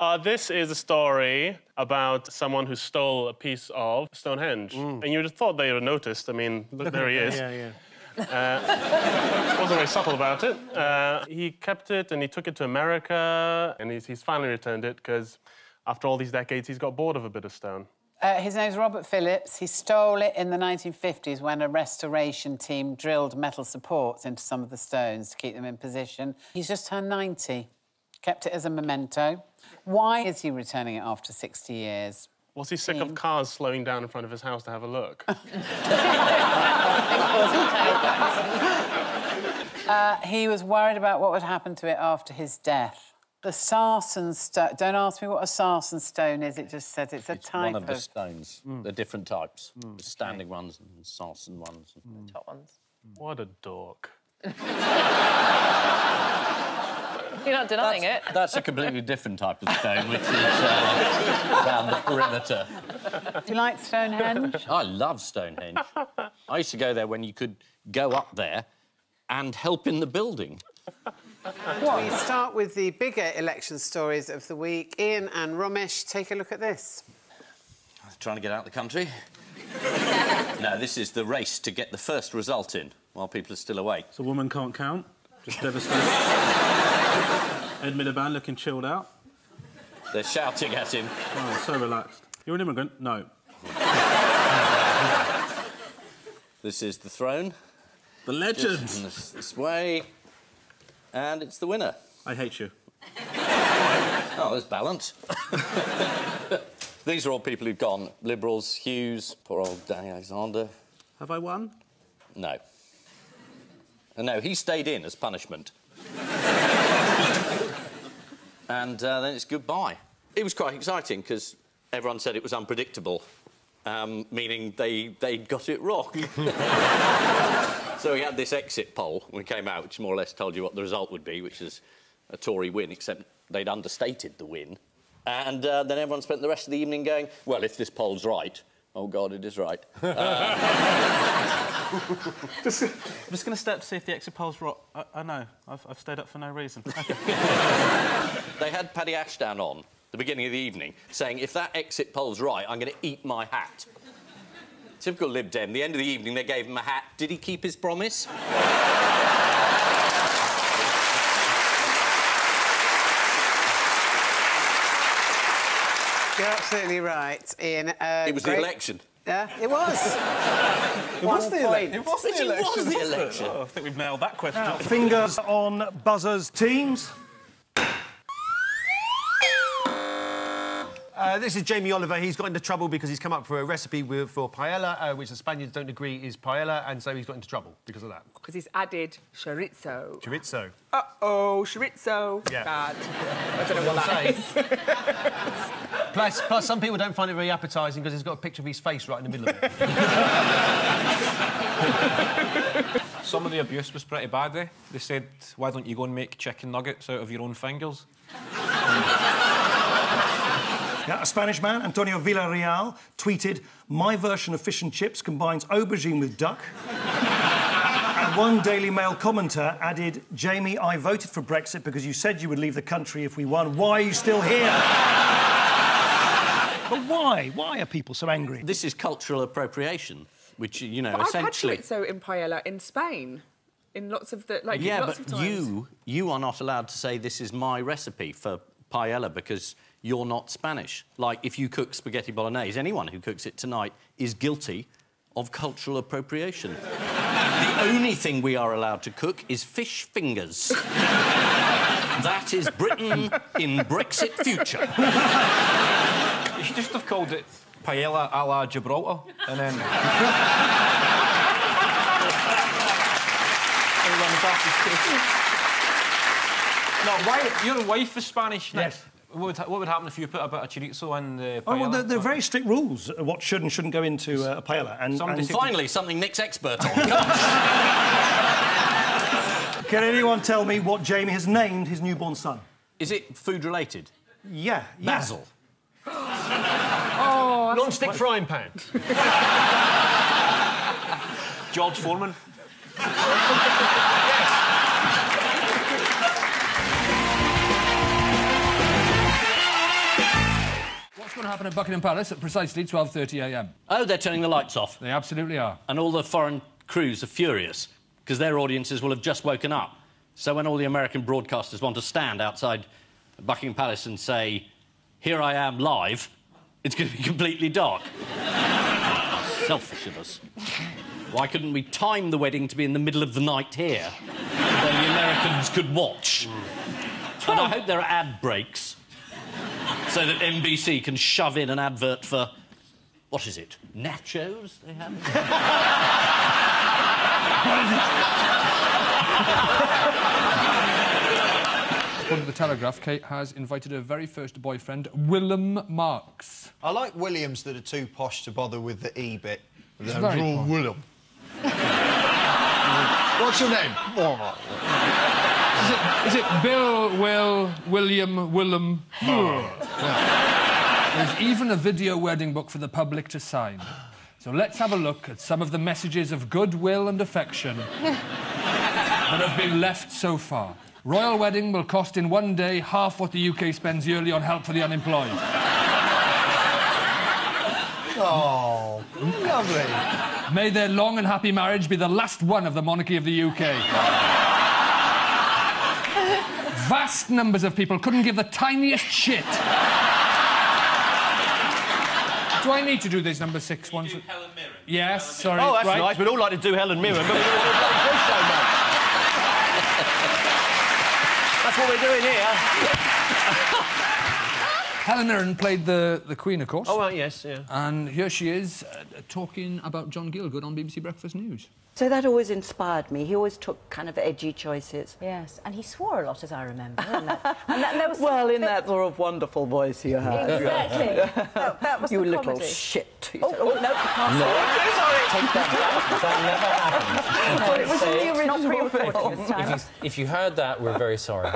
Uh, this is a story about someone who stole a piece of Stonehenge. And you'd have thought they would have noticed. I mean, look, there he is. Yeah, yeah. Uh, wasn't very subtle about it. Uh, he kept it and he took it to America and he's, he's finally returned it because after all these decades, he's got bored of a bit of stone. Uh, his name's Robert Phillips. He stole it in the 1950s when a restoration team drilled metal supports into some of the stones to keep them in position. He's just turned 90. Kept it as a memento. Why is he returning it after 60 years? Was he sick of cars slowing down in front of his house to have a look? Uh, he was worried about what would happen to it after his death. The sarsen stone. Don't ask me what a sarsen stone is. It just says it's a It's type one of the stones. Mm. They're different types. Mm. The standing ones and sarsen ones. Mm. Top ones. What a dork. You're not denying it. That's a completely different type of stone, which is uh, around the perimeter. Do you like Stonehenge? I love Stonehenge. I used to go there when you could go up there and help in the building. We start with the bigger election stories of the week. Ian and Romesh, take a look at this. Trying to get out of the country. no, this is the race to get the first result in while people are still awake. So a woman can't count. Just devastated. Ed Miliband looking chilled out. They're shouting at him. Oh, so relaxed. You're an immigrant? No. This is the throne. The legend. Just This, this way. And it's the winner. I hate you. Oh, there's balance. These are all people who've gone. Liberals, Hughes, poor old Danny Alexander. Have I won? No. No, he stayed in as punishment. and uh, then it's goodbye. It was quite exciting because everyone said it was unpredictable, um, meaning they, they got it wrong. so we had this exit poll when we came out, which more or less told you what the result would be, which is a Tory win, except they'd understated the win. And uh, then everyone spent the rest of the evening going, well, if this poll's right, oh, God, it is right. Uh, just, I'm just going to step to see if the exit poll's right. I, I know. I've, I've stayed up for no reason. Okay. They had Paddy Ashdown on at the beginning of the evening saying, if that exit poll's right, I'm going to eat my hat. Typical Lib Dem. The end of the evening, they gave him a hat. Did he keep his promise? You're absolutely right, Ian. Uh, It was the election. Yeah, it was. It One was the point. election. It was the It was election. the wasn't election. Oh, I think we've nailed that question. Fingers on buzzers teams. Uh, this is Jamie Oliver. He's got into trouble because he's come up for a recipe with, for paella, uh, which the Spaniards don't agree is paella, and so he's got into trouble because of that. Because he's added chorizo. Chorizo. Uh-oh, chorizo. Yeah. Bad. I don't know what that is. Plus, plus, some people don't find it very appetising because it's got a picture of his face right in the middle of it. Some of the abuse was pretty bad, eh? They said, why don't you go and make chicken nuggets out of your own fingers? Yeah, a Spanish man, Antonio Villarreal, tweeted, My version of fish and chips combines aubergine with duck. and one Daily Mail commenter added, Jamie, I voted for Brexit because you said you would leave the country if we won. Why are you still here? but why? Why are people so angry? This is cultural appropriation, which, you know, But I've had essentially... chorizo in paella in Spain. In lots of the... Like, yeah, lots but of times. you you are not allowed to say this is my recipe for paella because you're not Spanish. Like if you cook spaghetti bolognese, anyone who cooks it tonight is guilty of cultural appropriation. the only thing we are allowed to cook is fish fingers. that is Britain in Brexit future. You should just have called it paella a la Gibraltar, and then... no, why, your wife is Spanish. Yes. What would, what would happen if you put a bit of chorizo in the paella? Oh, well, there, there are very strict rules what should and shouldn't go into uh, a paella. And, and Finally, something Nick's expert on. Can anyone tell me what Jamie has named his newborn son? Is it food related? Yeah, yeah. Basil. Oh, Non-stick frying pan. George Foreman. What's to happen at Buckingham Palace at precisely 12.30am? Oh, they're turning the lights off. They absolutely are. And all the foreign crews are furious because their audiences will have just woken up. So when all the American broadcasters want to stand outside Buckingham Palace and say, Here I am live, It's going to be completely dark. Selfish of us. Why couldn't we time the wedding to be in the middle of the night here? Then the Americans could watch. Mm. And I hope there are ad breaks so that NBC can shove in an advert for. What is it? Nachos they have? According to the Telegraph, Kate has invited her very first boyfriend, Willem Marx. I like Williams that are too posh to bother with the E bit. It's They're very all. Willem. What's your name? Is it, is it Bill, Will, William, Willem? There's even a video wedding book for the public to sign. So let's have a look at some of the messages of goodwill and affection that have been left so far. Royal wedding will cost in one day half what the UK spends yearly on help for the unemployed. Oh, lovely. May their long and happy marriage be the last one of the monarchy of the UK. Vast numbers of people couldn't give the tiniest shit. Do I need to do this number six ones? Helen Mirren. Yes, sorry. Oh, that's right. nice. We'd all like to do Helen Mirren, but we're doing a bloody quiz show, mate. That's what we're doing here. Helen Mirren played the, the Queen, of course. Oh, right, yes, yeah. And here she is uh, talking about John Gielgud on BBC Breakfast News. So that always inspired me. He always took kind of edgy choices. Yes, and he swore a lot, as I remember. And that, and that, there was well, in that sort of wonderful voice you had. Exactly. that, that was you the little comedy. shit. He Oh, said, oh, no, you can't No. say that. Take that back. That never happened. Well, it was in the original film. If you, if you heard that, we're very sorry.